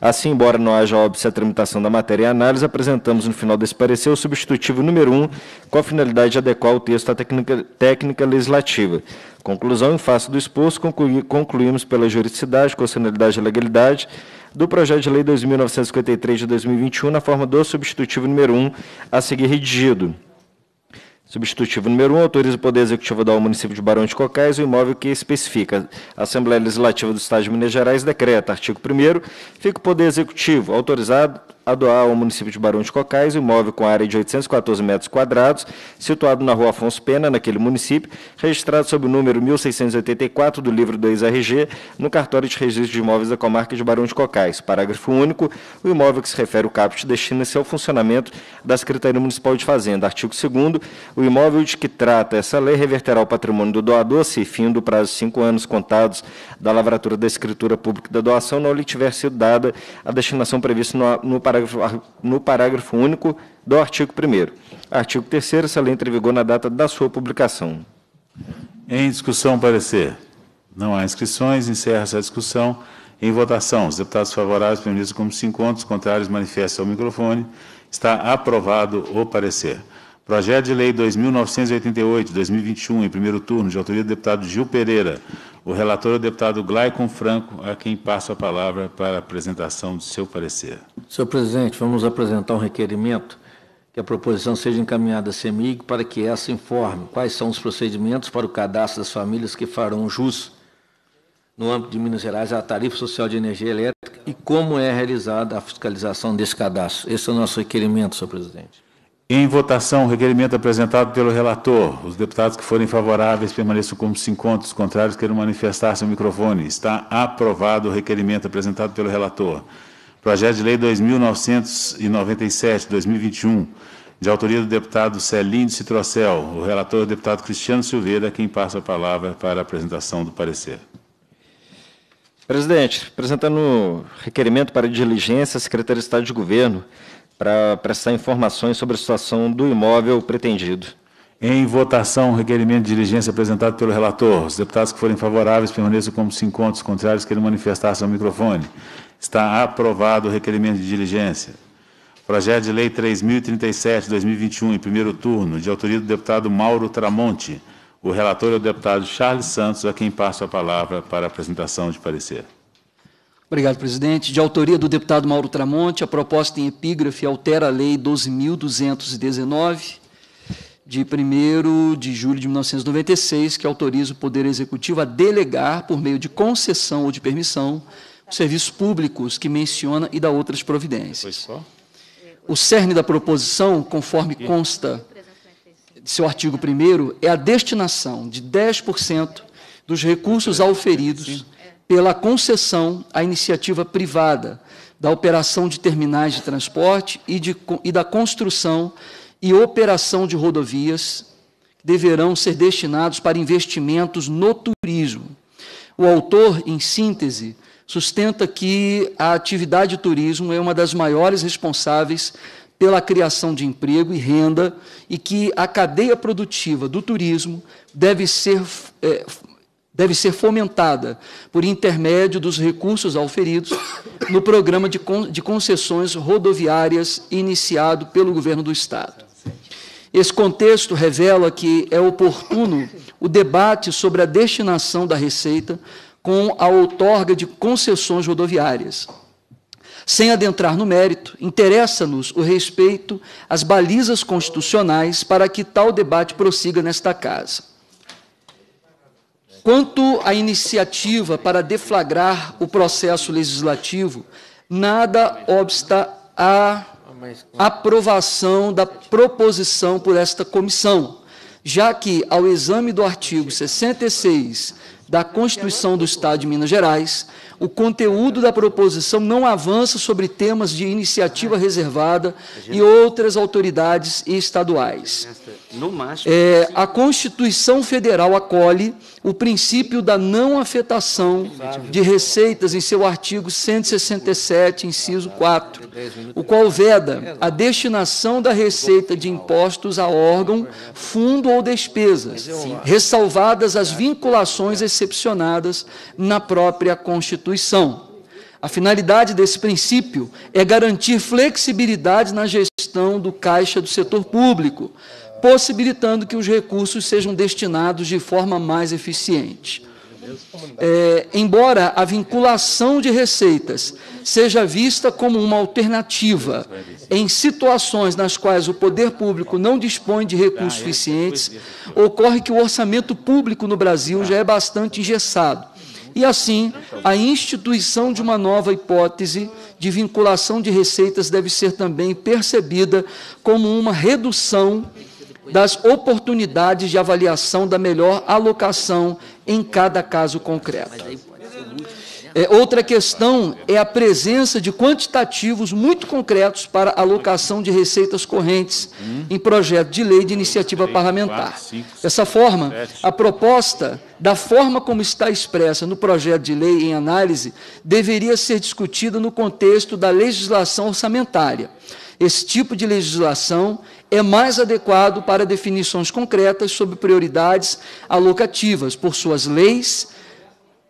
Assim, embora não haja óbvio a tramitação da matéria e análise, apresentamos no final desse parecer o substitutivo número 1, com a finalidade de adequar o texto à técnica, técnica legislativa. Conclusão, em face do exposto, conclui, concluímos pela juridicidade, constitucionalidade e legalidade do projeto de lei 2.953 de 2021, na forma do substitutivo número 1, a seguir redigido. Substitutivo número 1, autoriza o Poder Executivo dar ao município de Barão de Cocais o imóvel que especifica. A Assembleia Legislativa do Estado de Minas Gerais decreta, artigo 1 fica o Poder Executivo autorizado a doar ao município de Barão de Cocais um imóvel com área de 814 metros quadrados, situado na rua Afonso Pena, naquele município, registrado sob o número 1684 do livro 2RG, no cartório de registro de imóveis da comarca de Barão de Cocais. Parágrafo único. O imóvel que se refere ao caput destina-se ao funcionamento da Secretaria Municipal de Fazenda. Artigo 2 O imóvel de que trata essa lei reverterá ao patrimônio do doador, se fim do prazo de cinco anos contados da lavratura da escritura pública da doação não lhe tiver sido dada a destinação prevista no, no parágrafo parágrafo, no parágrafo único do artigo 1 Artigo 3 essa lei entra em vigor na data da sua publicação. Em discussão, parecer. Não há inscrições, encerra essa discussão. Em votação, os deputados favoráveis permanecem como se encontram, os contrários manifestam ao microfone. Está aprovado o parecer. Projeto de Lei 2.988-2021, em primeiro turno, de autoria do deputado Gil Pereira. O relator é o deputado Glaicon Franco, a quem passo a palavra para a apresentação de seu parecer. Senhor presidente, vamos apresentar um requerimento que a proposição seja encaminhada à CEMIG para que essa informe quais são os procedimentos para o cadastro das famílias que farão jus no âmbito de Minas Gerais à tarifa social de energia elétrica e como é realizada a fiscalização desse cadastro. Esse é o nosso requerimento, senhor presidente. Em votação, o requerimento apresentado pelo relator. Os deputados que forem favoráveis permaneçam como se encontram, os contrários queiram manifestar seu microfone. Está aprovado o requerimento apresentado pelo relator. Projeto de Lei 2.997-2021, de autoria do deputado Celinho Citrocel. O relator é o deputado Cristiano Silveira, quem passa a palavra para a apresentação do parecer. Presidente, apresentando requerimento para diligência, Secretaria de Estado de Governo, para prestar informações sobre a situação do imóvel pretendido. Em votação, o requerimento de diligência apresentado pelo relator. Os deputados que forem favoráveis permaneçam como se encontram, os contrários queiram manifestar seu microfone. Está aprovado o requerimento de diligência. Projeto de Lei 3037-2021, em primeiro turno, de autoria do deputado Mauro Tramonte. O relator é o deputado Charles Santos, a quem passo a palavra para a apresentação de parecer. Obrigado, presidente. De autoria do deputado Mauro Tramonte, a proposta em epígrafe altera a Lei 12.219, de 1 de julho de 1996, que autoriza o Poder Executivo a delegar, por meio de concessão ou de permissão, os serviços públicos que menciona e dá outras providências. O cerne da proposição, conforme consta de seu artigo 1 é a destinação de 10% dos recursos auferidos pela concessão à iniciativa privada da operação de terminais de transporte e, de, e da construção e operação de rodovias que deverão ser destinados para investimentos no turismo. O autor, em síntese, sustenta que a atividade de turismo é uma das maiores responsáveis pela criação de emprego e renda e que a cadeia produtiva do turismo deve ser, é, deve ser fomentada por intermédio dos recursos auferidos no programa de, con de concessões rodoviárias iniciado pelo governo do Estado. Esse contexto revela que é oportuno o debate sobre a destinação da receita com a outorga de concessões rodoviárias sem adentrar no mérito, interessa-nos o respeito às balizas constitucionais para que tal debate prossiga nesta casa. Quanto à iniciativa para deflagrar o processo legislativo, nada obsta à aprovação da proposição por esta comissão, já que, ao exame do artigo 66 da Constituição do Estado de Minas Gerais, o conteúdo da proposição não avança sobre temas de iniciativa reservada e outras autoridades estaduais. É, a Constituição Federal acolhe o princípio da não afetação de receitas em seu artigo 167, inciso 4, o qual veda a destinação da receita de impostos a órgão, fundo ou despesas, ressalvadas as vinculações excepcionadas na própria Constituição. A finalidade desse princípio é garantir flexibilidade na gestão do caixa do setor público, possibilitando que os recursos sejam destinados de forma mais eficiente. É, embora a vinculação de receitas seja vista como uma alternativa em situações nas quais o poder público não dispõe de recursos suficientes, ocorre que o orçamento público no Brasil já é bastante engessado. E assim, a instituição de uma nova hipótese de vinculação de receitas deve ser também percebida como uma redução das oportunidades de avaliação da melhor alocação em cada caso concreto. É, outra questão é a presença de quantitativos muito concretos para alocação de receitas correntes em projeto de lei de iniciativa parlamentar. Dessa forma, a proposta, da forma como está expressa no projeto de lei em análise, deveria ser discutida no contexto da legislação orçamentária. Esse tipo de legislação é mais adequado para definições concretas sobre prioridades alocativas, por suas leis,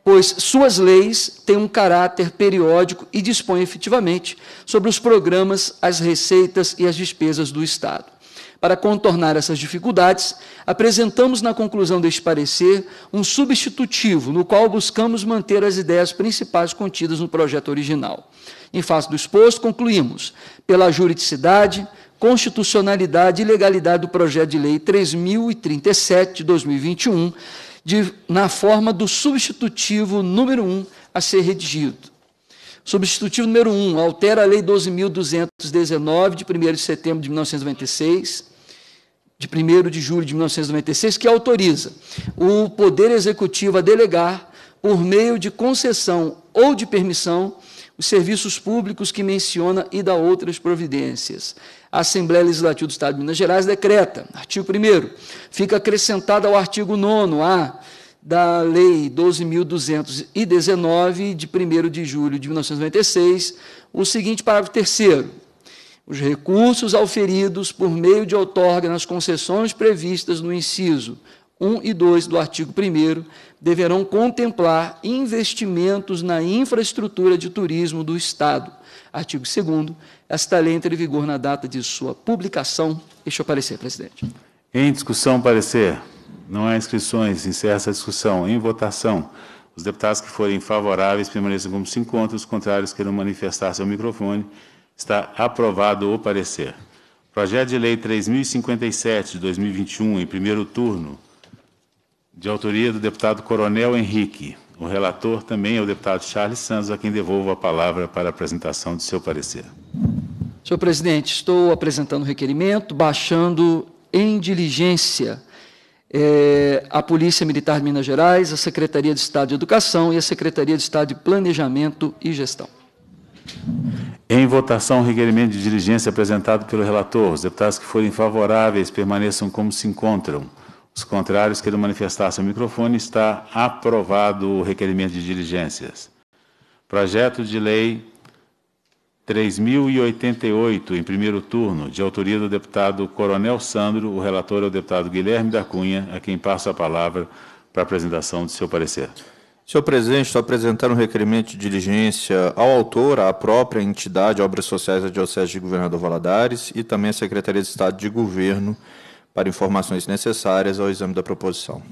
pois suas leis têm um caráter periódico e dispõem efetivamente sobre os programas, as receitas e as despesas do Estado. Para contornar essas dificuldades, apresentamos na conclusão deste parecer um substitutivo, no qual buscamos manter as ideias principais contidas no projeto original. Em face do exposto, concluímos, pela juridicidade, constitucionalidade e legalidade do projeto de lei 3037 de 2021, de, na forma do substitutivo número 1 a ser redigido. Substitutivo número 1, altera a Lei 12.219, de 1 de setembro de 1996, de 1 de julho de 1996, que autoriza o Poder Executivo a delegar, por meio de concessão ou de permissão, os serviços públicos que menciona e dá outras providências. A Assembleia Legislativa do Estado de Minas Gerais decreta, artigo 1 fica acrescentado ao artigo 9A da Lei 12.219, de 1 de julho de 1996, o seguinte parágrafo terceiro. Os recursos auferidos por meio de outorga nas concessões previstas no inciso 1 e 2 do artigo 1 deverão contemplar investimentos na infraestrutura de turismo do Estado. Artigo 2 esta lei entra em vigor na data de sua publicação. Este é o parecer, presidente. Em discussão, parecer. Não há inscrições. Encerra essa discussão. Em votação. Os deputados que forem favoráveis permaneçam como se encontram, os contrários queiram manifestar seu microfone. Está aprovado o parecer. Projeto de Lei 3057 de 2021, em primeiro turno, de autoria do deputado Coronel Henrique. O relator também é o deputado Charles Santos, a quem devolvo a palavra para a apresentação de seu parecer. Senhor presidente, estou apresentando o requerimento, baixando em diligência é, a Polícia Militar de Minas Gerais, a Secretaria de Estado de Educação e a Secretaria de Estado de Planejamento e Gestão. Em votação, o requerimento de diligência apresentado pelo relator. Os deputados que forem favoráveis permaneçam como se encontram. Os contrários queiram manifestar seu microfone. Está aprovado o requerimento de diligências. Projeto de Lei 3088, em primeiro turno, de autoria do deputado Coronel Sandro. O relator é o deputado Guilherme da Cunha, a quem passo a palavra para a apresentação de seu parecer. Senhor presidente, estou apresentando um requerimento de diligência ao autor, à própria entidade Obras Sociais da Diocese de Governador Valadares e também à Secretaria de Estado de Governo para informações necessárias ao exame da proposição.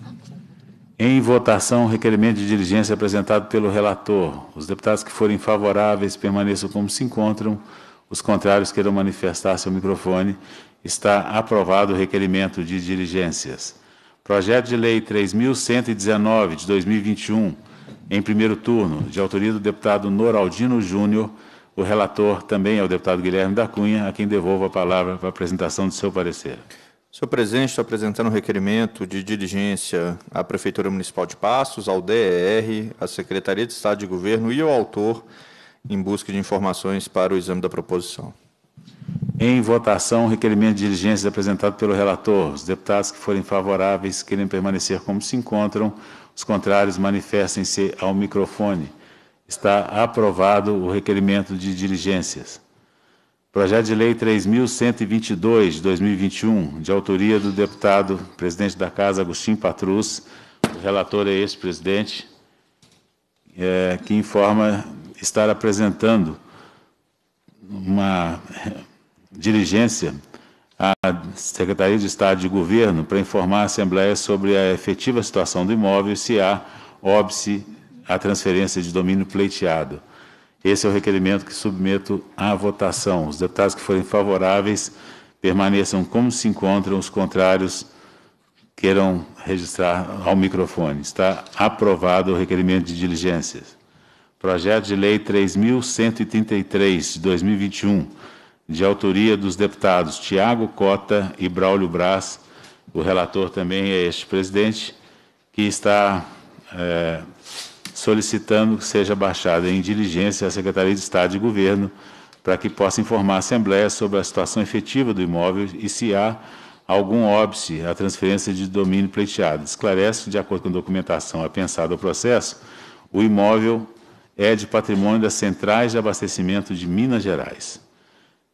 Em votação, requerimento de diligência apresentado pelo relator. Os deputados que forem favoráveis permaneçam como se encontram. Os contrários queiram manifestar seu microfone. Está aprovado o requerimento de diligências. Projeto de Lei 3.119, de 2021, em primeiro turno, de autoria do deputado Noraldino Júnior. O relator também é o deputado Guilherme da Cunha, a quem devolvo a palavra para a apresentação de seu parecer. Senhor presidente, estou apresentando um requerimento de diligência à Prefeitura Municipal de Passos, ao DER, à Secretaria de Estado de Governo e ao autor, em busca de informações para o exame da proposição. Em votação, o requerimento de diligência apresentado pelo relator. Os deputados que forem favoráveis querem permanecer como se encontram, os contrários manifestem-se ao microfone. Está aprovado o requerimento de diligências. Projeto de Lei 3.122, de 2021, de autoria do deputado, presidente da Casa, Agostinho Patrus. O relator é este, presidente, é, que informa estar apresentando uma diligência à Secretaria de Estado de Governo para informar a Assembleia sobre a efetiva situação do imóvel se há óbice a transferência de domínio pleiteado. Esse é o requerimento que submeto à votação. Os deputados que forem favoráveis permaneçam como se encontram, os contrários queiram registrar ao microfone. Está aprovado o requerimento de diligências. Projeto de Lei 3.133, de 2021, de autoria dos deputados Tiago Cota e Braulio Braz. O relator também é este presidente, que está é, solicitando que seja baixada em diligência à Secretaria de Estado de Governo para que possa informar a Assembleia sobre a situação efetiva do imóvel e se há algum óbice à transferência de domínio pleiteado. Esclarece que, de acordo com a documentação apensada ao processo, o imóvel é de patrimônio das centrais de abastecimento de Minas Gerais.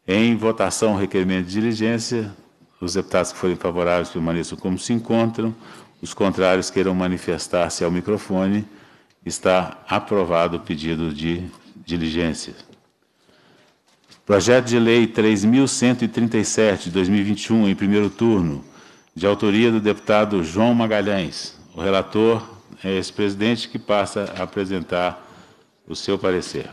Em votação, requerimento de diligência, os deputados que forem favoráveis permaneçam como se encontram, os contrários queiram manifestar-se ao microfone Está aprovado o pedido de diligência. Projeto de Lei 3.137, de 2021, em primeiro turno, de autoria do deputado João Magalhães. O relator é esse presidente que passa a apresentar o seu parecer.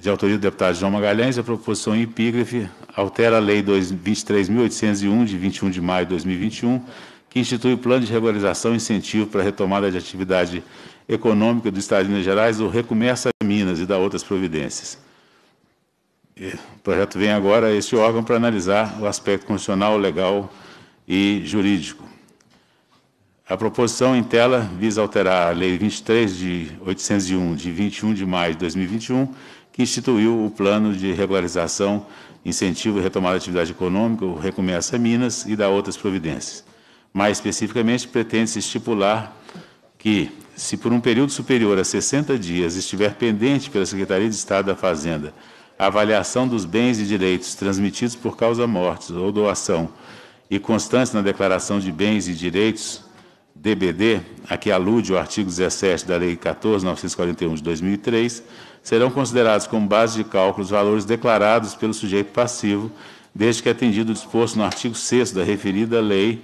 De autoria do deputado João Magalhães, a proposição em epígrafe altera a Lei 23.801, de 21 de maio de 2021, que institui o plano de regularização e incentivo para a retomada de atividade do Estado de Minas Gerais, o Recomeça Minas e da outras providências. O projeto vem agora a este órgão para analisar o aspecto constitucional, legal e jurídico. A proposição em tela visa alterar a Lei 23 de 801, de 21 de maio de 2021, que instituiu o Plano de Regularização, Incentivo e Retomada da Atividade Econômica, o Recomeça Minas, e da outras providências. Mais especificamente, pretende-se estipular que, se por um período superior a 60 dias estiver pendente pela Secretaria de Estado da Fazenda a avaliação dos bens e direitos transmitidos por causa morte ou doação e constantes na declaração de bens e direitos DBD, a que alude o artigo 17 da Lei 14.941 de 2003, serão considerados como base de cálculo os valores declarados pelo sujeito passivo, desde que atendido o disposto no artigo 6 da referida lei,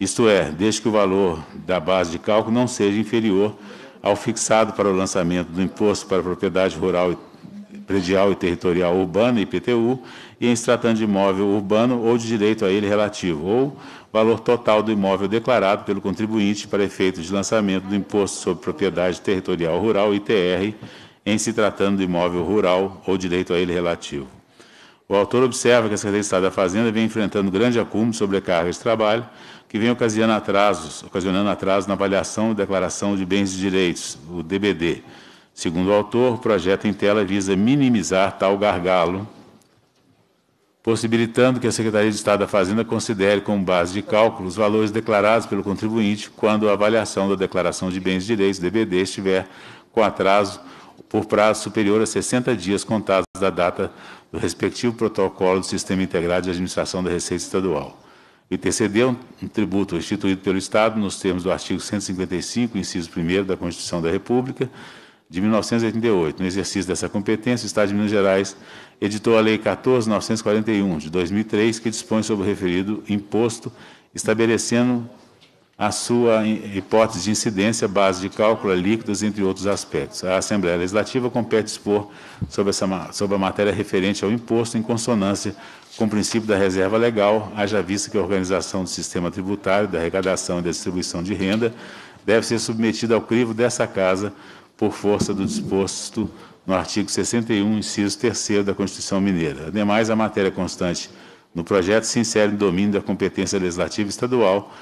isto é, desde que o valor da base de cálculo não seja inferior ao fixado para o lançamento do Imposto para a Propriedade Rural, Predial e Territorial Urbana, IPTU, e em se tratando de imóvel urbano ou de direito a ele relativo, ou valor total do imóvel declarado pelo contribuinte para efeito de lançamento do Imposto sobre Propriedade Territorial Rural, ITR, em se tratando de imóvel rural ou direito a ele relativo. O autor observa que a Secretaria de Estado da Fazenda vem enfrentando grande acúmulo sobre carga de trabalho, que vem ocasionando atrasos, ocasionando atrasos na avaliação e declaração de bens e direitos, o DBD. Segundo o autor, o projeto em tela visa minimizar tal gargalo, possibilitando que a Secretaria de Estado da Fazenda considere como base de cálculo os valores declarados pelo contribuinte quando a avaliação da declaração de bens e direitos, DBD, estiver com atraso por prazo superior a 60 dias contados da data do respectivo protocolo do Sistema Integrado de Administração da Receita Estadual. ITCD é um, um tributo instituído pelo Estado nos termos do artigo 155, inciso 1 da Constituição da República, de 1988. No exercício dessa competência, o Estado de Minas Gerais editou a Lei 14.941, de 2003, que dispõe sobre o referido imposto, estabelecendo a sua hipótese de incidência, base de cálculo, líquidos, entre outros aspectos. A Assembleia Legislativa compete dispor sobre, essa, sobre a matéria referente ao imposto em consonância com o princípio da reserva legal, haja vista que a organização do sistema tributário, da arrecadação e da distribuição de renda deve ser submetida ao crivo dessa Casa por força do disposto no artigo 61, inciso 3 da Constituição Mineira. Ademais, a matéria constante no projeto se insere no domínio da competência legislativa estadual,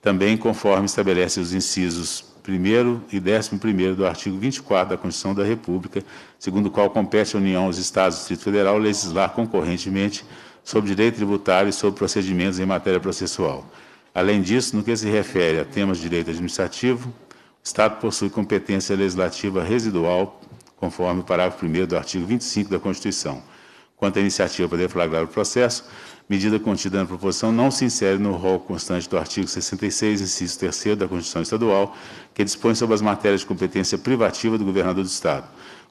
também conforme estabelece os incisos 1 e 11 do artigo 24 da Constituição da República, segundo o qual compete à União, aos Estados e ao Distrito Federal legislar concorrentemente sobre direito tributário e sobre procedimentos em matéria processual. Além disso, no que se refere a temas de direito administrativo, o Estado possui competência legislativa residual, conforme o parágrafo 1 do artigo 25 da Constituição. Quanto à iniciativa para deflagrar o processo, medida contida na proposição não se insere no rol constante do artigo 66, inciso 3 da Constituição Estadual, que dispõe sobre as matérias de competência privativa do governador do Estado.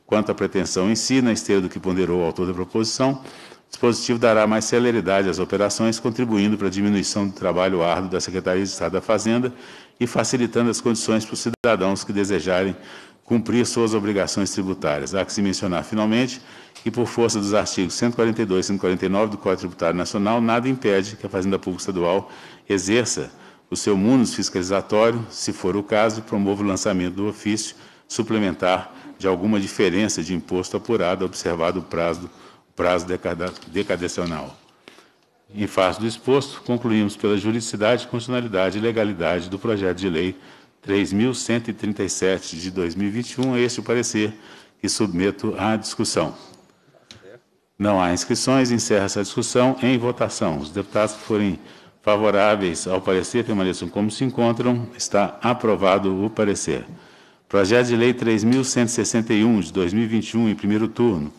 Quanto à pretensão em si, na esteira do que ponderou o autor da proposição, o dispositivo dará mais celeridade às operações, contribuindo para a diminuição do trabalho árduo da Secretaria de Estado da Fazenda e facilitando as condições para os cidadãos que desejarem cumprir suas obrigações tributárias. Há que se mencionar, finalmente, que, por força dos artigos 142 e 149 do Código Tributário Nacional, nada impede que a Fazenda Pública Estadual exerça o seu munus fiscalizatório, se for o caso, e promova o lançamento do ofício suplementar de alguma diferença de imposto apurado, observado o prazo, prazo decadecional. Em face do exposto, concluímos pela juridicidade, constitucionalidade e legalidade do projeto de lei 3.137 de 2021, este o parecer que submeto à discussão. Não há inscrições, encerra essa discussão em votação. Os deputados que forem favoráveis ao parecer permaneçam como se encontram. Está aprovado o parecer. Projeto de Lei 3.161, de 2021, em primeiro turno,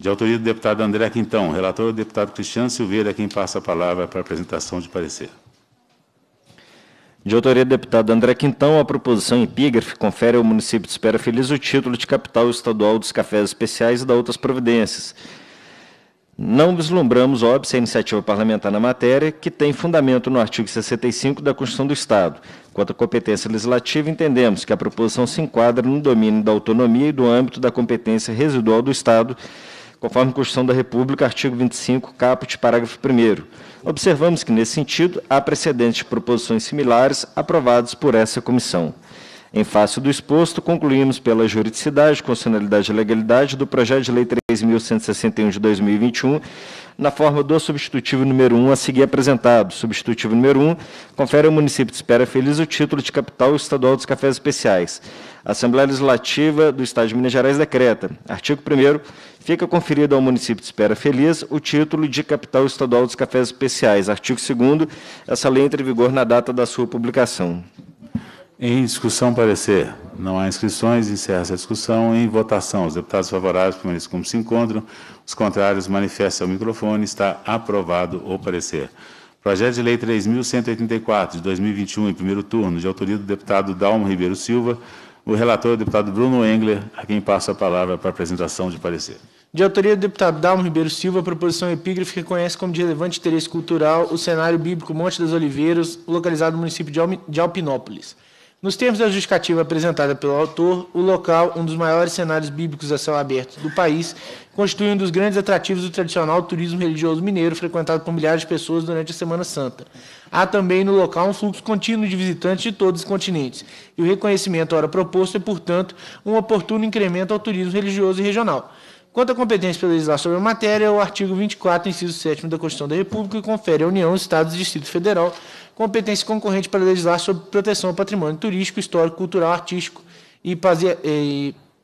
de autoria do deputado André Quintão, relator do deputado Cristiano Silveira, quem passa a palavra para a apresentação de parecer. De autoria do deputado André Quintão, a proposição epígrafe confere ao município de Espera Feliz o título de capital estadual dos cafés especiais e da outras providências não vislumbramos, óbvio, a iniciativa parlamentar na matéria, que tem fundamento no artigo 65 da Constituição do Estado. Quanto à competência legislativa, entendemos que a proposição se enquadra no domínio da autonomia e do âmbito da competência residual do Estado, conforme a Constituição da República, artigo 25, caput, parágrafo 1 Observamos que, nesse sentido, há precedentes de proposições similares aprovadas por essa comissão. Em face do exposto, concluímos pela juridicidade, constitucionalidade e legalidade do projeto de lei 3.161 de 2021, na forma do substitutivo número 1 a seguir apresentado. Substitutivo número 1 confere ao município de Espera Feliz o título de capital estadual dos cafés especiais. A Assembleia Legislativa do Estado de Minas Gerais decreta. Artigo 1 fica conferido ao município de Espera Feliz o título de capital estadual dos cafés especiais. Artigo 2 essa lei entra em vigor na data da sua publicação. Em discussão, parecer. Não há inscrições, encerra essa discussão. Em votação, os deputados favoráveis permaneçam como se encontram, os contrários manifestem ao microfone. Está aprovado o parecer. Projeto de Lei 3.184, de 2021, em primeiro turno, de autoria do deputado Dalmo Ribeiro Silva. O relator é o deputado Bruno Engler, a quem passo a palavra para a apresentação de parecer. De autoria do deputado Dalmo Ribeiro Silva, a proposição epígrafe reconhece como de relevante interesse cultural o cenário bíblico Monte das Oliveiras, localizado no município de Alpinópolis. Nos termos da justificativa apresentada pelo autor, o local, um dos maiores cenários bíblicos a céu aberto do país, constitui um dos grandes atrativos do tradicional turismo religioso mineiro, frequentado por milhares de pessoas durante a Semana Santa. Há também no local um fluxo contínuo de visitantes de todos os continentes, e o reconhecimento ora proposto é, portanto, um oportuno incremento ao turismo religioso e regional. Quanto à competência para legislar sobre a matéria, o artigo 24, inciso 7 da Constituição da República, confere à União, Estados e Distrito Federal competência concorrente para legislar sobre proteção ao patrimônio turístico, histórico, cultural, artístico e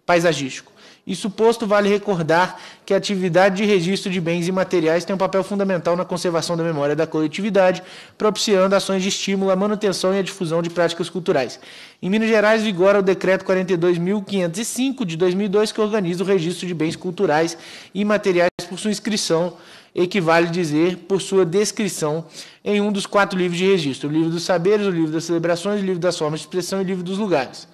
paisagístico. Isso posto, vale recordar que a atividade de registro de bens e materiais tem um papel fundamental na conservação da memória da coletividade, propiciando ações de estímulo à manutenção e à difusão de práticas culturais. Em Minas Gerais, vigora o Decreto 42.505 de 2002, que organiza o registro de bens culturais e materiais por sua inscrição equivale dizer por sua descrição em um dos quatro livros de registro: o livro dos saberes, o livro das celebrações, o livro das formas de expressão e o livro dos lugares.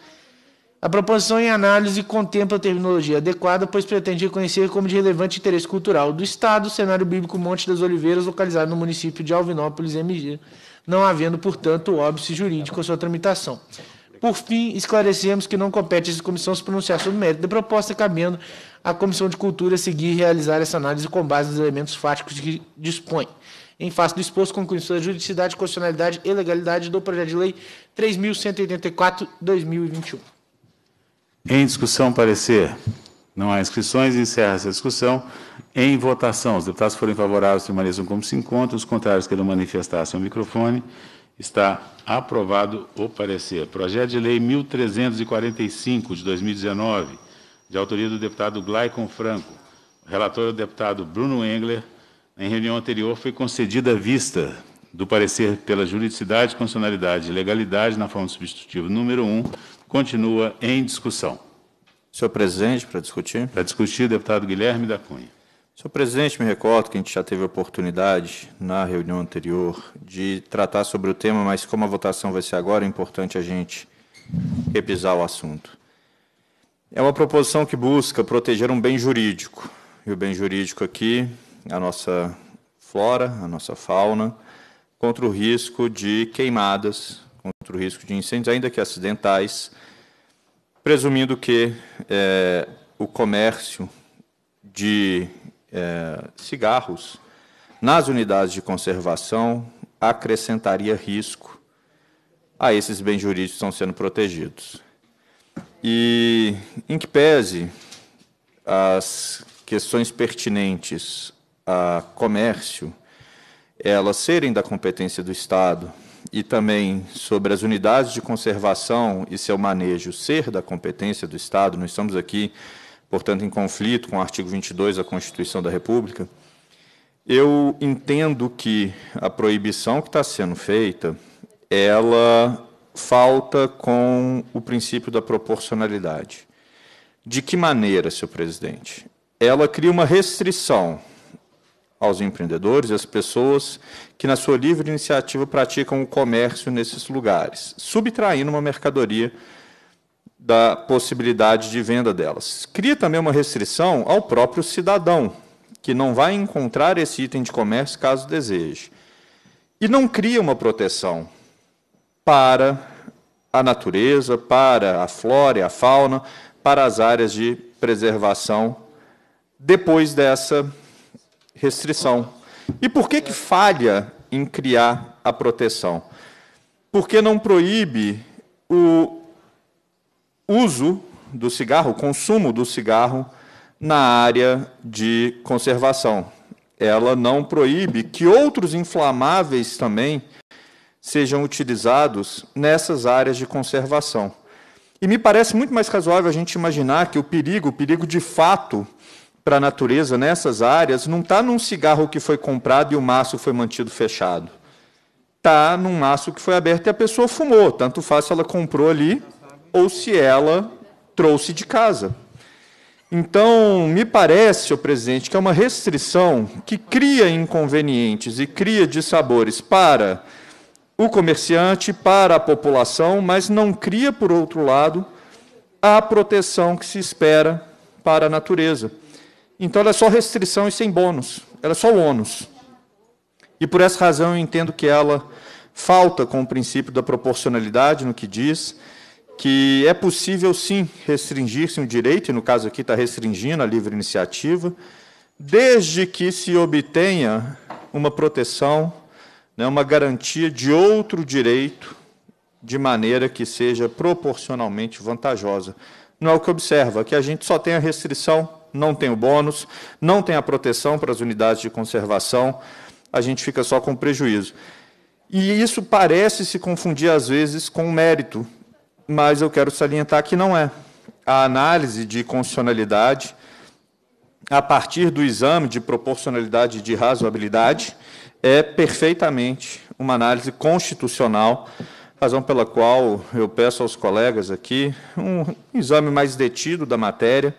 A proposição em análise contempla a terminologia adequada, pois pretende reconhecer como de relevante interesse cultural do Estado o cenário bíblico Monte das Oliveiras, localizado no município de Alvinópolis, MG, não havendo, portanto, óbice jurídico à sua tramitação. Por fim, esclarecemos que não compete a essa comissão se pronunciar sobre o mérito da proposta, cabendo à Comissão de Cultura seguir e realizar essa análise com base nos elementos fáticos que dispõe. Em face do exposto, concluímos a juridicidade, constitucionalidade e legalidade do projeto de lei 3.184-2021. Em discussão, parecer. Não há inscrições, encerra essa discussão. Em votação, os deputados forem favoráveis permaneçam como se encontram, os contrários queiram manifestar-se ao microfone. Está aprovado o parecer. Projeto de Lei 1345, de 2019, de autoria do deputado Glaicon Franco. Relator é o deputado Bruno Engler. Em reunião anterior, foi concedida vista do parecer pela juridicidade, constitucionalidade e legalidade na forma substitutiva número 1. Continua em discussão. Senhor presidente, para discutir. Para discutir, deputado Guilherme da Cunha. Senhor presidente, me recordo que a gente já teve a oportunidade, na reunião anterior, de tratar sobre o tema, mas como a votação vai ser agora, é importante a gente repisar o assunto. É uma proposição que busca proteger um bem jurídico. E o bem jurídico aqui, a nossa flora, a nossa fauna, contra o risco de queimadas, contra o risco de incêndios, ainda que acidentais, presumindo que é, o comércio de é, cigarros nas unidades de conservação acrescentaria risco a esses bens jurídicos que estão sendo protegidos. E, em que pese as questões pertinentes a comércio, elas serem da competência do Estado, e também sobre as unidades de conservação e seu manejo ser da competência do Estado, nós estamos aqui portanto, em conflito com o artigo 22 da Constituição da República, eu entendo que a proibição que está sendo feita, ela falta com o princípio da proporcionalidade. De que maneira, senhor presidente? Ela cria uma restrição aos empreendedores e às pessoas que, na sua livre iniciativa, praticam o comércio nesses lugares, subtraindo uma mercadoria da possibilidade de venda delas. Cria também uma restrição ao próprio cidadão, que não vai encontrar esse item de comércio caso deseje. E não cria uma proteção para a natureza, para a flora e a fauna, para as áreas de preservação depois dessa restrição. E por que, que falha em criar a proteção? Porque não proíbe o uso do cigarro, consumo do cigarro na área de conservação. Ela não proíbe que outros inflamáveis também sejam utilizados nessas áreas de conservação. E me parece muito mais razoável a gente imaginar que o perigo, o perigo de fato para a natureza nessas áreas, não está num cigarro que foi comprado e o maço foi mantido fechado. Está num maço que foi aberto e a pessoa fumou. Tanto faz se ela comprou ali ou se ela trouxe de casa. Então, me parece, senhor presidente, que é uma restrição que cria inconvenientes e cria dissabores para o comerciante, para a população, mas não cria, por outro lado, a proteção que se espera para a natureza. Então, ela é só restrição e sem bônus, ela é só ônus. E por essa razão eu entendo que ela falta com o princípio da proporcionalidade no que diz, que é possível, sim, restringir-se um direito, e no caso aqui está restringindo a livre iniciativa, desde que se obtenha uma proteção né, uma garantia de outro direito de maneira que seja proporcionalmente vantajosa. Não é o que observa, que a gente só tem a restrição, não tem o bônus, não tem a proteção para as unidades de conservação, a gente fica só com prejuízo. E isso parece se confundir, às vezes, com mérito, mas eu quero salientar que não é. A análise de constitucionalidade, a partir do exame de proporcionalidade e de razoabilidade, é perfeitamente uma análise constitucional, razão pela qual eu peço aos colegas aqui um exame mais detido da matéria,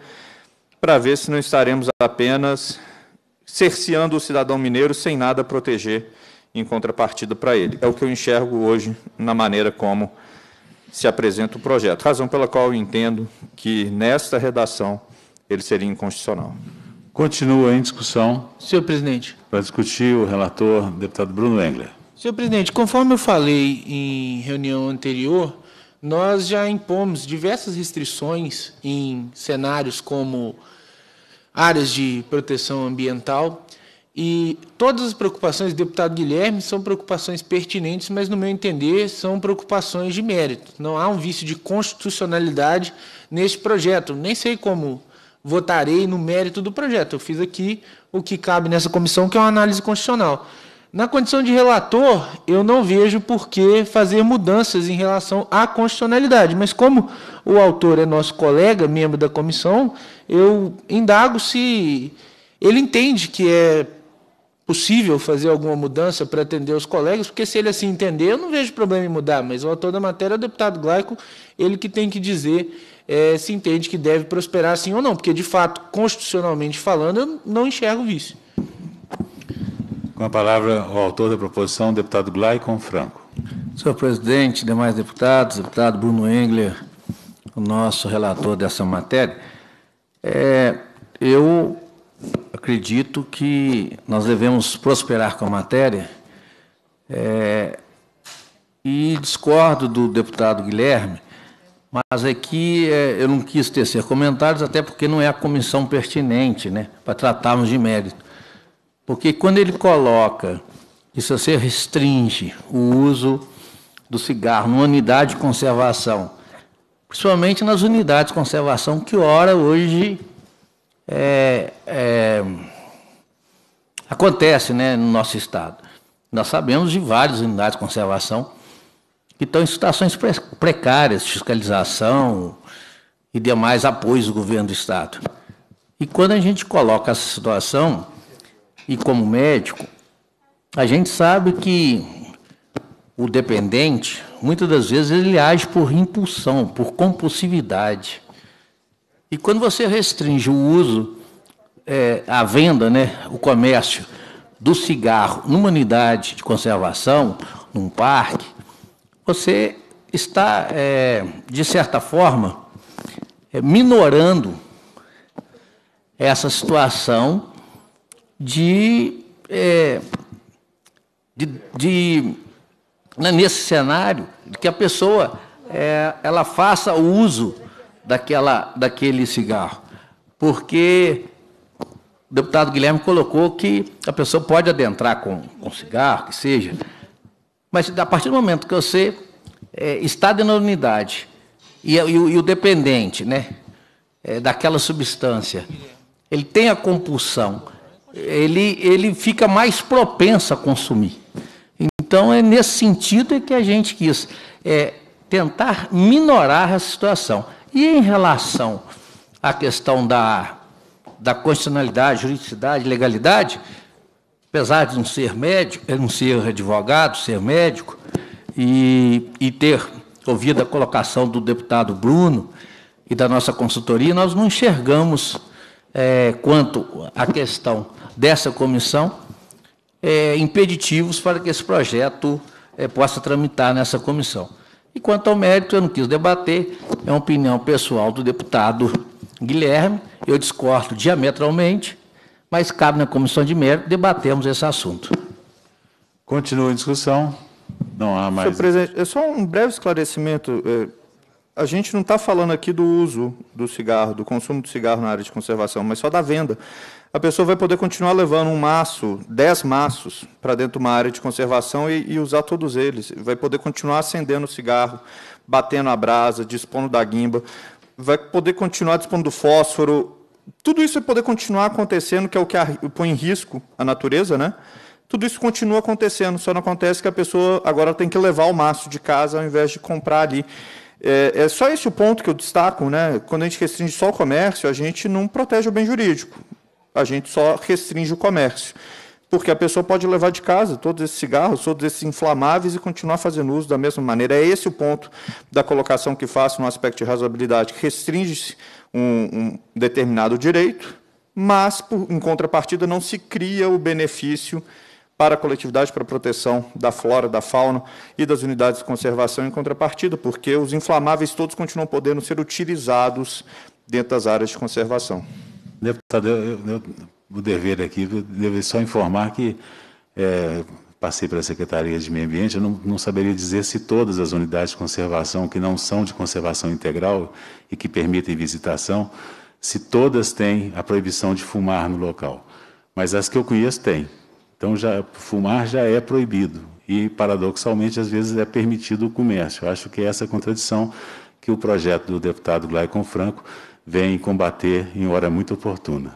para ver se não estaremos apenas cerceando o cidadão mineiro sem nada proteger em contrapartida para ele. É o que eu enxergo hoje na maneira como se apresenta o projeto, razão pela qual eu entendo que, nesta redação, ele seria inconstitucional. Continua em discussão. Senhor presidente. Para discutir o relator, deputado Bruno Engler. Senhor presidente, conforme eu falei em reunião anterior, nós já impomos diversas restrições em cenários como áreas de proteção ambiental e todas as preocupações do deputado Guilherme são preocupações pertinentes, mas, no meu entender, são preocupações de mérito. Não há um vício de constitucionalidade neste projeto. Nem sei como votarei no mérito do projeto. Eu fiz aqui o que cabe nessa comissão, que é uma análise constitucional. Na condição de relator, eu não vejo por que fazer mudanças em relação à constitucionalidade, mas como o autor é nosso colega, membro da comissão, eu indago se ele entende que é possível fazer alguma mudança para atender os colegas, porque se ele assim entender, eu não vejo problema em mudar, mas o autor da matéria é o deputado Glaico, ele que tem que dizer é, se entende que deve prosperar sim ou não, porque, de fato, constitucionalmente falando, eu não enxergo vício. Com a palavra, o autor da proposição, deputado Glaicon Franco. Senhor presidente, demais deputados, deputado Bruno Engler, o nosso relator dessa matéria, é, eu acredito que nós devemos prosperar com a matéria é, e discordo do deputado Guilherme mas aqui é, eu não quis tecer comentários, até porque não é a comissão pertinente né, para tratarmos de mérito. Porque quando ele coloca que se você restringe o uso do cigarro numa unidade de conservação, principalmente nas unidades de conservação que, ora, hoje é, é, acontece né, no nosso Estado. Nós sabemos de várias unidades de conservação que estão em situações precárias, fiscalização e demais apoios do governo do Estado. E quando a gente coloca essa situação, e como médico, a gente sabe que o dependente, muitas das vezes, ele age por impulsão, por compulsividade. E quando você restringe o uso, é, a venda, né, o comércio do cigarro numa unidade de conservação, num parque, você está, é, de certa forma, é, minorando essa situação de, é, de, de né, nesse cenário, que a pessoa é, ela faça o uso daquela, daquele cigarro. Porque o deputado Guilherme colocou que a pessoa pode adentrar com, com cigarro, que seja, mas a partir do momento que você é, está dentro da unidade e, e, o, e o dependente né, é, daquela substância, ele tem a compulsão, ele, ele fica mais propenso a consumir. Então, é nesse sentido que a gente quis é, tentar minorar essa situação. E em relação à questão da, da constitucionalidade, juridicidade, legalidade, apesar de não ser médico, não ser advogado, ser médico, e, e ter ouvido a colocação do deputado Bruno e da nossa consultoria, nós não enxergamos, é, quanto à questão dessa comissão, é, impeditivos para que esse projeto é, possa tramitar nessa comissão. E quanto ao mérito, eu não quis debater, é uma opinião pessoal do deputado Guilherme, eu discordo diametralmente, mas cabe na comissão de mérito debatermos esse assunto. Continua em discussão. Não há mais. Senhor presidente, é só um breve esclarecimento. É, a gente não está falando aqui do uso do cigarro, do consumo do cigarro na área de conservação, mas só da venda a pessoa vai poder continuar levando um maço, dez maços, para dentro de uma área de conservação e, e, usar todos eles. Vai poder continuar acendendo o cigarro, batendo a brasa, dispondo da guimba, vai poder continuar dispondo do fósforo. Tudo isso vai poder continuar acontecendo, que é o que põe em risco a natureza, né? Tudo isso continua acontecendo, só não acontece que a pessoa agora tem que levar o maço de casa ao invés de comprar ali. É, é, só esse o ponto que eu destaco, né? Quando a gente restringe só o comércio, a gente não protege o bem jurídico a gente só restringe o comércio. Porque a pessoa pode levar de casa todos esses cigarros, todos esses inflamáveis e continuar fazendo uso da mesma maneira. É esse o ponto da colocação que faço no aspecto de razoabilidade. Restringe-se um, um, determinado direito, mas, por, em contrapartida, não se cria o benefício para a coletividade, para a proteção da flora, da fauna e das unidades de conservação em contrapartida, porque os inflamáveis todos continuam podendo ser utilizados dentro das áreas de conservação. Deputado, eu, eu, o dever aqui, devo só informar que é, passei pela Secretaria de Meio Ambiente, eu não, não, saberia dizer se todas as unidades de conservação que não são de conservação integral e que permitem visitação, se todas têm a proibição de fumar no local. Mas as que eu conheço têm. Então, já, fumar já é proibido. E, paradoxalmente, às vezes é permitido o comércio. Eu acho que é essa contradição que o projeto do deputado Glaicon Franco vem combater em hora muito oportuna.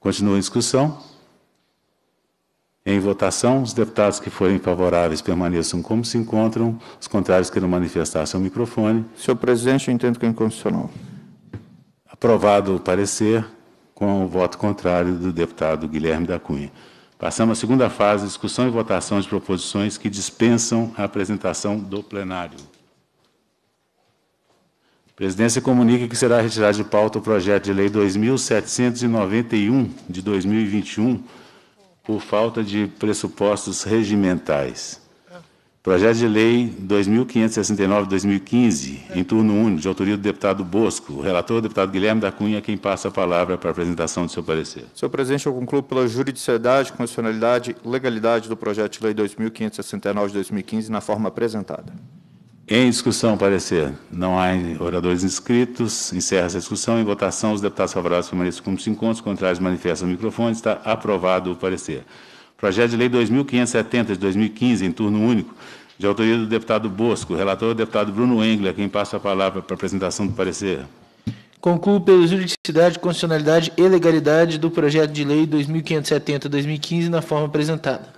Continua a discussão. Em votação, os deputados que forem favoráveis permaneçam como se encontram, os contrários queiram manifestar seu microfone. Senhor presidente, eu entendo que é inconstitucional. Aprovado o parecer com o voto contrário do deputado Guilherme da Cunha. Passamos à segunda fase, discussão e votação de proposições que dispensam a apresentação do plenário. A presidência comunica que será retirado de pauta o projeto de lei 2791 de 2021 por falta de pressupostos regimentais. Projeto de lei 2569-2015, em turno único, de autoria do deputado Bosco. O relator, o deputado Guilherme da Cunha, quem passa a palavra para a apresentação do seu parecer. Senhor presidente, eu concluo pela juridicidade, constitucionalidade e legalidade do projeto de lei 2569 de 2015 na forma apresentada. Em discussão, parecer. Não há oradores inscritos. Encerra essa discussão. Em votação, os deputados favoráveis permaneçam como se encontram. Os contrários manifestam o microfone. Está aprovado o parecer. Projeto de Lei 2570 de 2015, em turno único, de autoria do deputado Bosco. Relator, o deputado Bruno Engler, quem passa a palavra para a apresentação do parecer. Concluo pela juridicidade, constitucionalidade e legalidade do projeto de lei 2570-2015 na forma apresentada.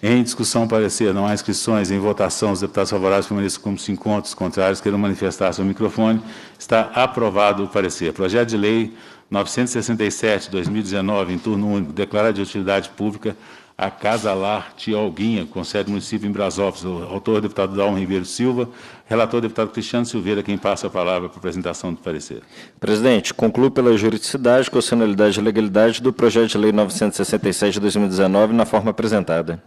Em discussão, parecer, não há inscrições. Em votação, os deputados favoráveis permaneçam como se encontram. Os contrários queiram manifestar seu microfone. Está aprovado o parecer. Projeto de lei 967, 2019, em turno único, declara de utilidade pública a Casa Lar Tiolguinha, com sede município em Brasópolis. O autor, deputado Dalmo Ribeiro Silva. Relator, deputado Cristiano Silveira, quem passa a palavra para a apresentação do parecer. Presidente, concluo pela juridicidade, constitucionalidade e legalidade do projeto de lei 967 de 2019 na forma apresentada.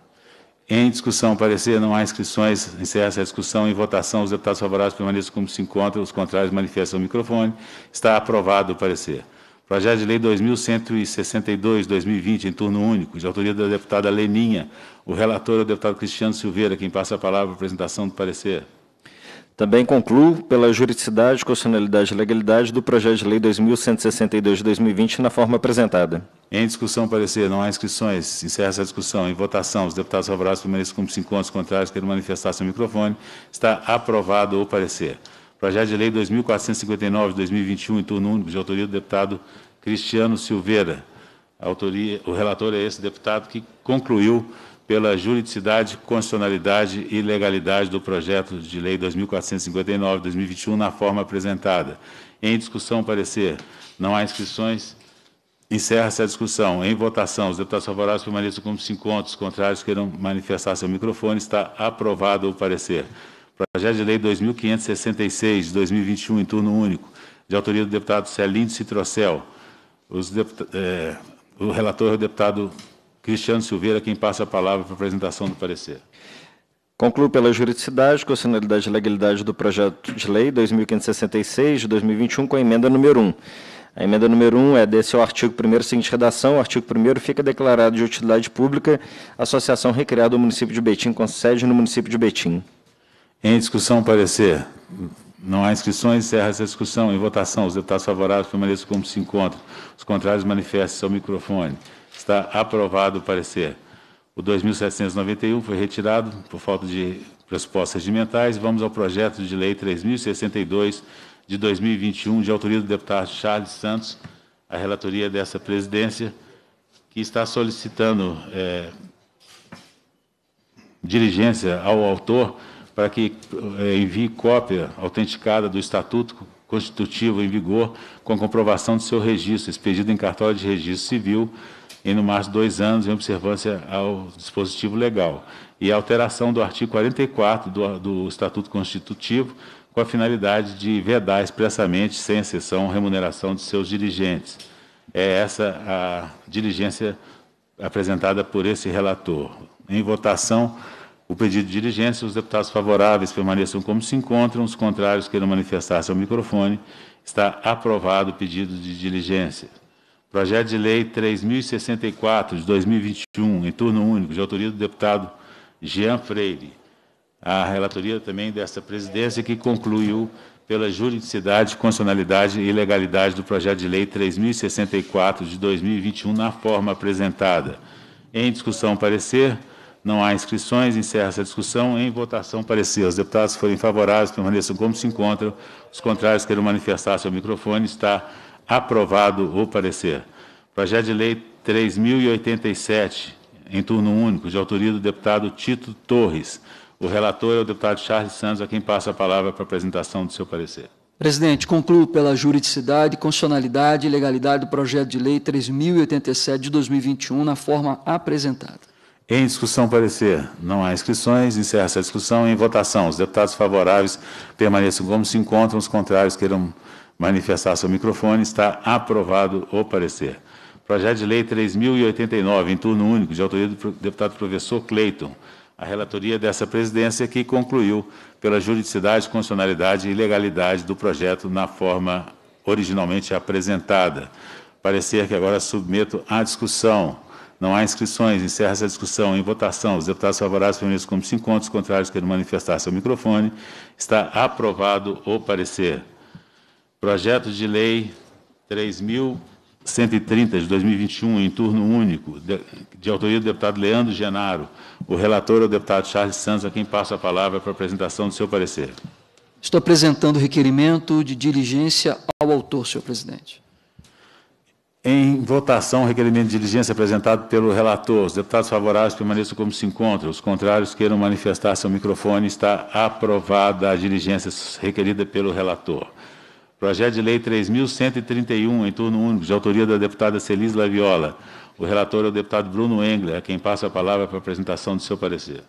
Em discussão, parecer, não há inscrições. Encerra essa discussão. Em votação, os deputados favoráveis permaneçam como se encontram. Os contrários manifestam o microfone. Está aprovado o parecer. Projeto de Lei 2162-2020, em turno único, de autoria da deputada Leninha. O relator é o deputado Cristiano Silveira, quem passa a palavra para a apresentação do parecer. Também concluo pela juridicidade, constitucionalidade e legalidade do projeto de lei 2162 de 2020 na forma apresentada. Em discussão, parecer. Não há inscrições. Encerra essa discussão. Em votação, os deputados favoráveis permaneçam como cinco pontos contrários, querem manifestar seu microfone. Está aprovado o parecer. Projeto de lei 2459 de 2021, em turno único, de autoria do deputado Cristiano Silveira. Autoria, o relator é esse deputado que concluiu pela juridicidade, constitucionalidade e legalidade do projeto de lei 2459-2021 na forma apresentada. Em discussão, parecer. Não há inscrições. Encerra-se a discussão. Em votação, os deputados favoráveis permaneçam como se encontram, os contrários queiram manifestar seu microfone. Está aprovado o parecer. Projeto de lei 2566 de 2021, em turno único, de autoria do deputado Celindo Citrocel. Deput... É... o relator é o deputado Cristiano Silveira, quem passa a palavra para a apresentação do parecer. Concluo pela juridicidade, constitucionalidade e legalidade do projeto de lei 2566 de 2021 com a emenda número 1. A emenda número 1 é desse ao artigo 1 seguinte redação. O artigo 1 fica declarado de utilidade pública a associação recriada do município de Betim com sede no município de Betim. Em discussão, parecer. Não há inscrições, encerra essa discussão. Em votação, os deputados favoráveis permaneçam como se encontram. Os contrários manifestem seu microfone. Está aprovado o parecer. O 2.791 foi retirado por falta de pressupostos regimentais. Vamos ao projeto de lei 3.062 de 2021, de autoria do deputado Charles Santos, a relatoria dessa presidência, que está solicitando é, diligência ao autor para que é, envie cópia autenticada do Estatuto Constitutivo em vigor com comprovação de seu registro, expedido em cartório de registro civil, em no máximo dois anos, em observância ao dispositivo legal. E a alteração do artigo 44 do, do Estatuto Constitutivo, com a finalidade de vedar expressamente, sem exceção, remuneração de seus dirigentes. É essa a diligência apresentada por esse relator. Em votação, o pedido de diligência, os deputados favoráveis permaneçam como se encontram, os contrários queiram manifestar seu microfone. Está aprovado o pedido de diligência. Projeto de Lei 3064 de 2021, em turno único, de autoria do deputado Jean Freire. A relatoria também desta presidência que concluiu pela juridicidade, constitucionalidade e legalidade do projeto de lei 3064 de 2021 na forma apresentada. Em discussão parecer, não há inscrições, encerra essa discussão. Em votação, parecer. Os deputados forem favoráveis, permaneçam como se encontram. Os contrários queiram manifestar seu microfone. Está Aprovado o parecer. Projeto de Lei 3.087, em turno único, de autoria do deputado Tito Torres. O relator é o deputado Charles Santos, a quem passa a palavra para a apresentação do seu parecer. Presidente, concluo pela juridicidade, constitucionalidade e legalidade do projeto de lei 3.087 de 2021 na forma apresentada. Em discussão, parecer. Não há inscrições. Encerra essa discussão. Em votação, os deputados favoráveis permaneçam como se encontram, os contrários queiram manifestar seu microfone, está aprovado o parecer. Projeto de Lei 3.089, em turno único, de autoria do deputado professor Cleiton. A relatoria dessa presidência que concluiu pela juridicidade, constitucionalidade e legalidade do projeto na forma originalmente apresentada. Parecer que agora submeto à discussão. Não há inscrições, encerra essa discussão. Em votação, os deputados favoráveis permanecem como se encontram, os contrários querem manifestar seu microfone. Está aprovado o parecer. Projeto de Lei 3.130 de 2021, em turno único, de, de, autoria do deputado Leandro Genaro. O relator é o deputado Charles Santos, a quem passo a palavra para a apresentação do seu parecer. Estou apresentando o requerimento de diligência ao autor, senhor presidente. Em votação, o requerimento de diligência apresentado pelo relator. Os deputados favoráveis permaneçam como se encontram. Os contrários queiram manifestar seu microfone. Está aprovada a diligência requerida pelo relator. Projeto de Lei 3.131, em turno único, de autoria da deputada Celis Laviola. O relator é o deputado Bruno Engler, a quem passa a palavra para a apresentação do seu parecer.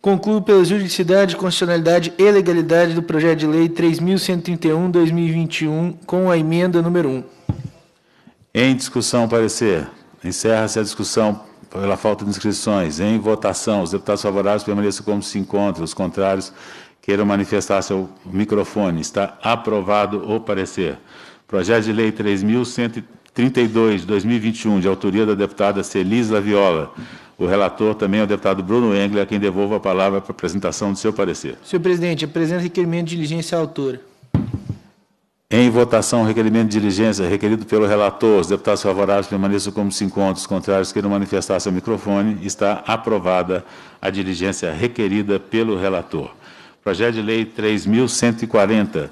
Concluo pela juridicidade, constitucionalidade e legalidade do projeto de lei 3.131-2021, com a emenda número 1. Em discussão, parecer. Encerra-se a discussão pela falta de inscrições. Em votação, os deputados favoráveis permaneçam como se encontram, os contrários queiram manifestar seu microfone. Está aprovado o parecer. Projeto de Lei 3.132, de 2021, de autoria da deputada Celis Laviola. O relator também é o deputado Bruno Engler, a quem devolvo a palavra para a apresentação do seu parecer. Senhor presidente, apresento requerimento de diligência à autora. Em votação, o requerimento de diligência requerido pelo relator. Os deputados favoráveis permaneçam como se encontram. Os contrários queiram manifestar seu microfone. Está aprovada a diligência requerida pelo relator. Projeto de Lei 3.140,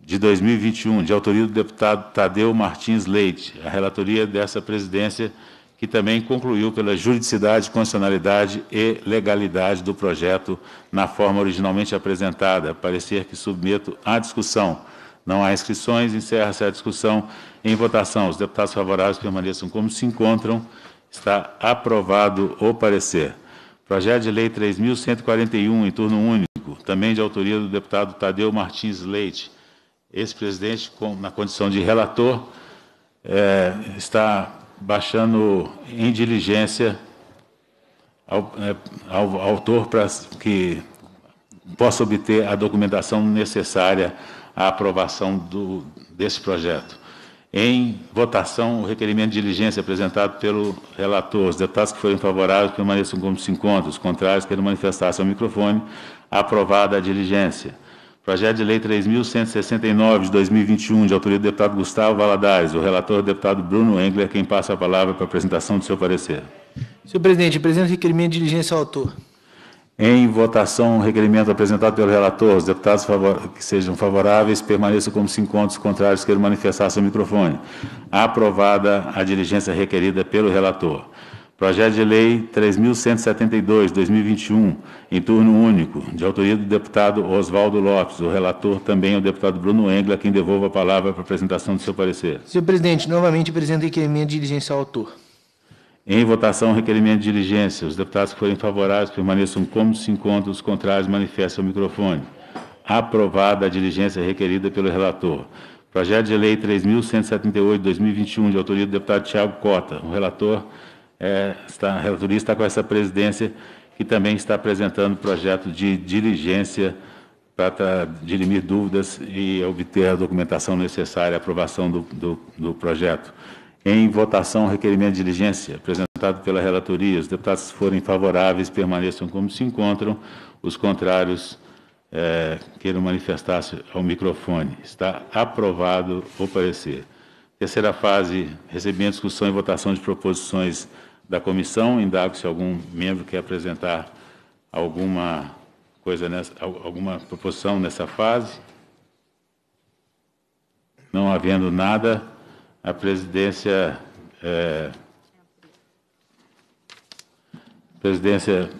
de 2021, de autoria do deputado Tadeu Martins Leite. A relatoria dessa presidência, que também concluiu pela juridicidade, constitucionalidade e legalidade do projeto na forma originalmente apresentada. Parecer que submeto à discussão. Não há inscrições, encerra-se a discussão. Em votação, os deputados favoráveis permaneçam como se encontram. Está aprovado o parecer. Projeto de Lei 3.141, em turno único, também de autoria do deputado Tadeu Martins Leite. Esse presidente, na condição de relator, é, está baixando em diligência ao, é, ao, autor para que possa obter a documentação necessária a aprovação do, desse projeto. Em votação, o requerimento de diligência apresentado pelo relator. Os deputados que forem favoráveis permaneçam como se encontram. Os contrários queiram manifestar-se ao microfone. Aprovada a diligência. Projeto de Lei 3.169, de 2021, de autoria do deputado Gustavo Valadares. O relator, o deputado Bruno Engler, quem passa a palavra para a apresentação do seu parecer. Senhor presidente, apresento requerimento de diligência ao autor. Em votação, o requerimento apresentado pelo relator. Os deputados que sejam favoráveis permaneçam como se encontram. Os contrários queiram manifestar seu microfone. Aprovada a diligência requerida pelo relator. Projeto de Lei 3.172, 2021, em turno único, de autoria do deputado Oswaldo Lopes. O relator também é o deputado Bruno Engler, quem devolve a palavra para a apresentação do seu parecer. Senhor presidente, novamente apresento requerimento de diligência ao autor. Em votação, requerimento de diligência. Os deputados que forem favoráveis permaneçam como se encontram, os contrários manifestem o microfone. Aprovada a diligência requerida pelo relator. Projeto de Lei 3.178, 2021, de autoria do deputado Tiago Cota. O relator, é, está, a relatoria está com essa presidência, que também está apresentando projeto de diligência para dirimir dúvidas e obter a documentação necessária à aprovação do, do, do projeto. Em votação, requerimento de diligência apresentado pela relatoria. Os deputados forem favoráveis permaneçam como se encontram. Os contrários é, queiram manifestar-se ao microfone. Está aprovado o parecer. Terceira fase, recebimento, discussão e votação de proposições da comissão. Indago se algum membro quer apresentar alguma coisa nessa, alguma proposição nessa fase. Não havendo nada, a presidência, é, a presidência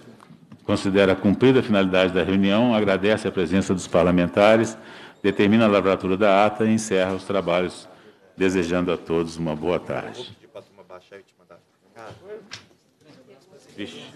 considera cumprida a finalidade da reunião, agradece a presença dos parlamentares, determina a lavratura da ata e encerra os trabalhos, desejando a todos uma boa tarde. Ich